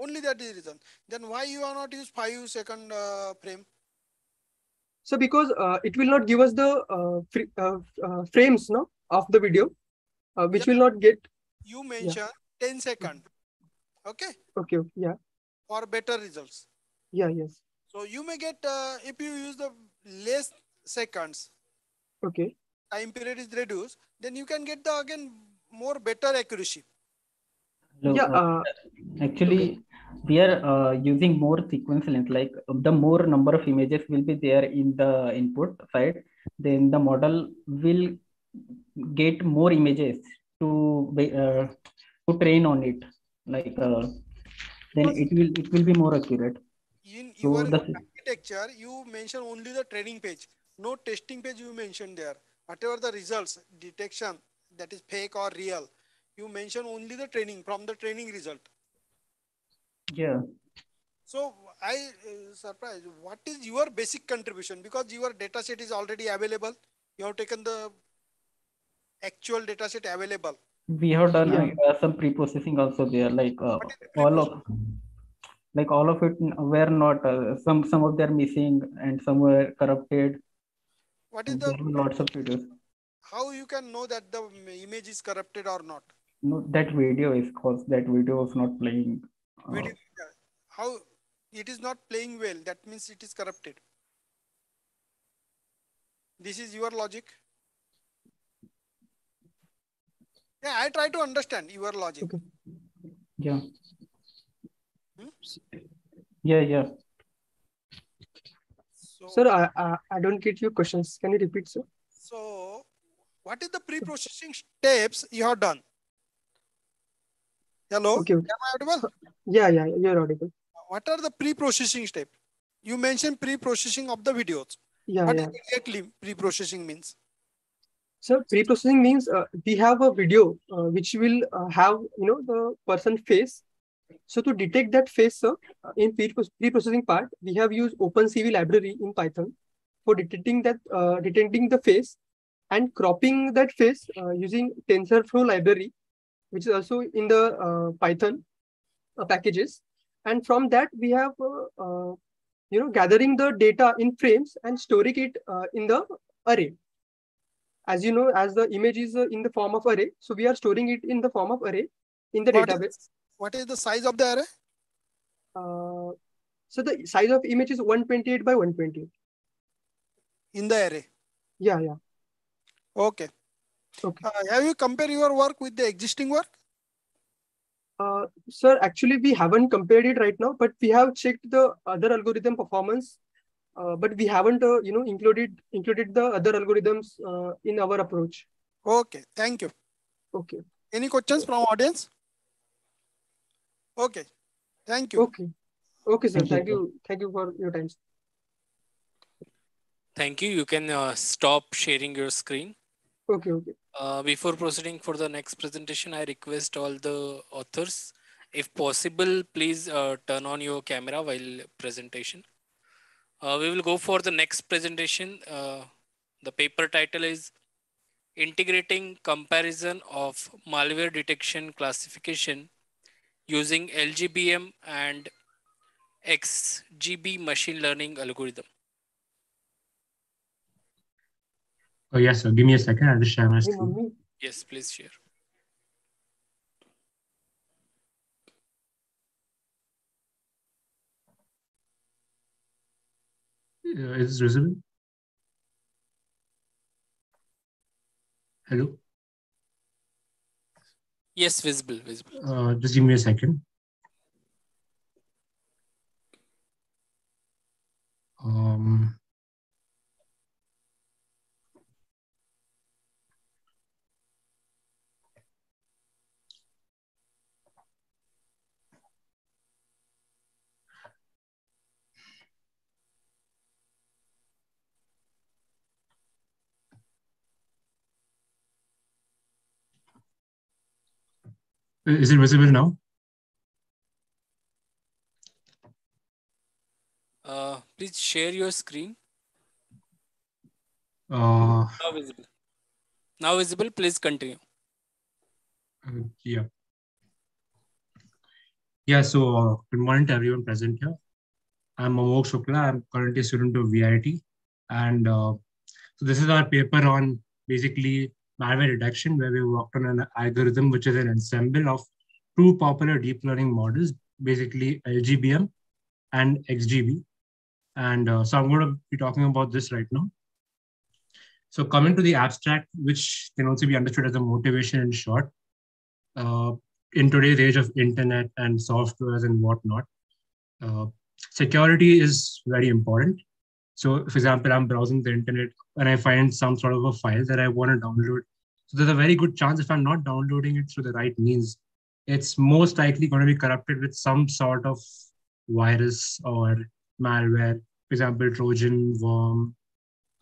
Only that is the reason. Then why you are not use five second uh, frame? So because uh, it will not give us the uh, fr uh, uh, frames no, of the video, uh, which yeah. will not get. You mention yeah. 10 second. Okay. Okay. Yeah. For better results. Yeah. Yes. So you may get if you use the less seconds. Okay. Time period is reduced, then you can get the again more better accuracy. So, yeah. Uh, actually, we are uh, using more sequence length. Like the more number of images will be there in the input side, then the model will get more images to be, uh, to train on it. Like uh, then it will it will be more accurate. In your so the, architecture, you mention only the training page, no testing page. You mentioned there. Whatever the results detection that is fake or real you mention only the training from the training result. Yeah. So I uh, surprised. What is your basic contribution? Because your data set is already available. You have taken the actual data set available. We have done yeah. uh, some pre-processing also there, like uh, all of like all of it were not uh, some some of them missing and some were corrupted. What is the lots of videos? How you can know that the image is corrupted or not? no that video is cause that video was not playing uh, video, how it is not playing well. That means it is corrupted. This is your logic? Yeah i try to understand your logic. Okay. yeah. Hmm? yeah yeah. So, sir I, I i don't get your questions. Can you repeat sir? So what is the pre-processing steps you have done Hello. Okay. okay. Am I audible? Yeah, yeah, you're audible. What are the pre-processing step? You mentioned pre-processing of the videos. Yeah, what yeah. exactly pre-processing means? So pre-processing means uh, we have a video uh, which will uh, have you know the person face. So to detect that face, sir, uh, in pre- pre-processing part, we have used OpenCV library in Python for detecting that uh, detecting the face and cropping that face uh, using TensorFlow library, which is also in the uh, Python uh, packages. And from that, we have uh, you know gathering the data in frames and storing it uh, in the array as you know as the image is uh, in the form of array so we are storing it in the form of array in the What database is, what is the size of the array? uh, so the size of image is 128 by 128 In the array. yeah yeah Okay. Okay. Uh, have you compared your work with the existing work? uh, sir actually we haven't compared it right now but we have checked the other algorithm performance uh, but we haven't uh, you know included included the other algorithms uh, in our approach Okay. Thank you. okay Any questions from audience? Okay. Thank you. okay okay sir Thank you, thank sir. you thank you for your time Thank you. You can uh, stop sharing your screen. Okay okay Uh, before proceeding for the next presentation, I request all the authors, if possible, please uh, turn on your camera while presentation. Uh, we will go for the next presentation. Uh, the paper title is Integrating Comparison of Malware Detection Classification using LGBM and XGB Machine Learning Algorithm. Oh, yes, sir. Give me a second. I'll just share my screen. Yes, please share. Uh, is this visible? Hello? Yes, visible, visible. Uh, just give me a second. Um, is it visible now? Uh, please share your screen. Uh, Now visible. Now visible, please continue. Uh, yeah. Yeah, so uh, good morning to everyone present here. I'm Amok Shukla. I'm currently a student of VIT. And uh, so this is our paper on basically malware detection, where we worked on an algorithm which is an ensemble of two popular deep learning models, basically LGBM and XGB. And uh, so I'm going to be talking about this right now. So coming to the abstract, which can also be understood as a motivation in short, uh, in today's age of internet and softwares and whatnot, uh, security is very important. So, for example, I'm browsing the internet and I find some sort of a file that I want to download. So, there's a very good chance if I'm not downloading it through the right means, it's most likely going to be corrupted with some sort of virus or malware, for example, Trojan, worm,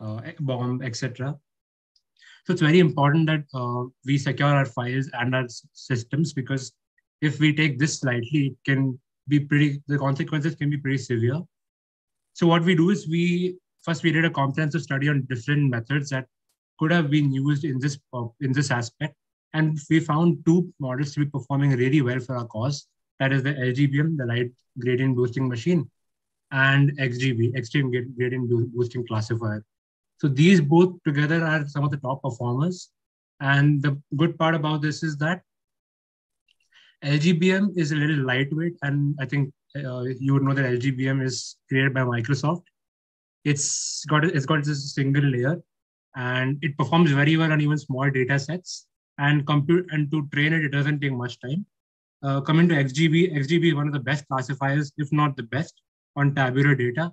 uh, bomb, etc. So it's very important that uh, we secure our files and our systems because if we take this lightly, it can be pretty, the consequences can be pretty severe. So what we do is we, first we did a comprehensive study on different methods that could have been used in this, uh, in this aspect. And we found two models to be performing really well for our cause. That is the LGBM, the light gradient boosting machine, and XGB, extreme gradient boosting classifier. So these both together are some of the top performers. And the good part about this is that LGBM is a little lightweight, and I think uh, you would know that LGBM is created by Microsoft. It's got it's got this single layer, and it performs very well on even small data sets. And compute and to train it, it doesn't take much time. Uh, coming to XGB, XGB is one of the best classifiers, if not the best, on tabular data.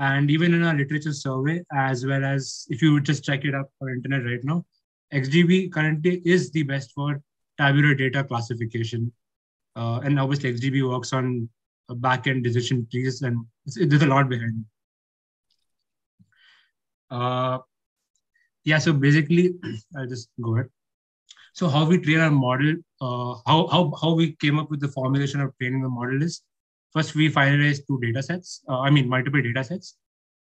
And even in our literature survey, as well as if you would just check it up on internet right now, XGB currently is the best for tabular data classification. Uh, and obviously XGB works on backend decision trees and there's a lot behind it. Uh, yeah, so basically, I'll just go ahead. So how we train our model, uh, how, how, how we came up with the formulation of training the model is, first we finalized two data sets, uh, I mean, multiple data sets.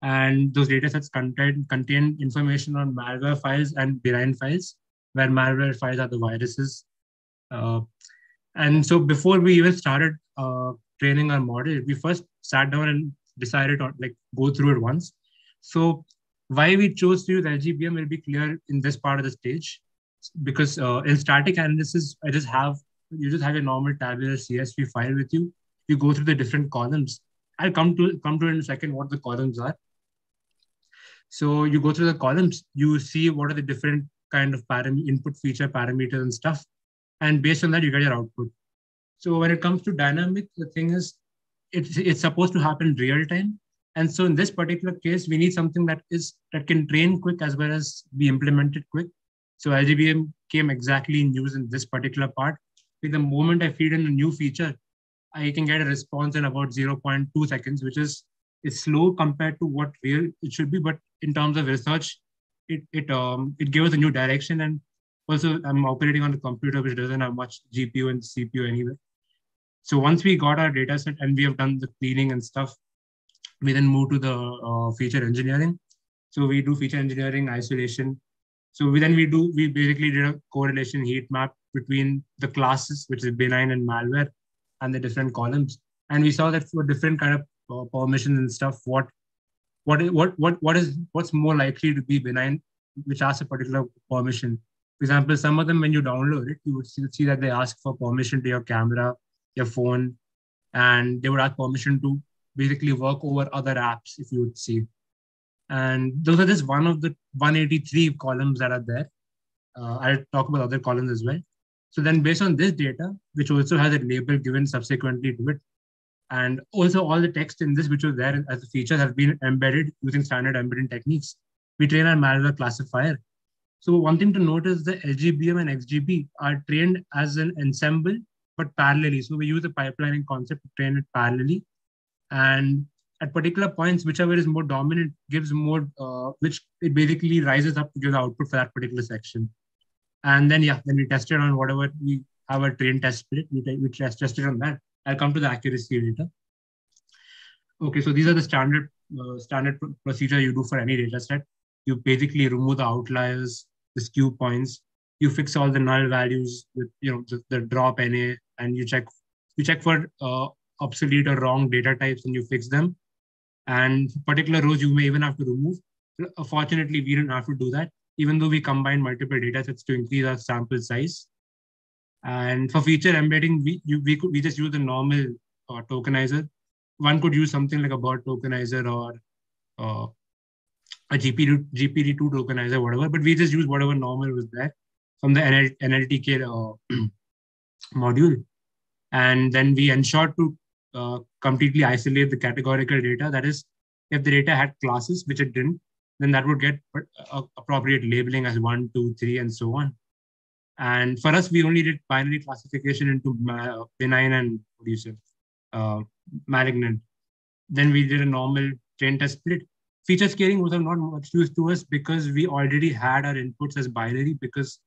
And those data sets contain, contain information on malware files and benign files, where malware files are the viruses. Uh, and so before we even started uh, training our model, we first sat down and decided on like go through it once. So why we chose to use LGBM will be clear in this part of the stage, because uh, in static analysis, I just have you just have a normal tabular CSV file with you. You go through the different columns. I'll come to come to in a second what the columns are. So you go through the columns, you see what are the different kind of param input feature parameters and stuff, and based on that you get your output. So when it comes to dynamic, the thing is, it's it's supposed to happen real time, and so in this particular case, we need something that is that can train quick as well as be implemented quick. So LGBM came exactly in use in this particular part. With the moment I feed in a new feature, I can get a response in about 0.2 seconds, which is is slow compared to what real it should be. But in terms of research, it it um it gave us a new direction. And also, I'm operating on a computer which doesn't have much GPU and CPU anyway. So once we got our data set and we have done the cleaning and stuff, we then move to the uh, feature engineering. So we do feature engineering, isolation. So we then we do, we basically did a correlation heat map between the classes, which is benign and malware, and the different columns. And we saw that for different kind of uh, permissions and stuff, what, what, what, what, what is, what's more likely to be benign, which asks a particular permission. For example, some of them, when you download it, you would see that they ask for permission to your camera, your phone, and they would ask permission to basically work over other apps if you would see. And those are just one of the 183 columns that are there. Uh, I'll talk about other columns as well. So then based on this data, which also has a label given subsequently to it, and also all the text in this, which was there as a feature, has been embedded using standard embedding techniques. We train our malware classifier. So one thing to note is the LGBM and XGB are trained as an ensemble, but parallelly. So we use a pipelining concept to train it parallelly and at particular points, whichever is more dominant gives more, uh, which it basically rises up to give the output for that particular section. And then, yeah, then we test it on whatever we have a train test split, we, we test, test it on that. I'll come to the accuracy later. Okay, so these are the standard uh, standard pr procedure you do for any data set. You basically remove the outliers, the skew points. You fix all the null values with you know the, the drop NA, and you check you check for uh, obsolete or wrong data types and you fix them. And particular rows you may even have to remove. Fortunately, we didn't have to do that, even though we combine multiple data sets to increase our sample size. And for feature embedding, we, you, we, could, we just use a normal uh, tokenizer. One could use something like a BERT tokenizer or uh, a GPT, GPT2 tokenizer, whatever, but we just use whatever normal was there from the NL, NLTK uh, module. And then we ensured to uh, completely isolate the categorical data. That is, if the data had classes, which it didn't, then that would get uh, appropriate labeling as one, two, three, and so on. And for us, we only did binary classification into benign and what do you say, uh, malignant. Then we did a normal train test split. Feature scaling was not much used to us because we already had our inputs as binary because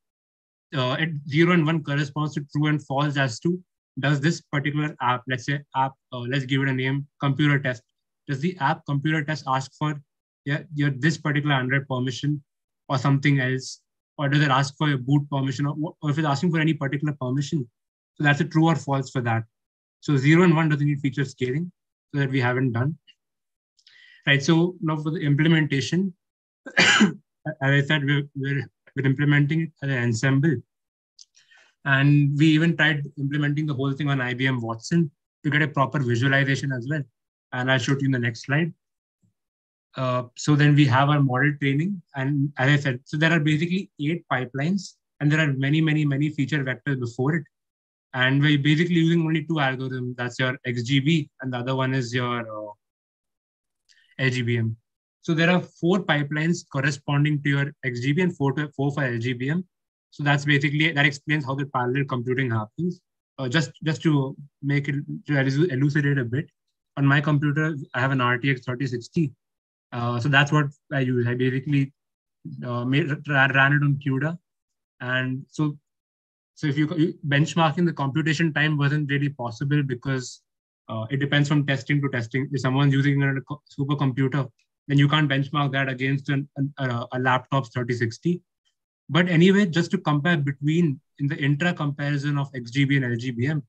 uh, at zero and one corresponds to true and false as to does this particular app, let's say app, uh, let's give it a name, computer test. Does the app computer test ask for yeah, your this particular Android permission or something else? Or does it ask for a boot permission or, or if it's asking for any particular permission? So that's a true or false for that. So zero and one doesn't need feature scaling so that we haven't done. Right, so now for the implementation, as I said, we're, we're, we're implementing it as an ensemble. And we even tried implementing the whole thing on IBM Watson to get a proper visualization as well. And I'll show it you in the next slide. Uh, so then we have our model training. And as I said, so there are basically eight pipelines and there are many, many, many feature vectors before it. And we're basically using only two algorithms. That's your XGB and the other one is your uh, LGBM. So there are four pipelines corresponding to your XGB and four, to, four for LGBM. So that's basically, that explains how the parallel computing happens. uh, just just to make it to elucidate a bit, on my computer I have an RTX 3060. Uh, so that's what I use. I basically uh, made, ran it on CUDA, and so so if you benchmarking the computation time wasn't really possible because uh, it depends from testing to testing. If someone's using a supercomputer, then you can't benchmark that against an, a, a laptop's 3060. But anyway, just to compare between in the intra comparison of XGB and LGBM,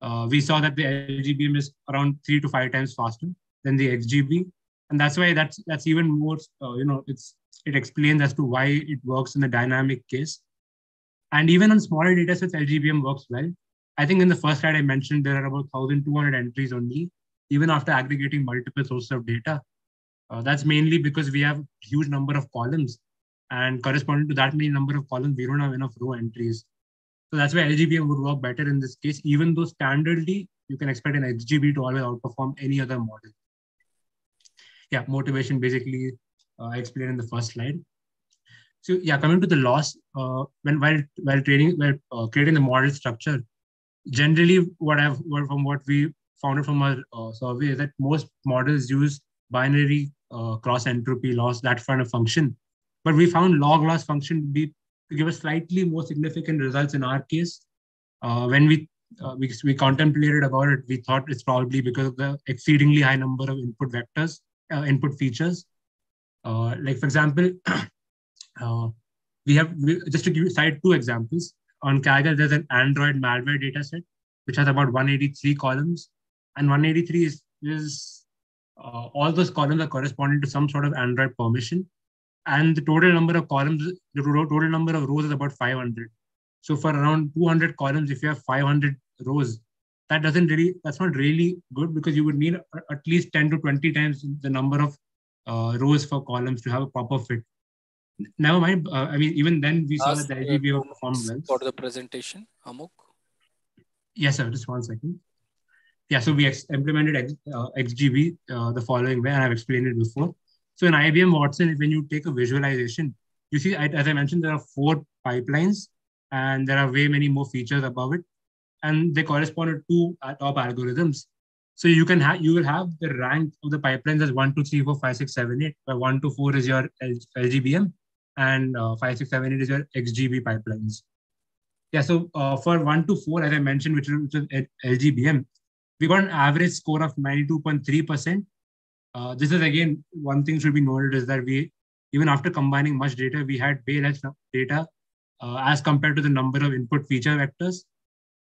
uh, we saw that the LGBM is around three to five times faster than the XGB, and that's why that's that's even more. Uh, you know, it's it explains as to why it works in the dynamic case. And even on smaller data sets, LGBM works well. I think in the first slide I mentioned there are about 1,200 entries only, even after aggregating multiple sources of data. Uh, that's mainly because we have huge number of columns and corresponding to that many number of columns, we don't have enough row entries. So that's why LGBM would work better in this case, even though standardly you can expect an XGB to always outperform any other model. Yeah, motivation basically uh, I explained in the first slide. So yeah, coming to the loss, uh, when while while training while uh, creating the model structure, generally what I've what, from what we found from our uh, survey is that most models use binary uh, cross entropy loss that kind of function, but we found log loss function to be to give us slightly more significant results in our case. Uh, when we, uh, we we contemplated about it, we thought it's probably because of the exceedingly high number of input vectors, uh, input features. Uh, like for example, we have we, just to give you cite two examples on Kaggle, there's an Android malware dataset, which has about 183 columns. And 183 is, is uh, all those columns are corresponding to some sort of Android permission. And the total number of columns, the total number of rows is about 500. So for around 200 columns, if you have 500 rows, that doesn't really, that's not really good because you would need at least 10 to 20 times the number of uh, rows for columns to have a proper fit never mind. Uh, I mean, even then we saw that the LGB performed well. For the presentation, Amok. Yes, sir. Just one second. Yeah, so we implemented X, uh, XGB uh, the following way, and I've explained it before. So in IBM Watson, when you take a visualization, you see, as I mentioned, there are four pipelines, and there are way many more features above it, and they correspond to two uh, top algorithms. So you can have you will have the rank of the pipelines as one, two, three, four, five, six, seven, eight. Where one to four is your LGBM, and uh, 5678 is your XGB pipelines. Yeah, so uh, for 1 to 4, as I mentioned, which, which is LGBM, we got an average score of 92.3%. Uh, this is again, one thing should be noted is that we, even after combining much data, we had way less data uh, as compared to the number of input feature vectors.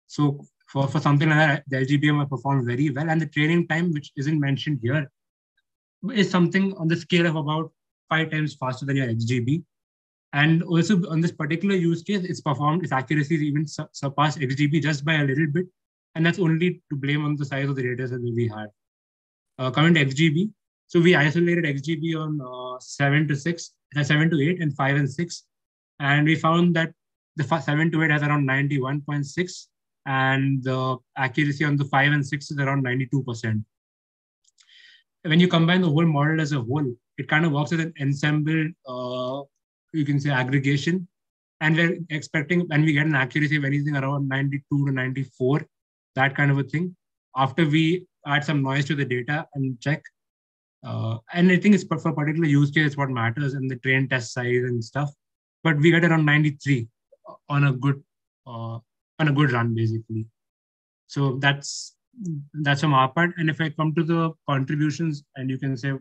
So for, for something like that, the LGBM performed very well. And the training time, which isn't mentioned here, is something on the scale of about five times faster than your XGB. And also on this particular use case, it's performed, its accuracy even su surpassed XGB just by a little bit. And that's only to blame on the size of the data set that we had. Uh, coming to XGB, so we isolated XGB on uh, 7 to 6, uh, 7 to 8, and 5 and 6. And we found that the 7 to 8 has around 91.6, and the accuracy on the 5 and 6 is around 92%. When you combine the whole model as a whole, it kind of works as an ensemble uh, you can say aggregation. And we're expecting when we get an accuracy of anything around 92 to 94, that kind of a thing. After we add some noise to the data and check. Uh, and I think it's for particular use case what matters and the train test size and stuff. But we get around 93 on a good uh, on a good run basically. So that's that's from our part. And if I come to the contributions and you can say,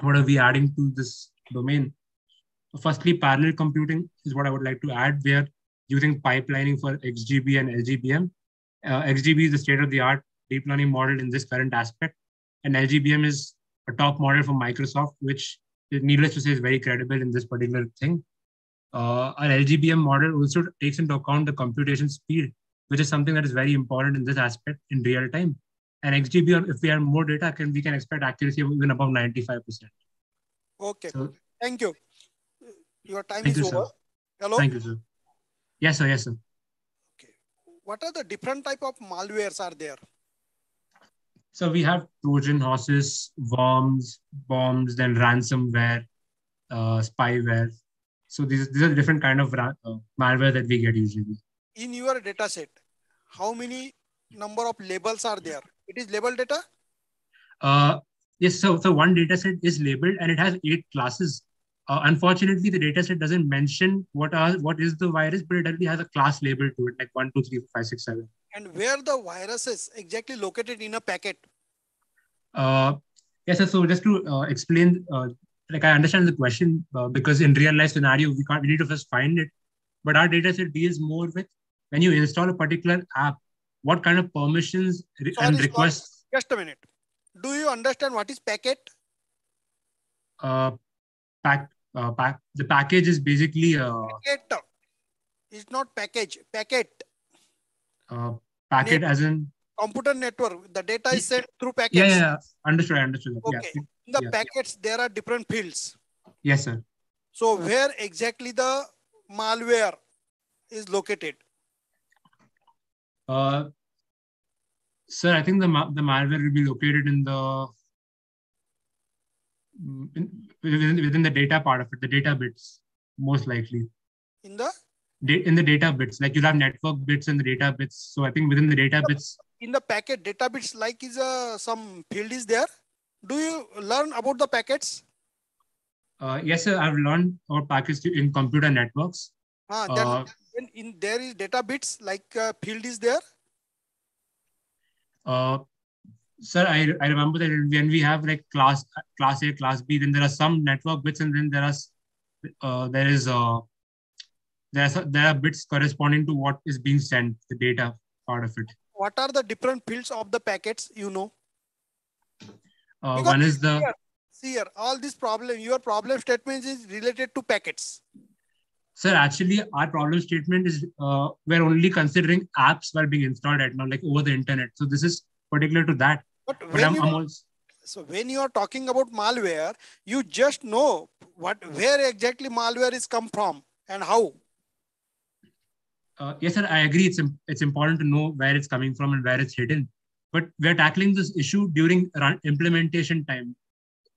what are we adding to this domain? Firstly, parallel computing is what I would like to add. We are using pipelining for XGB and LGBM. Uh, XGB is the state-of-the-art deep learning model in this current aspect, and LGBM is a top model from Microsoft, which, needless to say, is very credible in this particular thing. Uh, our LGBM model also takes into account the computation speed, which is something that is very important in this aspect in real time. And XGB, if we have more data, can we can expect accuracy of even above 95%. Okay, so, thank you. Your time is you, over. Sir. Hello? Thank you, sir. Yes, sir. Yes, sir. What are the different type of malwares are there? So we have Trojan horses, worms, bombs, then ransomware, uh, spyware. So these, these are different kind of uh, malware that we get usually. In your data set, how many number of labels are there? It is label data? Uh, yes, so, so one data set is labeled and it has eight classes. Uh, unfortunately, the data set doesn't mention what are what is the virus, but it already has a class label to it, like one, two, three, four, five, six, seven. And where the virus is exactly located in a packet? Uh, yes, sir, so just to uh, explain, uh, like I understand the question uh, because in real life scenario, we can't, we need to first find it. But our data set deals more with when you install a particular app, what kind of permissions re- Sorry, and sorry. requests Just a minute. Do you understand what is packet? uh, pack, uh, pack, the package is basically a Packet. It's not package. Packet. uh, packet as in Computer network. The data is sent through packets. yeah, yeah, yeah. understood, understood. Okay. Yeah. In the yeah. packets, there are different fields. Yes, sir. So where exactly the malware is located? Uh, sir, I think the ma- the malware will be located in the within, within the data part of it, the data bits, most likely. In the Da- in the data bits, like you'll have network bits and the data bits. So I think within the data bits, in the packet data bits like is a some field is there? Do you learn about the packets? uh, yes, sir, I've learned about packets in computer networks. Ah, then, Uh, then in there is data bits like uh, field is there. Uh, sir, I, I remember that when we have like class class A, class B, then there are some network bits, and then there are uh, there is uh, there are there are bits corresponding to what is being sent, the data part of it. What are the different fields of the packets? You know. Uh, one is the here, see here, all this problem, your problem statements is related to packets. sir. Actually, our problem statement is uh, we're only considering apps while being installed right now, like over the internet. So this is particular to that. But But when I'm, you I'm also So when you are talking about malware, you just know what where exactly malware is come from and how. Uh, yes, sir, I agree. It's it's important to know where it's coming from and where it's hidden. But we're tackling this issue during run- implementation time.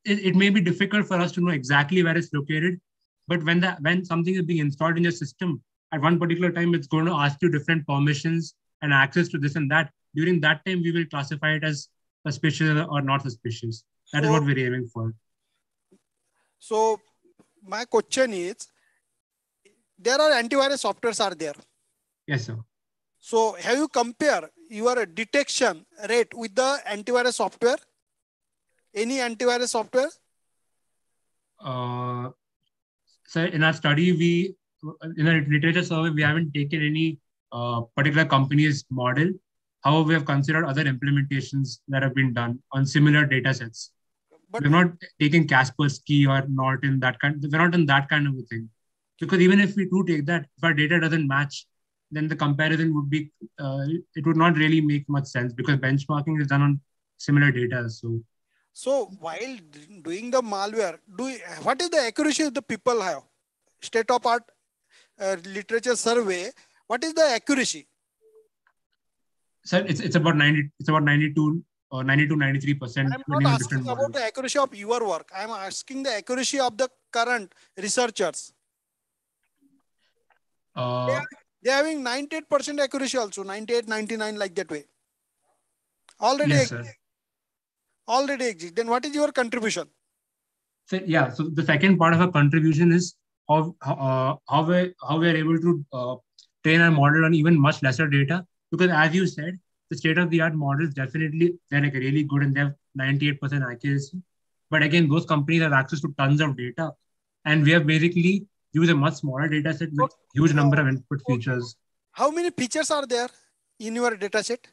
It, it may be difficult for us to know exactly where it's located, but when the when something is being installed in your system at one particular time, it's going to ask you different permissions and access to this and that. During that time, we will classify it as suspicious or not suspicious. That is So- what we're aiming for. So my question is, there are antivirus softwares are there. Yes, sir. So have you compare your detection rate with the antivirus software? Any antivirus software? uh, so in our study, we in our literature survey, we haven't taken any uh, particular company's model. However, we have considered other implementations that have been done on similar data sets. we're not taking Kaspersky or not in that kind. We're not in that kind of a thing, because even if we do take that, if our data doesn't match, then the comparison would be uh, it would not really make much sense because benchmarking is done on similar data. So So while doing the malware, do you- what is the accuracy of the people have? State of art uh, literature survey. What is the accuracy? So it's, it's about 90, it's about 92 or 92, 93 percent. I'm not asking about the accuracy of your work. I'm asking the accuracy of the current researchers. Uh, They're having 98% accuracy also, 98, 99 like that way. Already, yes, ex- sir. already exist. Then what is your contribution? So yeah, so the second part of our contribution is how uh, how we how we are able to uh, train our model on even much lesser data. Because as you said, the state of the art models definitely they're like really good and they have 98% accuracy. But again, those companies have access to tons of data, and we have basically used a much smaller data set with huge number of input features. How many features are there in your data set?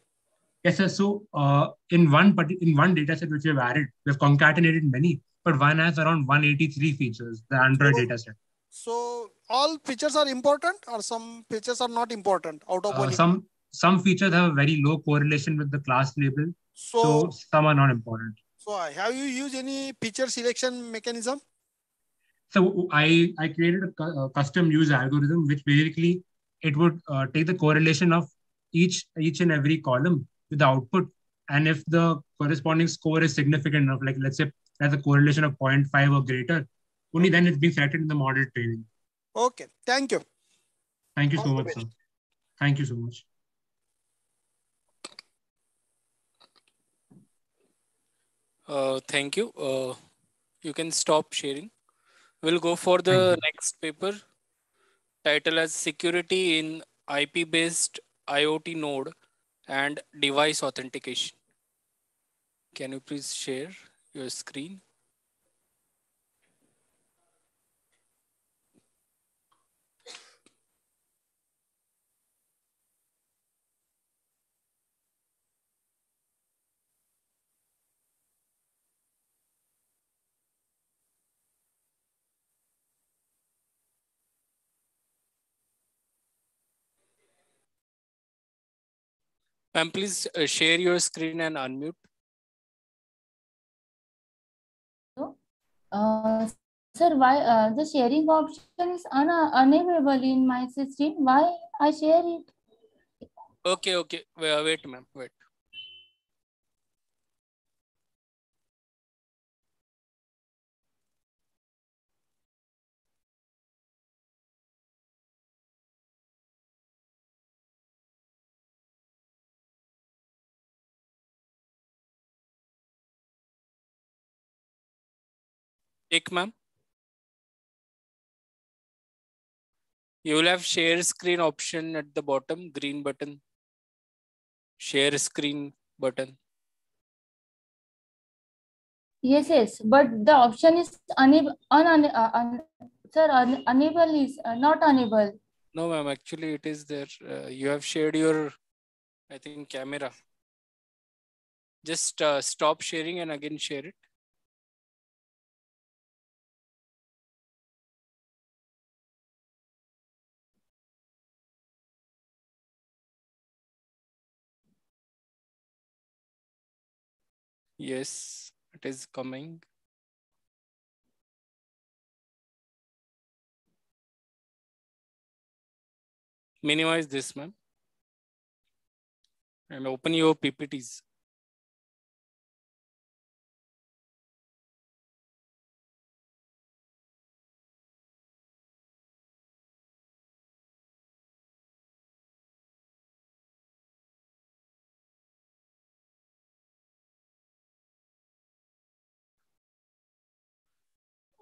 Yes, sir. So uh, in one in one data set which we have added, we have concatenated many, but one has around 183 features, the Android data set. So all features are important or some features are not important out of Uh, one. some some features have a very low correlation with the class label, so, So- some are not important. So have you used any feature selection mechanism? So I I created a, a custom use algorithm which basically it would uh, take the correlation of each each and every column with the output, and if the corresponding score is significant enough, like let's say that's a correlation of 0.5 or greater, only then it's being selected in the model training. Okay, thank you. Thank you All so much, sir. Thank you so much. Uh, thank you. Uh, you can stop sharing. We'll go for the next paper title as Security in IP-based IoT node and device authentication. Can you please share your screen? Ma'am, please uh, share your screen and unmute. Uh, sir, why uh, the sharing option is un unavailable in my system? Why I share it? Okay, okay. Wait, wait ma'am. Wait. Take, ma'am. You will have share screen option at the bottom, green button. Share screen button. Yes, yes, but the option is unable, un, un, uh, un, sir, un, unable is uh, not unable. No, ma'am, actually it is there. Uh, you have shared your, I think, camera. Just uh, stop sharing and again share it. Yes, it is coming. Minimize this, ma'am. And open your PPTs.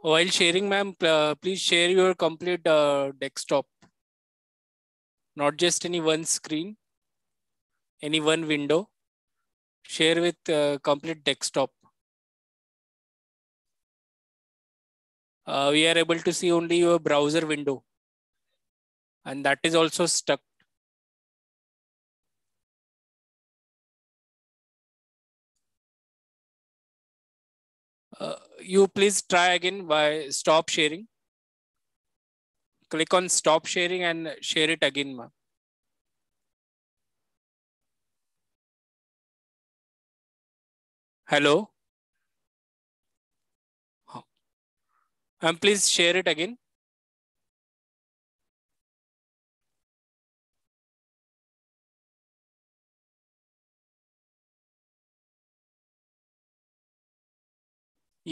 While sharing, ma'am, uh, please share your complete uh, desktop. Not just any one screen, any one window. Share with uh, complete desktop. Uh, we are able to see only your browser window. And that is also stuck. You please try again by stop sharing. Click on stop sharing and share it again, ma'am. Hello? And please share it again.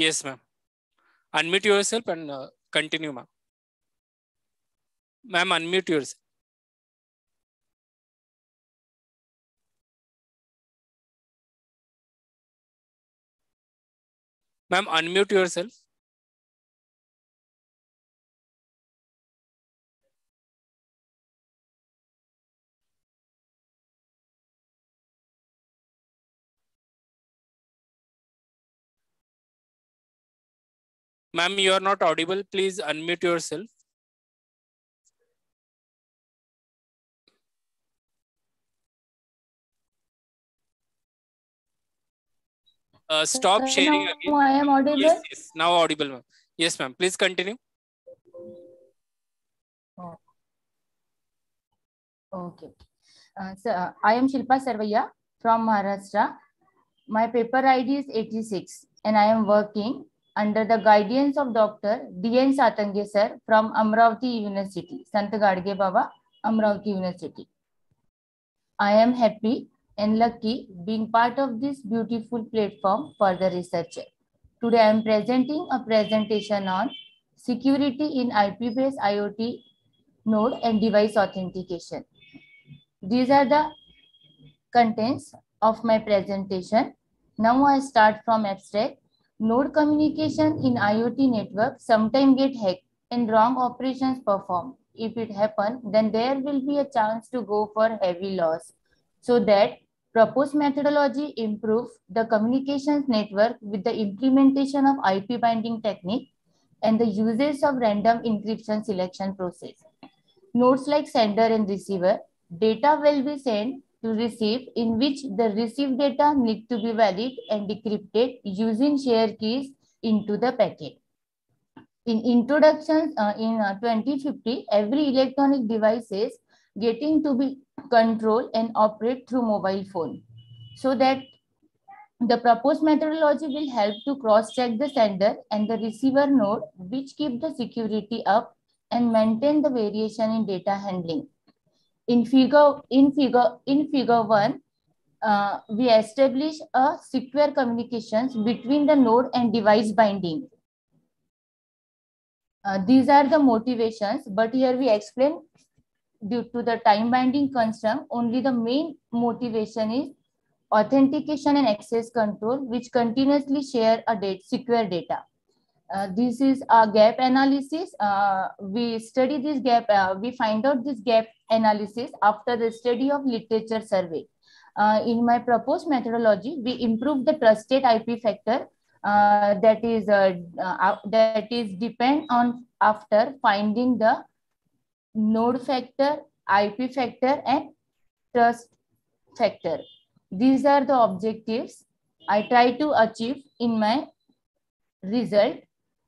Yes, ma'am. Unmute yourself and uh, continue, ma'am. Ma'am, unmute yourself. Ma'am, unmute yourself. Ma'am, you are not audible. Please unmute yourself. Uh, stop Sir, sharing now again. I am audible. Yes, yes. Now audible, ma'am. Yes, ma'am. Please continue. Okay. Uh, so, uh, I am Shilpa Sarvaiya from Maharashtra. My paper ID is 86 and I am working under the guidance of Dr. D.N. Satange sir from Amravati University, Sant Gadge Baba, Amravati University. I am happy and lucky being part of this beautiful platform for the researcher. Today I am presenting a presentation on security in IP-based IoT node and device authentication. These are the contents of my presentation. Now I start from abstract. Node communication in IoT network sometimes get hacked and wrong operations performed. If it happen, then there will be a chance to go for heavy loss. So that proposed methodology improve the communications network with the implementation of IP binding technique and the uses of random encryption selection process. Nodes like sender and receiver, data will be sent to receive in which the received data need to be valid and decrypted using share keys into the packet. In introductions uh, in uh, 2050, every electronic devices getting to be controlled and operate through mobile phone. So that the proposed methodology will help to cross-check the sender and the receiver node, which keep the security up and maintain the variation in data handling. In figure, in figure, in figure one, uh, we establish a secure communications between the node and device binding. Uh, these are the motivations, but here we explain due to the time binding constraint, only the main motivation is authentication and access control, which continuously share a date, secure data. Uh, this is a gap analysis. Uh, we study this gap, uh, we find out this gap analysis after the study of literature survey. Uh, in my proposed methodology, we improve the trusted IP factor uh, that is that is depend on after finding the node factor, IP factor, and trust factor. These are the objectives I try to achieve in my result.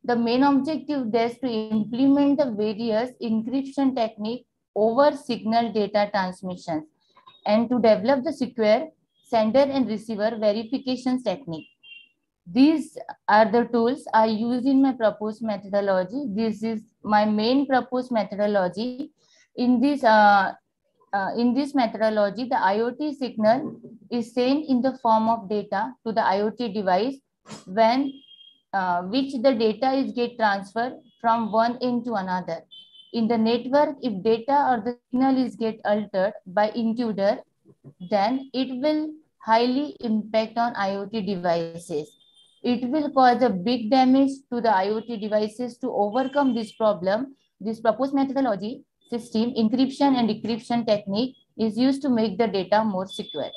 The main objective is to implement the various encryption technique over signal data transmission and to develop the secure sender and receiver verification technique. These are the tools I use in my proposed methodology. This is my main proposed methodology. In this, uh, uh, in this methodology, the IoT signal is sent in the form of data to the IoT device when uh, which the data is get transferred from one end to another. In the network, if data or the signal is get altered by intruder, then it will highly impact on IoT devices. It will cause a big damage to the IoT devices to overcome this problem. This proposed methodology, system, encryption and decryption technique is used to make the data more secure.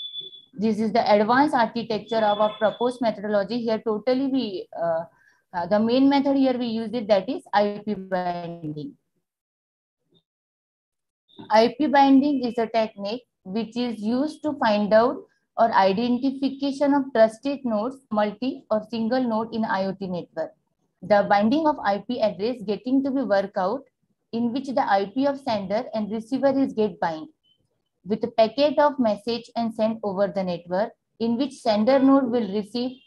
This is the advanced architecture of our proposed methodology. Here totally we, uh, uh, the main method here we use it that is IP binding. IP binding is a technique which is used to find out or identification of trusted nodes, multi or single node in IoT network. The binding of IP address getting to be worked out in which the IP of sender and receiver is get bind with a packet of message and sent over the network in which sender node will receive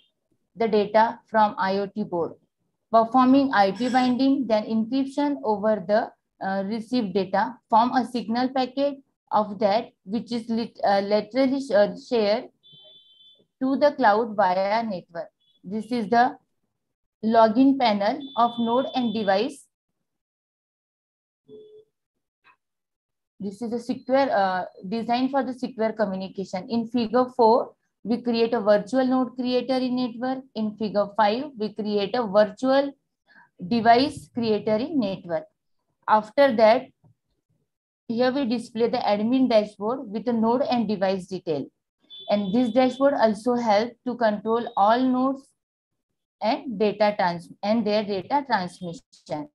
the data from IoT board. Performing IP binding, then encryption over the uh, received data, form a signal packet of that which is lit, uh, laterally uh, shared to the cloud via network. This is the login panel of node and device. This is a secure uh, design for the secure communication. In figure 4, we create a virtual node creator in network. In figure 5, we create a virtual device creator in network. After that, here we display the admin dashboard with the node and device detail. And this dashboard also helps to control all nodes and data trans and their data transmission.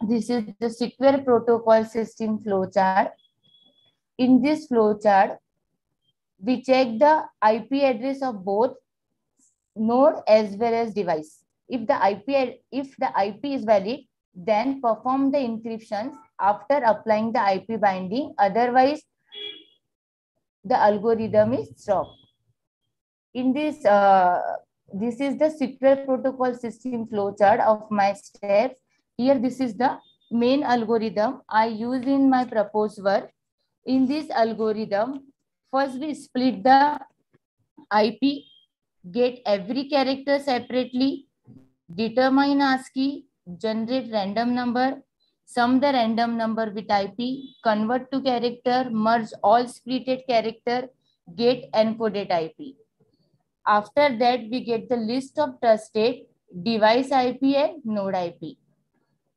This is the secure protocol system flowchart. In this flowchart, we check the IP address of both node as well as device. If the IP if the IP is valid, then perform the encryptions after applying the IP binding. Otherwise, the algorithm is stopped. In this, uh, this is the secure protocol system flowchart of my steps. Here, this is the main algorithm I use in my proposed work. In this algorithm, first we split the IP, get every character separately, determine ASCII, generate random number, sum the random number with IP, convert to character, merge all splitted character, get encoded IP. After that, we get the list of trusted device IP and node IP.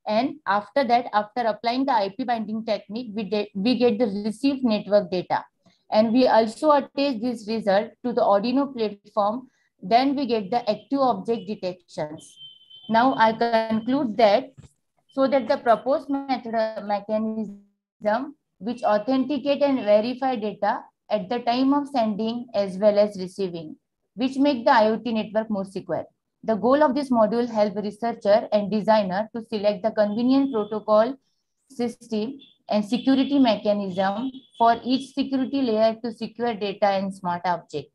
And after that, after applying the IP binding technique, we, we get the received network data. And we also attach this result to the Arduino platform. Then we get the active object detections. Now I conclude that so that the proposed method uh, mechanism which authenticate and verify data at the time of sending as well as receiving, which make the IoT network more secure. The goal of this module help researcher and designer to select the convenient protocol system and security mechanism for each security layer to secure data and smart object.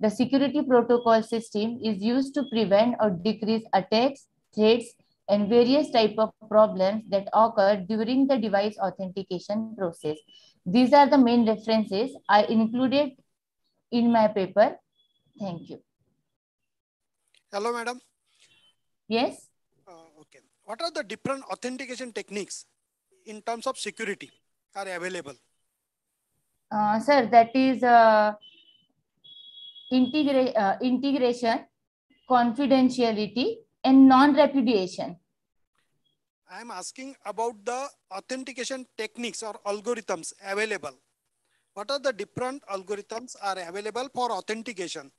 The security protocol system is used to prevent or decrease attacks, threats, and various type of problems that occur during the device authentication process. These are the main references I included in my paper. Thank you. Hello, madam. Yes. Uh, okay. What are the different authentication techniques in terms of security are available? Uh, sir, that is uh, integra uh, integration, confidentiality, and non-repudiation. I am asking about the authentication techniques or algorithms available. What are the different algorithms are available for authentication?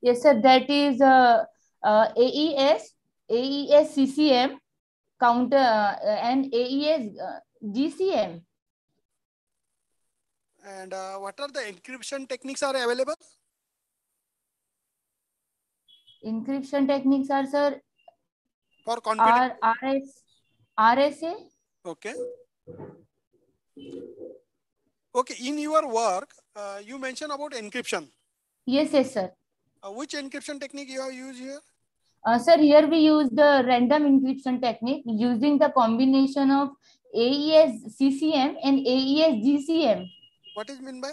Yes, sir. That is uh, uh, AES, AES CCM, counter, uh, and AES uh, GCM. And uh, what are the encryption techniques are available? Encryption techniques are, sir, for confidence. RS, RSA. Okay. Okay, in your work, uh, you mentioned about encryption. Yes, yes, sir. Uh, which encryption technique you have used here? Uh, sir, here we use the random encryption technique using the combination of AES CCM and AES GCM. What is mean by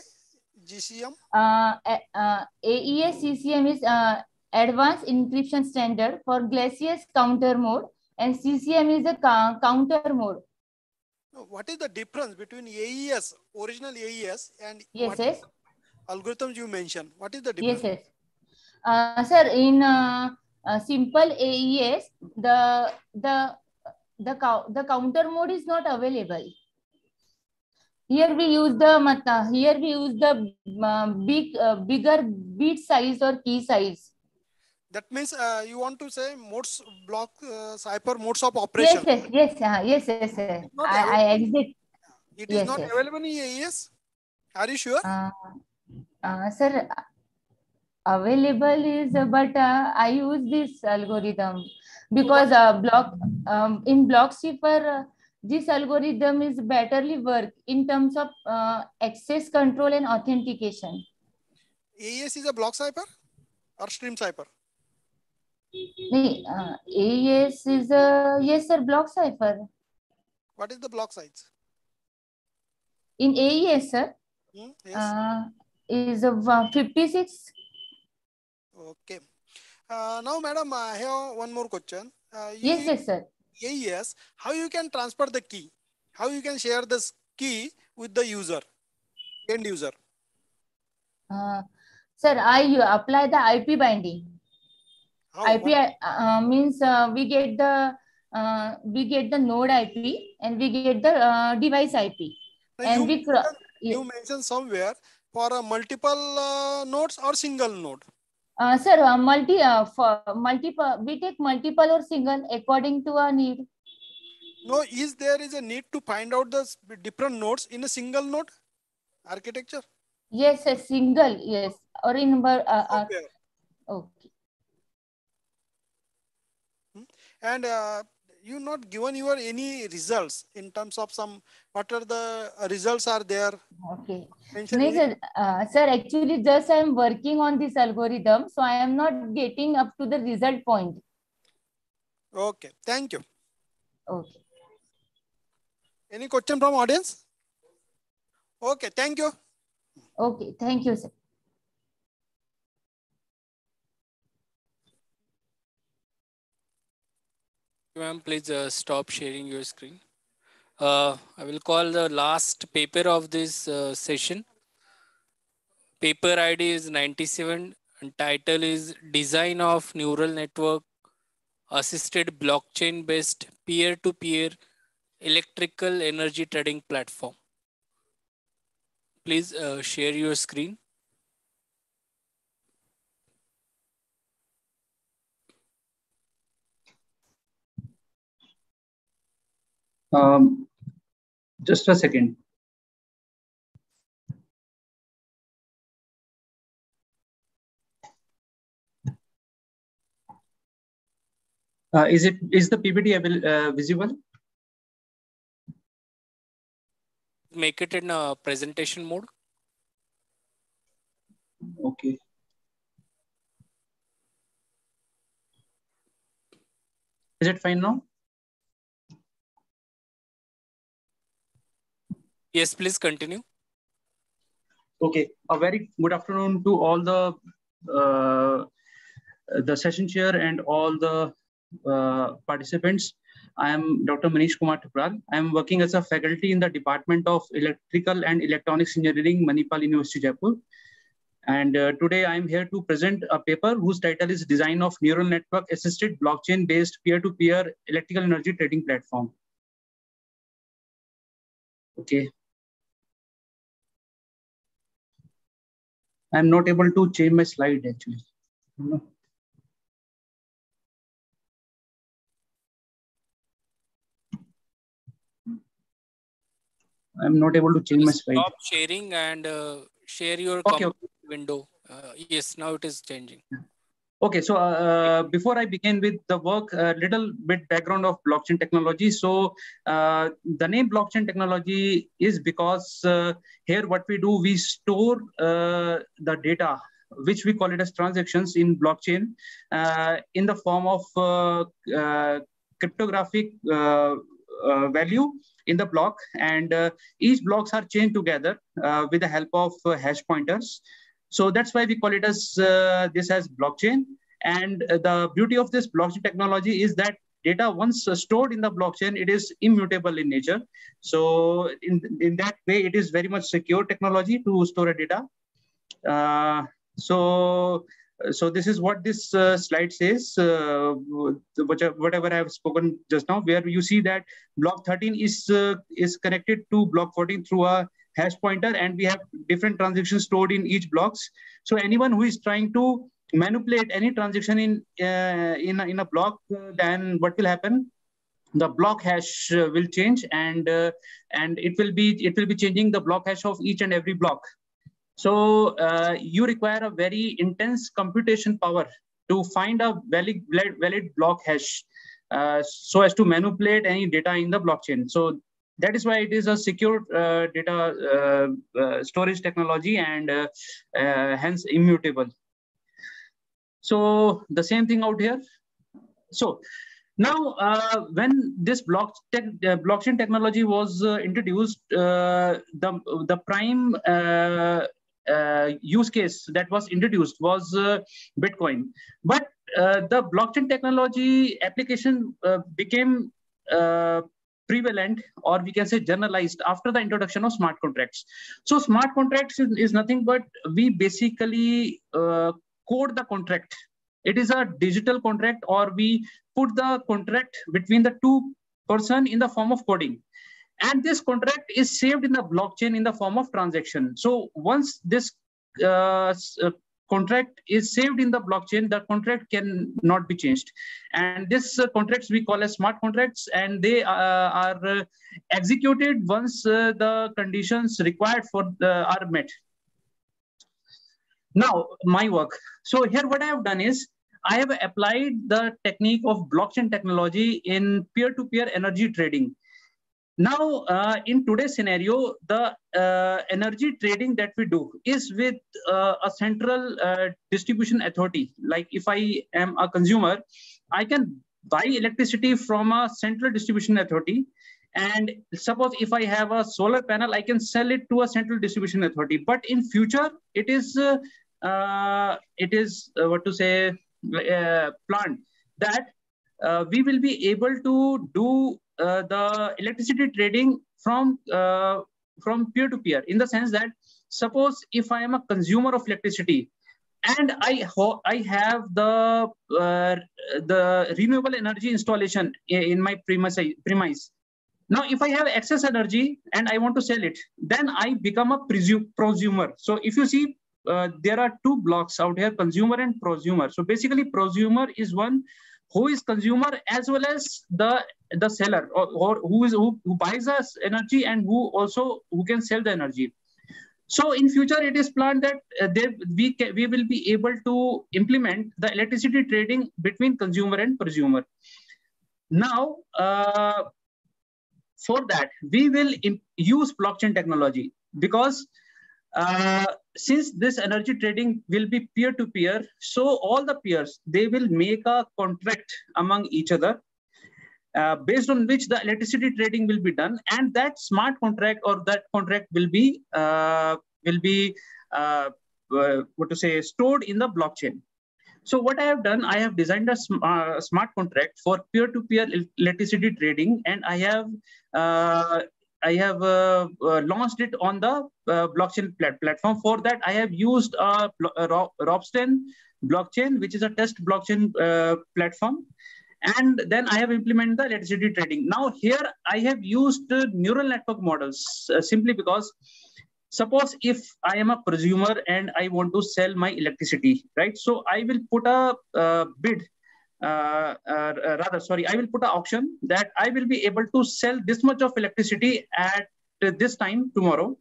GCM? Uh, uh, AES CCM is uh, Advanced Encryption Standard for Galois Counter Mode and CCM is a counter mode. What is the difference between AES, original AES, and yes, yes. algorithms you mentioned? What is the difference? Yes, yes. Uh, sir, in uh, uh, simple AES, the the the the counter mode is not available. Here we use the here we use the uh, big uh, bigger bit size or key size. That means uh, you want to say modes block uh, cipher modes of operation. Yes, yes, yes, uh, yes, yes. I, I exit. It is not available in AES. Are you sure? Uh, uh, sir, available is, but uh, I use this algorithm because uh, block um, in block cipher. Uh, this algorithm is betterly work in terms of uh, access control and authentication. AES is a block cipher or stream cipher? uh, AES is a yes sir block cipher. What is the block size? In AES sir, hmm, yes. uh, is a 56. Okay. Uh, now, madam, I have one more question. Uh, yes, yes, sir. AES, how you can transfer the key? How you can share this key with the user, end user? Uh, sir, I apply the IP binding. How, IP uh, means uh, we get the uh, we get the node IP and we get the uh, device IP. Now and you, we mentioned, you mentioned somewhere for a multiple uh, nodes or single node. Uh, sir, uh, multi uh, for multiple we take multiple or single according to our need. No, is there is a need to find out the different nodes in a single node architecture? Yes, a single yes or in uh, uh, okay. and uh, you not given your any results in terms of some what are the results are there? Okay. No, sir, uh, sir actually just i am working on this algorithm so i am not getting up to the result point. Okay thank you. Okay. Any question from audience? Okay thank you. Okay thank you sir Ma'am, please uh, stop sharing your screen. Uh, I will call the last paper of this uh, session. Paper ID is 97 and title is Design of Neural Network Assisted Blockchain Based Peer to Peer Electrical Energy Trading Platform. Please uh, share your screen. Um, just a second. Uh, is it is the PPT uh, visible? Make it in a presentation mode. Okay. Is it fine now? Yes, please continue. Okay, a very good afternoon to all the uh, the session chair and all the uh, participants. I am Dr. Manish Kumar Thukral. I am working as a faculty in the Department of Electrical and Electronics Engineering, Manipal University, Jaipur. And uh, today I am here to present a paper whose title is Design of Neural Network Assisted Blockchain-Based Peer-to-Peer Electrical Energy Trading Platform. Okay. I'm not able to change my slide actually. I'm not able to change my slide. Stop sharing and uh, share your okay, okay. window. Uh, yes, now it is changing. Okay, so uh, before I begin with the work, a little bit background of blockchain technology. So uh, the name blockchain technology is because uh, here what we do, we store uh, the data, which we call it as transactions in blockchain uh, in the form of uh, cryptographic value in the block. And each blocks are chained together with the help of hash pointers. So that's why we call it as uh, this as blockchain. And uh, the beauty of this blockchain technology is that data once uh, stored in the blockchain, it is immutable in nature. So in, in that way, it is very much secure technology to store a data. Uh, so so this is what this uh, slide says, uh, whatever I have spoken just now, where you see that block 13 is is connected to block 14 through a hash pointer and we have different transactions stored in each blocks. So anyone who is trying to manipulate any transaction in uh, in, a, in a block, uh, then what will happen? The block hash uh, will change and uh, and it will be it will be changing the block hash of each and every block. So uh, you require a very intense computation power to find a valid valid block hash uh, so as to manipulate any data in the blockchain. So that is why it is a secure uh, data uh, uh, storage technology and uh, uh, hence immutable. So the same thing out here. So now uh, when this block tech, blockchain technology was introduced, the, the prime use case that was introduced was Bitcoin. But the blockchain technology application became prevalent or we can say generalized after the introduction of smart contracts. So smart contracts is, is nothing but we basically uh, code the contract. It is a digital contract or we put the contract between the two person in the form of coding. And this contract is saved in the blockchain in the form of transaction. So once this uh, uh contract is saved in the blockchain, the contract can not be changed. And this uh, contracts we call as smart contracts, and they uh, are uh, executed once uh, the conditions required for the, are met. Now, my work. So here what I have done is, I have applied the technique of blockchain technology in peer-to-peer -peer energy trading. Now, uh, in today's scenario, the uh, energy trading that we do is with uh, a central uh, distribution authority. Like if I am a consumer, I can buy electricity from a central distribution authority. And suppose if I have a solar panel, I can sell it to a central distribution authority. But in future, it is uh, uh, it is what to say planned that we will be able to do the electricity trading from uh, from peer to peer in the sense that suppose if I am a consumer of electricity and I I have the uh, the renewable energy installation in my premise premise. Now, if I have excess energy and I want to sell it, then I become a prosumer. So if you see, uh, there are two blocks out here, consumer and prosumer. So basically prosumer is one who is consumer as well as the the seller or, or who is who, who buys us energy and who also who can sell the energy. So in future, it is planned that uh, there, we, can, we will be able to implement the electricity trading between consumer and prosumer. Now, uh, for that, we will use blockchain technology because uh, since this energy trading will be peer-to-peer, so all the peers, they will make a contract among each other uh, based on which the electricity trading will be done. And that smart contract or that contract will be uh, will be uh, uh what to say stored in the blockchain. So what i have done i have designed a sm uh, smart contract for peer-to-peer electricity trading. And i have uh, I have launched it on the blockchain plat platform. For that, I have used a, a Ropsten blockchain, which is a test blockchain platform and then I have implemented the electricity trading. Now here I have used uh, neural network models uh, simply because suppose if I am a prosumer and I want to sell my electricity, right? So I will put a uh, bid, uh, uh, rather, sorry, I will put an auction that I will be able to sell this much of electricity at this time tomorrow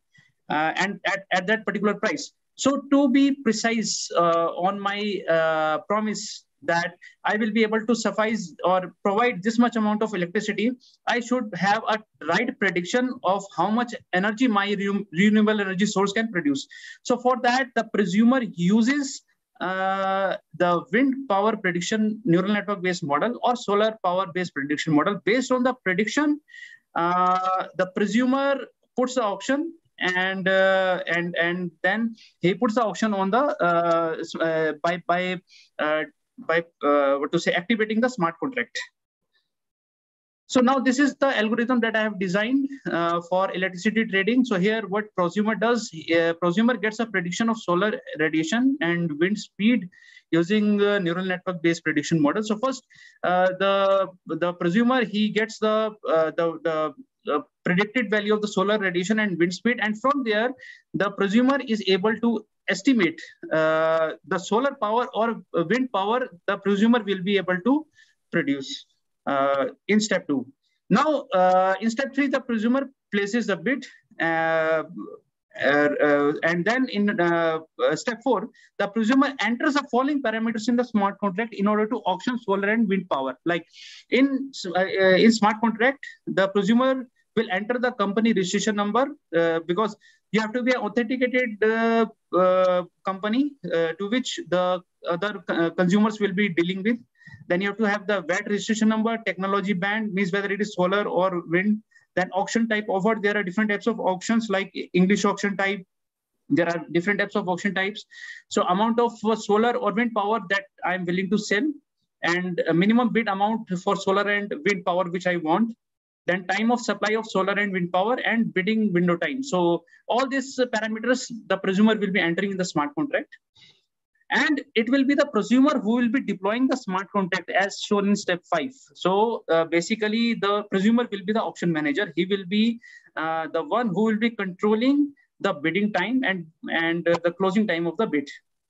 uh, and at, at that particular price. So to be precise on my promise that I will be able to suffice or provide this much amount of electricity, I should have a right prediction of how much energy my re renewable energy source can produce. So for that, the presumer uses uh, the wind power prediction neural network based model or solar power based prediction model. Based on the prediction, uh, the presumer puts the auction and uh, and and then he puts the auction on the uh, uh, by by by what to say activating the smart contract. So now this is the algorithm that I have designed uh, for electricity trading. So here what prosumer does, uh, prosumer gets a prediction of solar radiation and wind speed using uh, neural network based prediction model. So first uh, the, the prosumer, he gets the, uh, the, the, the predicted value of the solar radiation and wind speed. And from there, the prosumer is able to estimate uh, the solar power or wind power the prosumer will be able to produce uh, in step two. Now, uh, in step three, the prosumer places a bid uh, uh, uh, and then in step four, the prosumer enters the following parameters in the smart contract in order to auction solar and wind power. Like in, in smart contract, the prosumer will enter the company registration number because you have to be an authenticated uh, uh, company uh, to which the other consumers will be dealing with. Then you have to have the VAT registration number, technology band, means whether it is solar or wind. Then auction type offered. There are different types of auctions like English auction type. There are different types of auction types. So amount of uh, solar or wind power that I'm willing to sell and a minimum bid amount for solar and wind power which I want then time of supply of solar and wind power and bidding window time. So all these parameters, the presumer will be entering in the smart contract. And it will be the prosumer who will be deploying the smart contract as shown in step five. So uh, basically the prosumer will be the option manager. He will be uh, the one who will be controlling the bidding time and, and uh, the closing time of the bid.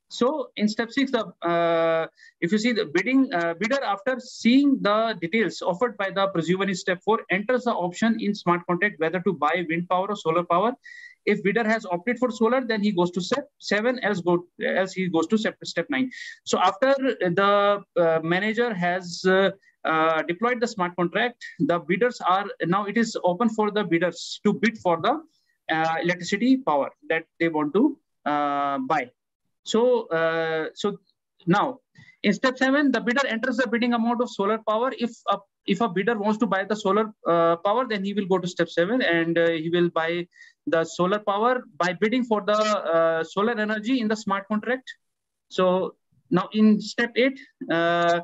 So in step six, the uh, if you see the bidding uh, bidder after seeing the details offered by the prosumer in step four enters the option in smart contract whether to buy wind power or solar power. If bidder has opted for solar, then he goes to step seven, else go else he goes to step step nine. So after the uh, manager has uh, uh, deployed the smart contract, the bidders are now it is open for the bidders to bid for the uh, electricity power that they want to buy. So, uh, so now in step seven, the bidder enters the bidding amount of solar power. If a, if a bidder wants to buy the solar uh, power, then he will go to step seven and uh, he will buy the solar power by bidding for the uh, solar energy in the smart contract. So now in step eight, uh,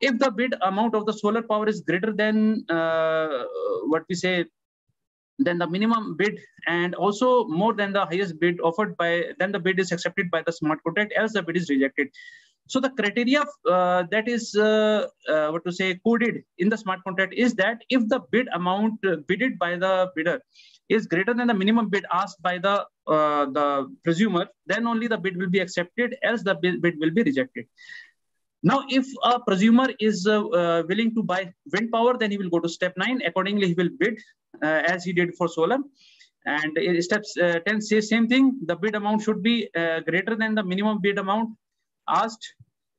if the bid amount of the solar power is greater than uh, what we say than the minimum bid and also more than the highest bid offered by then the bid is accepted by the smart contract else the bid is rejected so the criteria uh, that is uh, uh, what to say coded in the smart contract is that if the bid amount uh, bidded by the bidder is greater than the minimum bid asked by the uh, the presumer then only the bid will be accepted else the bid, will be rejected now, if a presumer is uh, uh, willing to buy wind power, then he will go to step nine. Accordingly, he will bid uh, as he did for solar. And steps uh, 10 says same thing. The bid amount should be uh, greater than the minimum bid amount asked.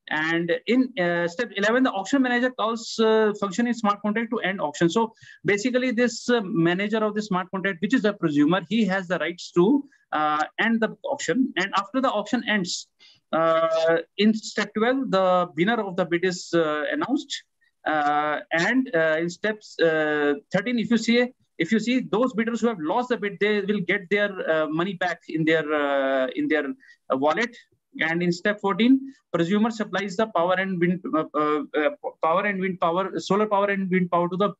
And in uh, step 11, the auction manager calls function in smart contract to end auction. So basically, this manager of the smart contract, which is the presumer, he has the rights to end the auction. And after the auction ends, uh, in step 12, the winner of the bid is uh, announced. Uh, and in steps 13, if you see if you see those bidders who have lost the bid, they will get their uh, money back in their uh, in their uh, wallet. And in step 14, prosumer supplies the power and wind uh, uh, uh, power and wind power, solar power and wind power to the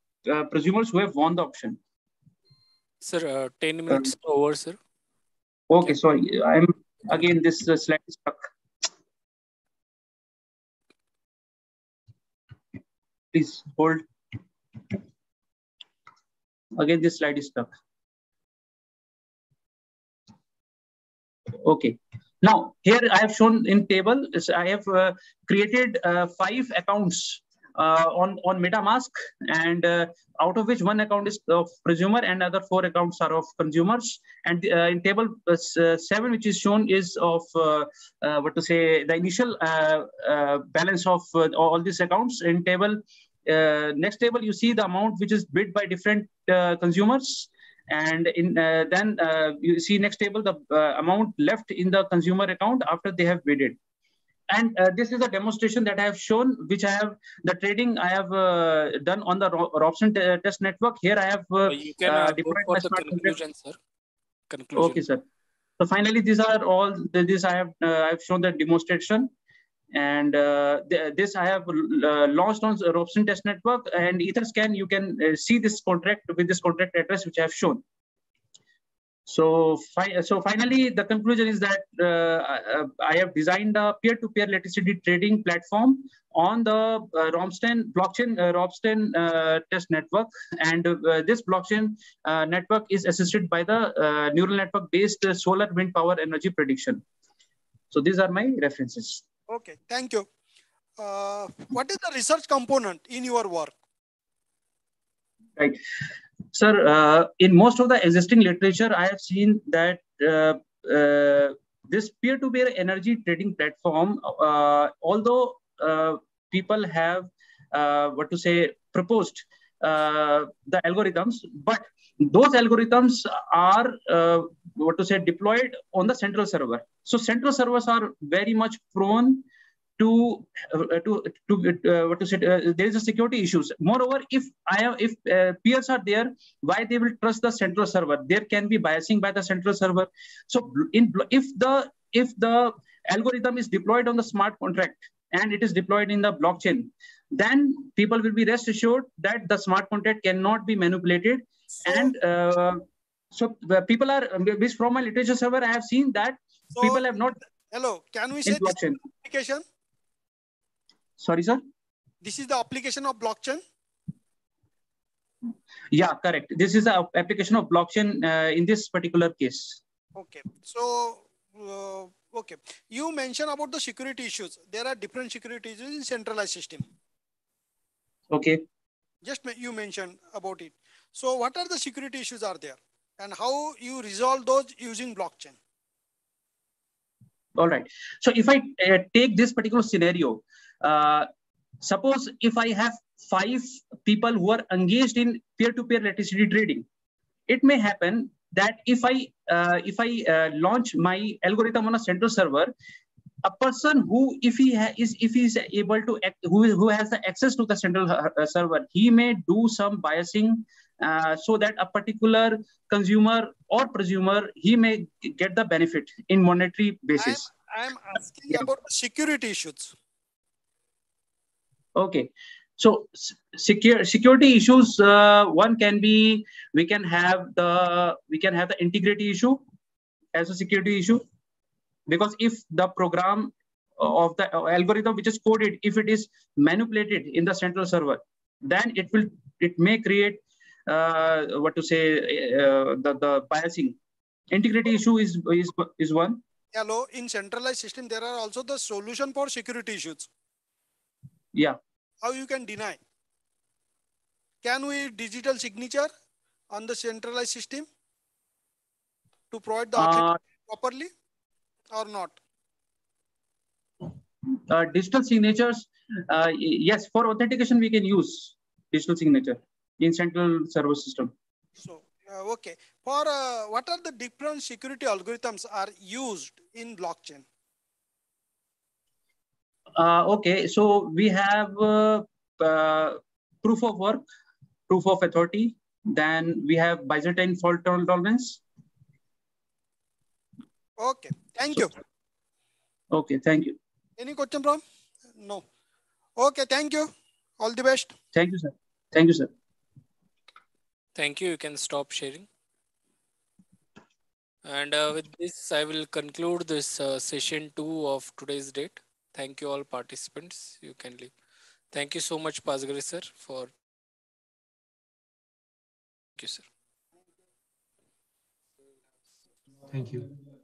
prosumers who have won the auction. Sir, 10 minutes over, sir. Okay, sorry. I'm again this slide is stuck. Please hold. Again, this slide is stuck. Okay. Now, here I have shown in table, I have uh, created uh, five accounts uh, on, on MetaMask, and uh, out of which one account is of prosumer and other four accounts are of consumers. And uh, in table uh, seven, which is shown is of what to say, the initial balance of all these accounts. In table next table, you see the amount which is bid by different consumers. And in uh, then you see next table, the amount left in the consumer account after they have bidded and uh, this is a demonstration that I have shown, which I have the trading I have uh, done on the Ropsten test network. Here I have uh, you can deployed my smart conclusion, sir. Conclusion. Okay, sir. So finally, these are all. This I have I have shown the demonstration and uh, th this I have uh, launched on Ropsten Test Network and Etherscan. You can uh, see this contract with this contract address which I have shown. So, fi so finally, the conclusion is that uh, I have designed a peer-to-peer -peer electricity trading platform on the uh, Ropsten blockchain uh, Ropsten test network, and this blockchain network is assisted by the neural network-based solar wind power energy prediction. So these are my references. Okay, thank you. Uh, what is the research component in your work? Right. Sir, uh, in most of the existing literature, I have seen that uh, uh this peer-to-peer energy trading platform, uh, although uh, people have, what to say, proposed the algorithms, but those algorithms are what to say deployed on the central server. So central servers are very much prone to uh, to to uh, what to say uh, there is a security issues. Moreover if i have if uh, peers are there why they will trust the central server? There can be biasing by the central server. So in if the if the algorithm is deployed on the smart contract and it is deployed in the blockchain then people will be rest assured that the smart contract cannot be manipulated and uh, so people are from my literature server i have seen that so, people have not. Hello, can we say blockchain application? Sorry, sir. This is the application of blockchain. Yeah, correct. This is the application of blockchain uh, in this particular case. Okay, so uh, okay, you mentioned about the security issues. There are different security issues in centralized system. Okay. Just you mentioned about it. So, what are the security issues are there, and how you resolve those using blockchain? All right. So if I uh, take this particular scenario, uh, suppose if I have five people who are engaged in peer-to-peer electricity trading, it may happen that if I uh, if I uh, launch my algorithm on a central server, a person who if he is if he is able to act, who who has the access to the central uh, server, he may do some biasing uh, so that a particular consumer or prosumer he may get the benefit in monetary basis. I am, I am asking yeah. about security issues. Okay. So secure security issues, uh, one can be we can have the we can have the integrity issue as a security issue because if the program of the algorithm which is coded if it is manipulated in the central server then it will it may create uh, what to say uh, the the biasing. Integrity issue is is is one. Hello in centralized system there are also the solution for security issues. Yeah. How you can deny? Can we digital signature on the centralized system to provide the uh, properly or not? uh, digital signatures, uh, yes, for authentication, we can use digital signature in central server system. So, uh, okay. For uh, what are the different security algorithms are used in blockchain? Uh, okay, so we have uh, proof of work, proof of authority, then we have Byzantine fault tolerance. Okay, thank you. Okay, thank you. Any question from? No. Okay, thank you. All the best. Thank you, sir. Thank you, sir. Thank you. You can stop sharing. And uh, with this, I will conclude this uh, session two of today's date. Thank you all participants. You can leave. Thank you so much, Pachghare sir, for. Thank you, sir. Thank you.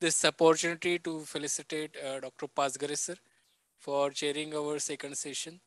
This opportunity to felicitate uh, Dr. Pachghare sir for chairing our second session.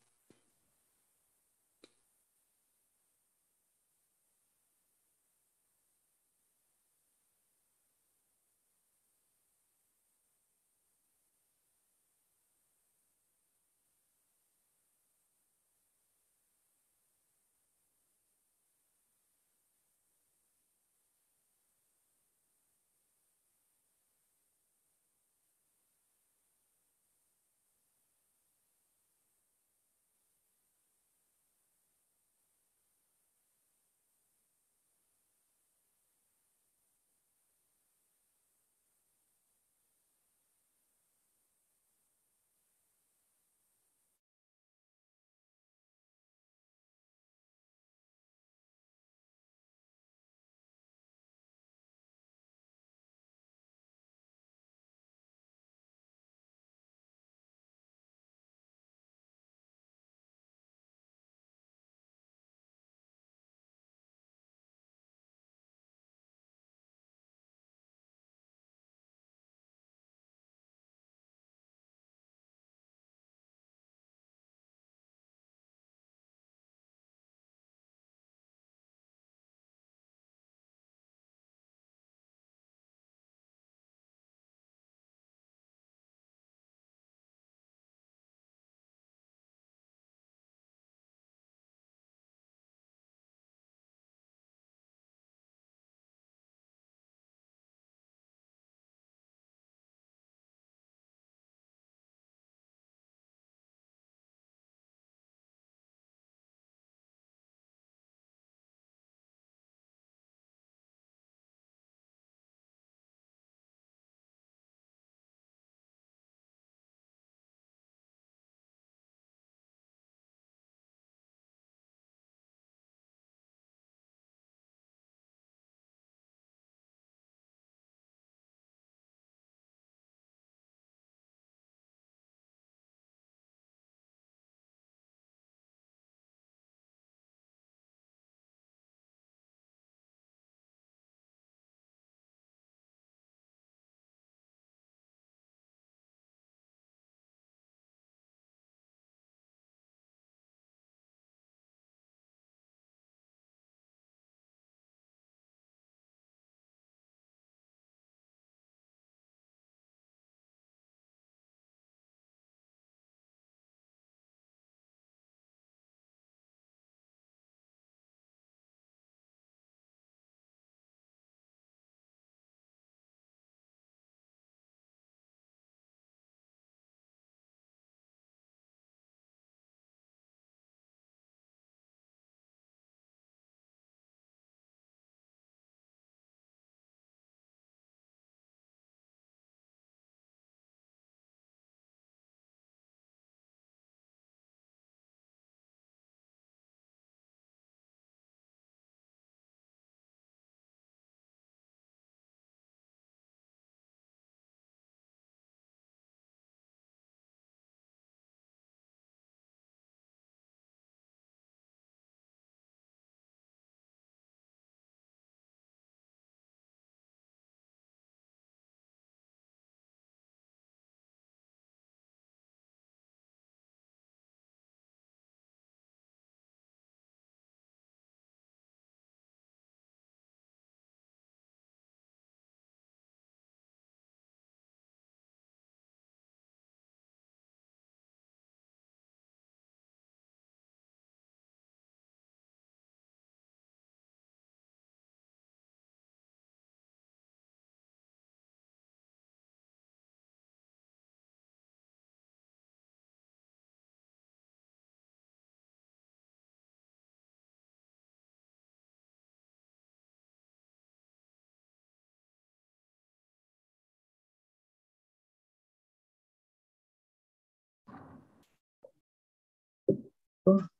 भी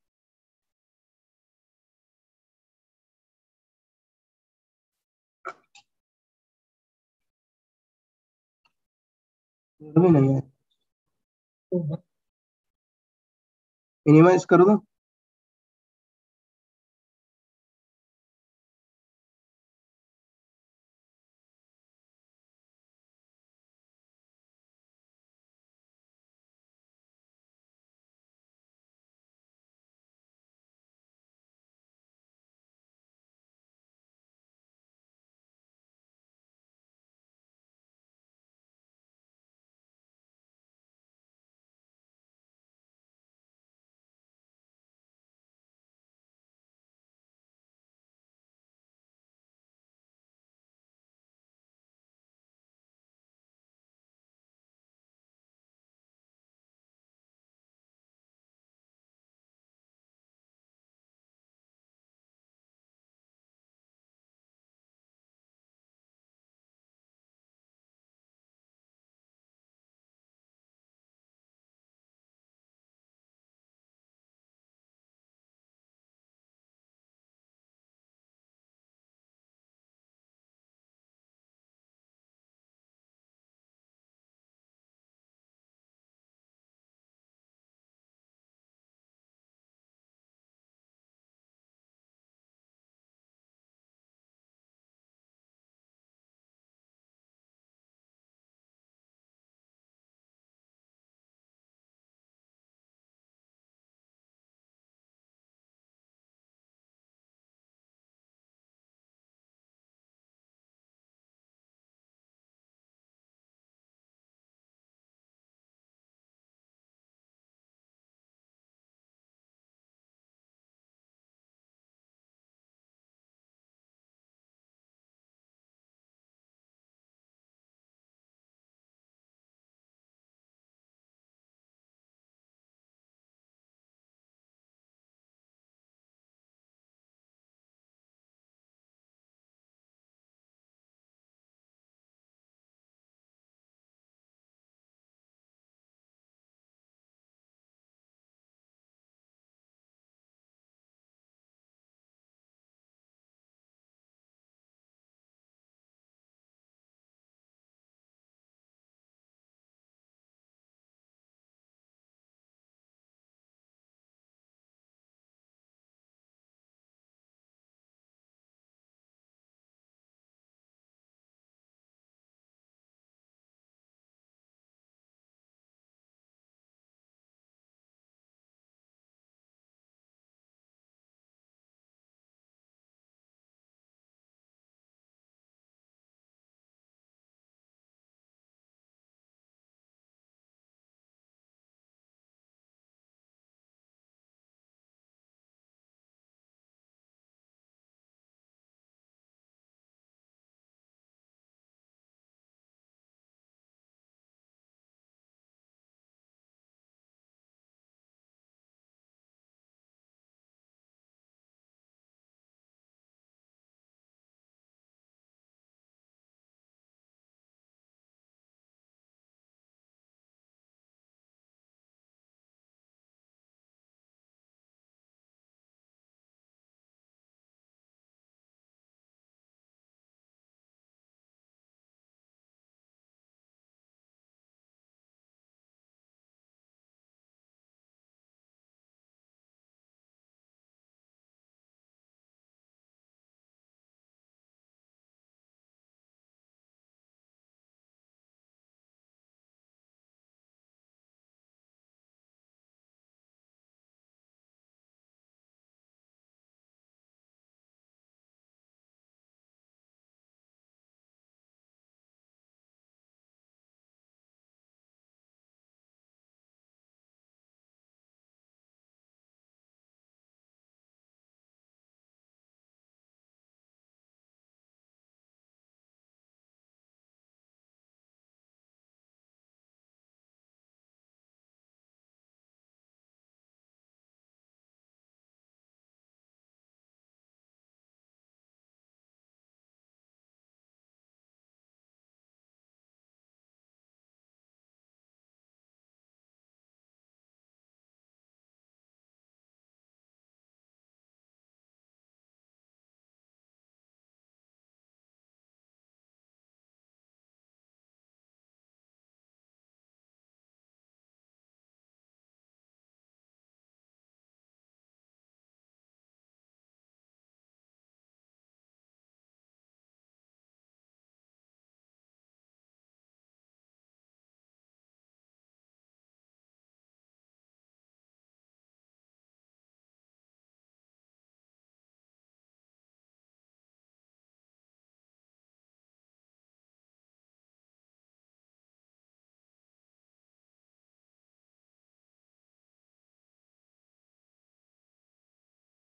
नहीं है minimise कर दो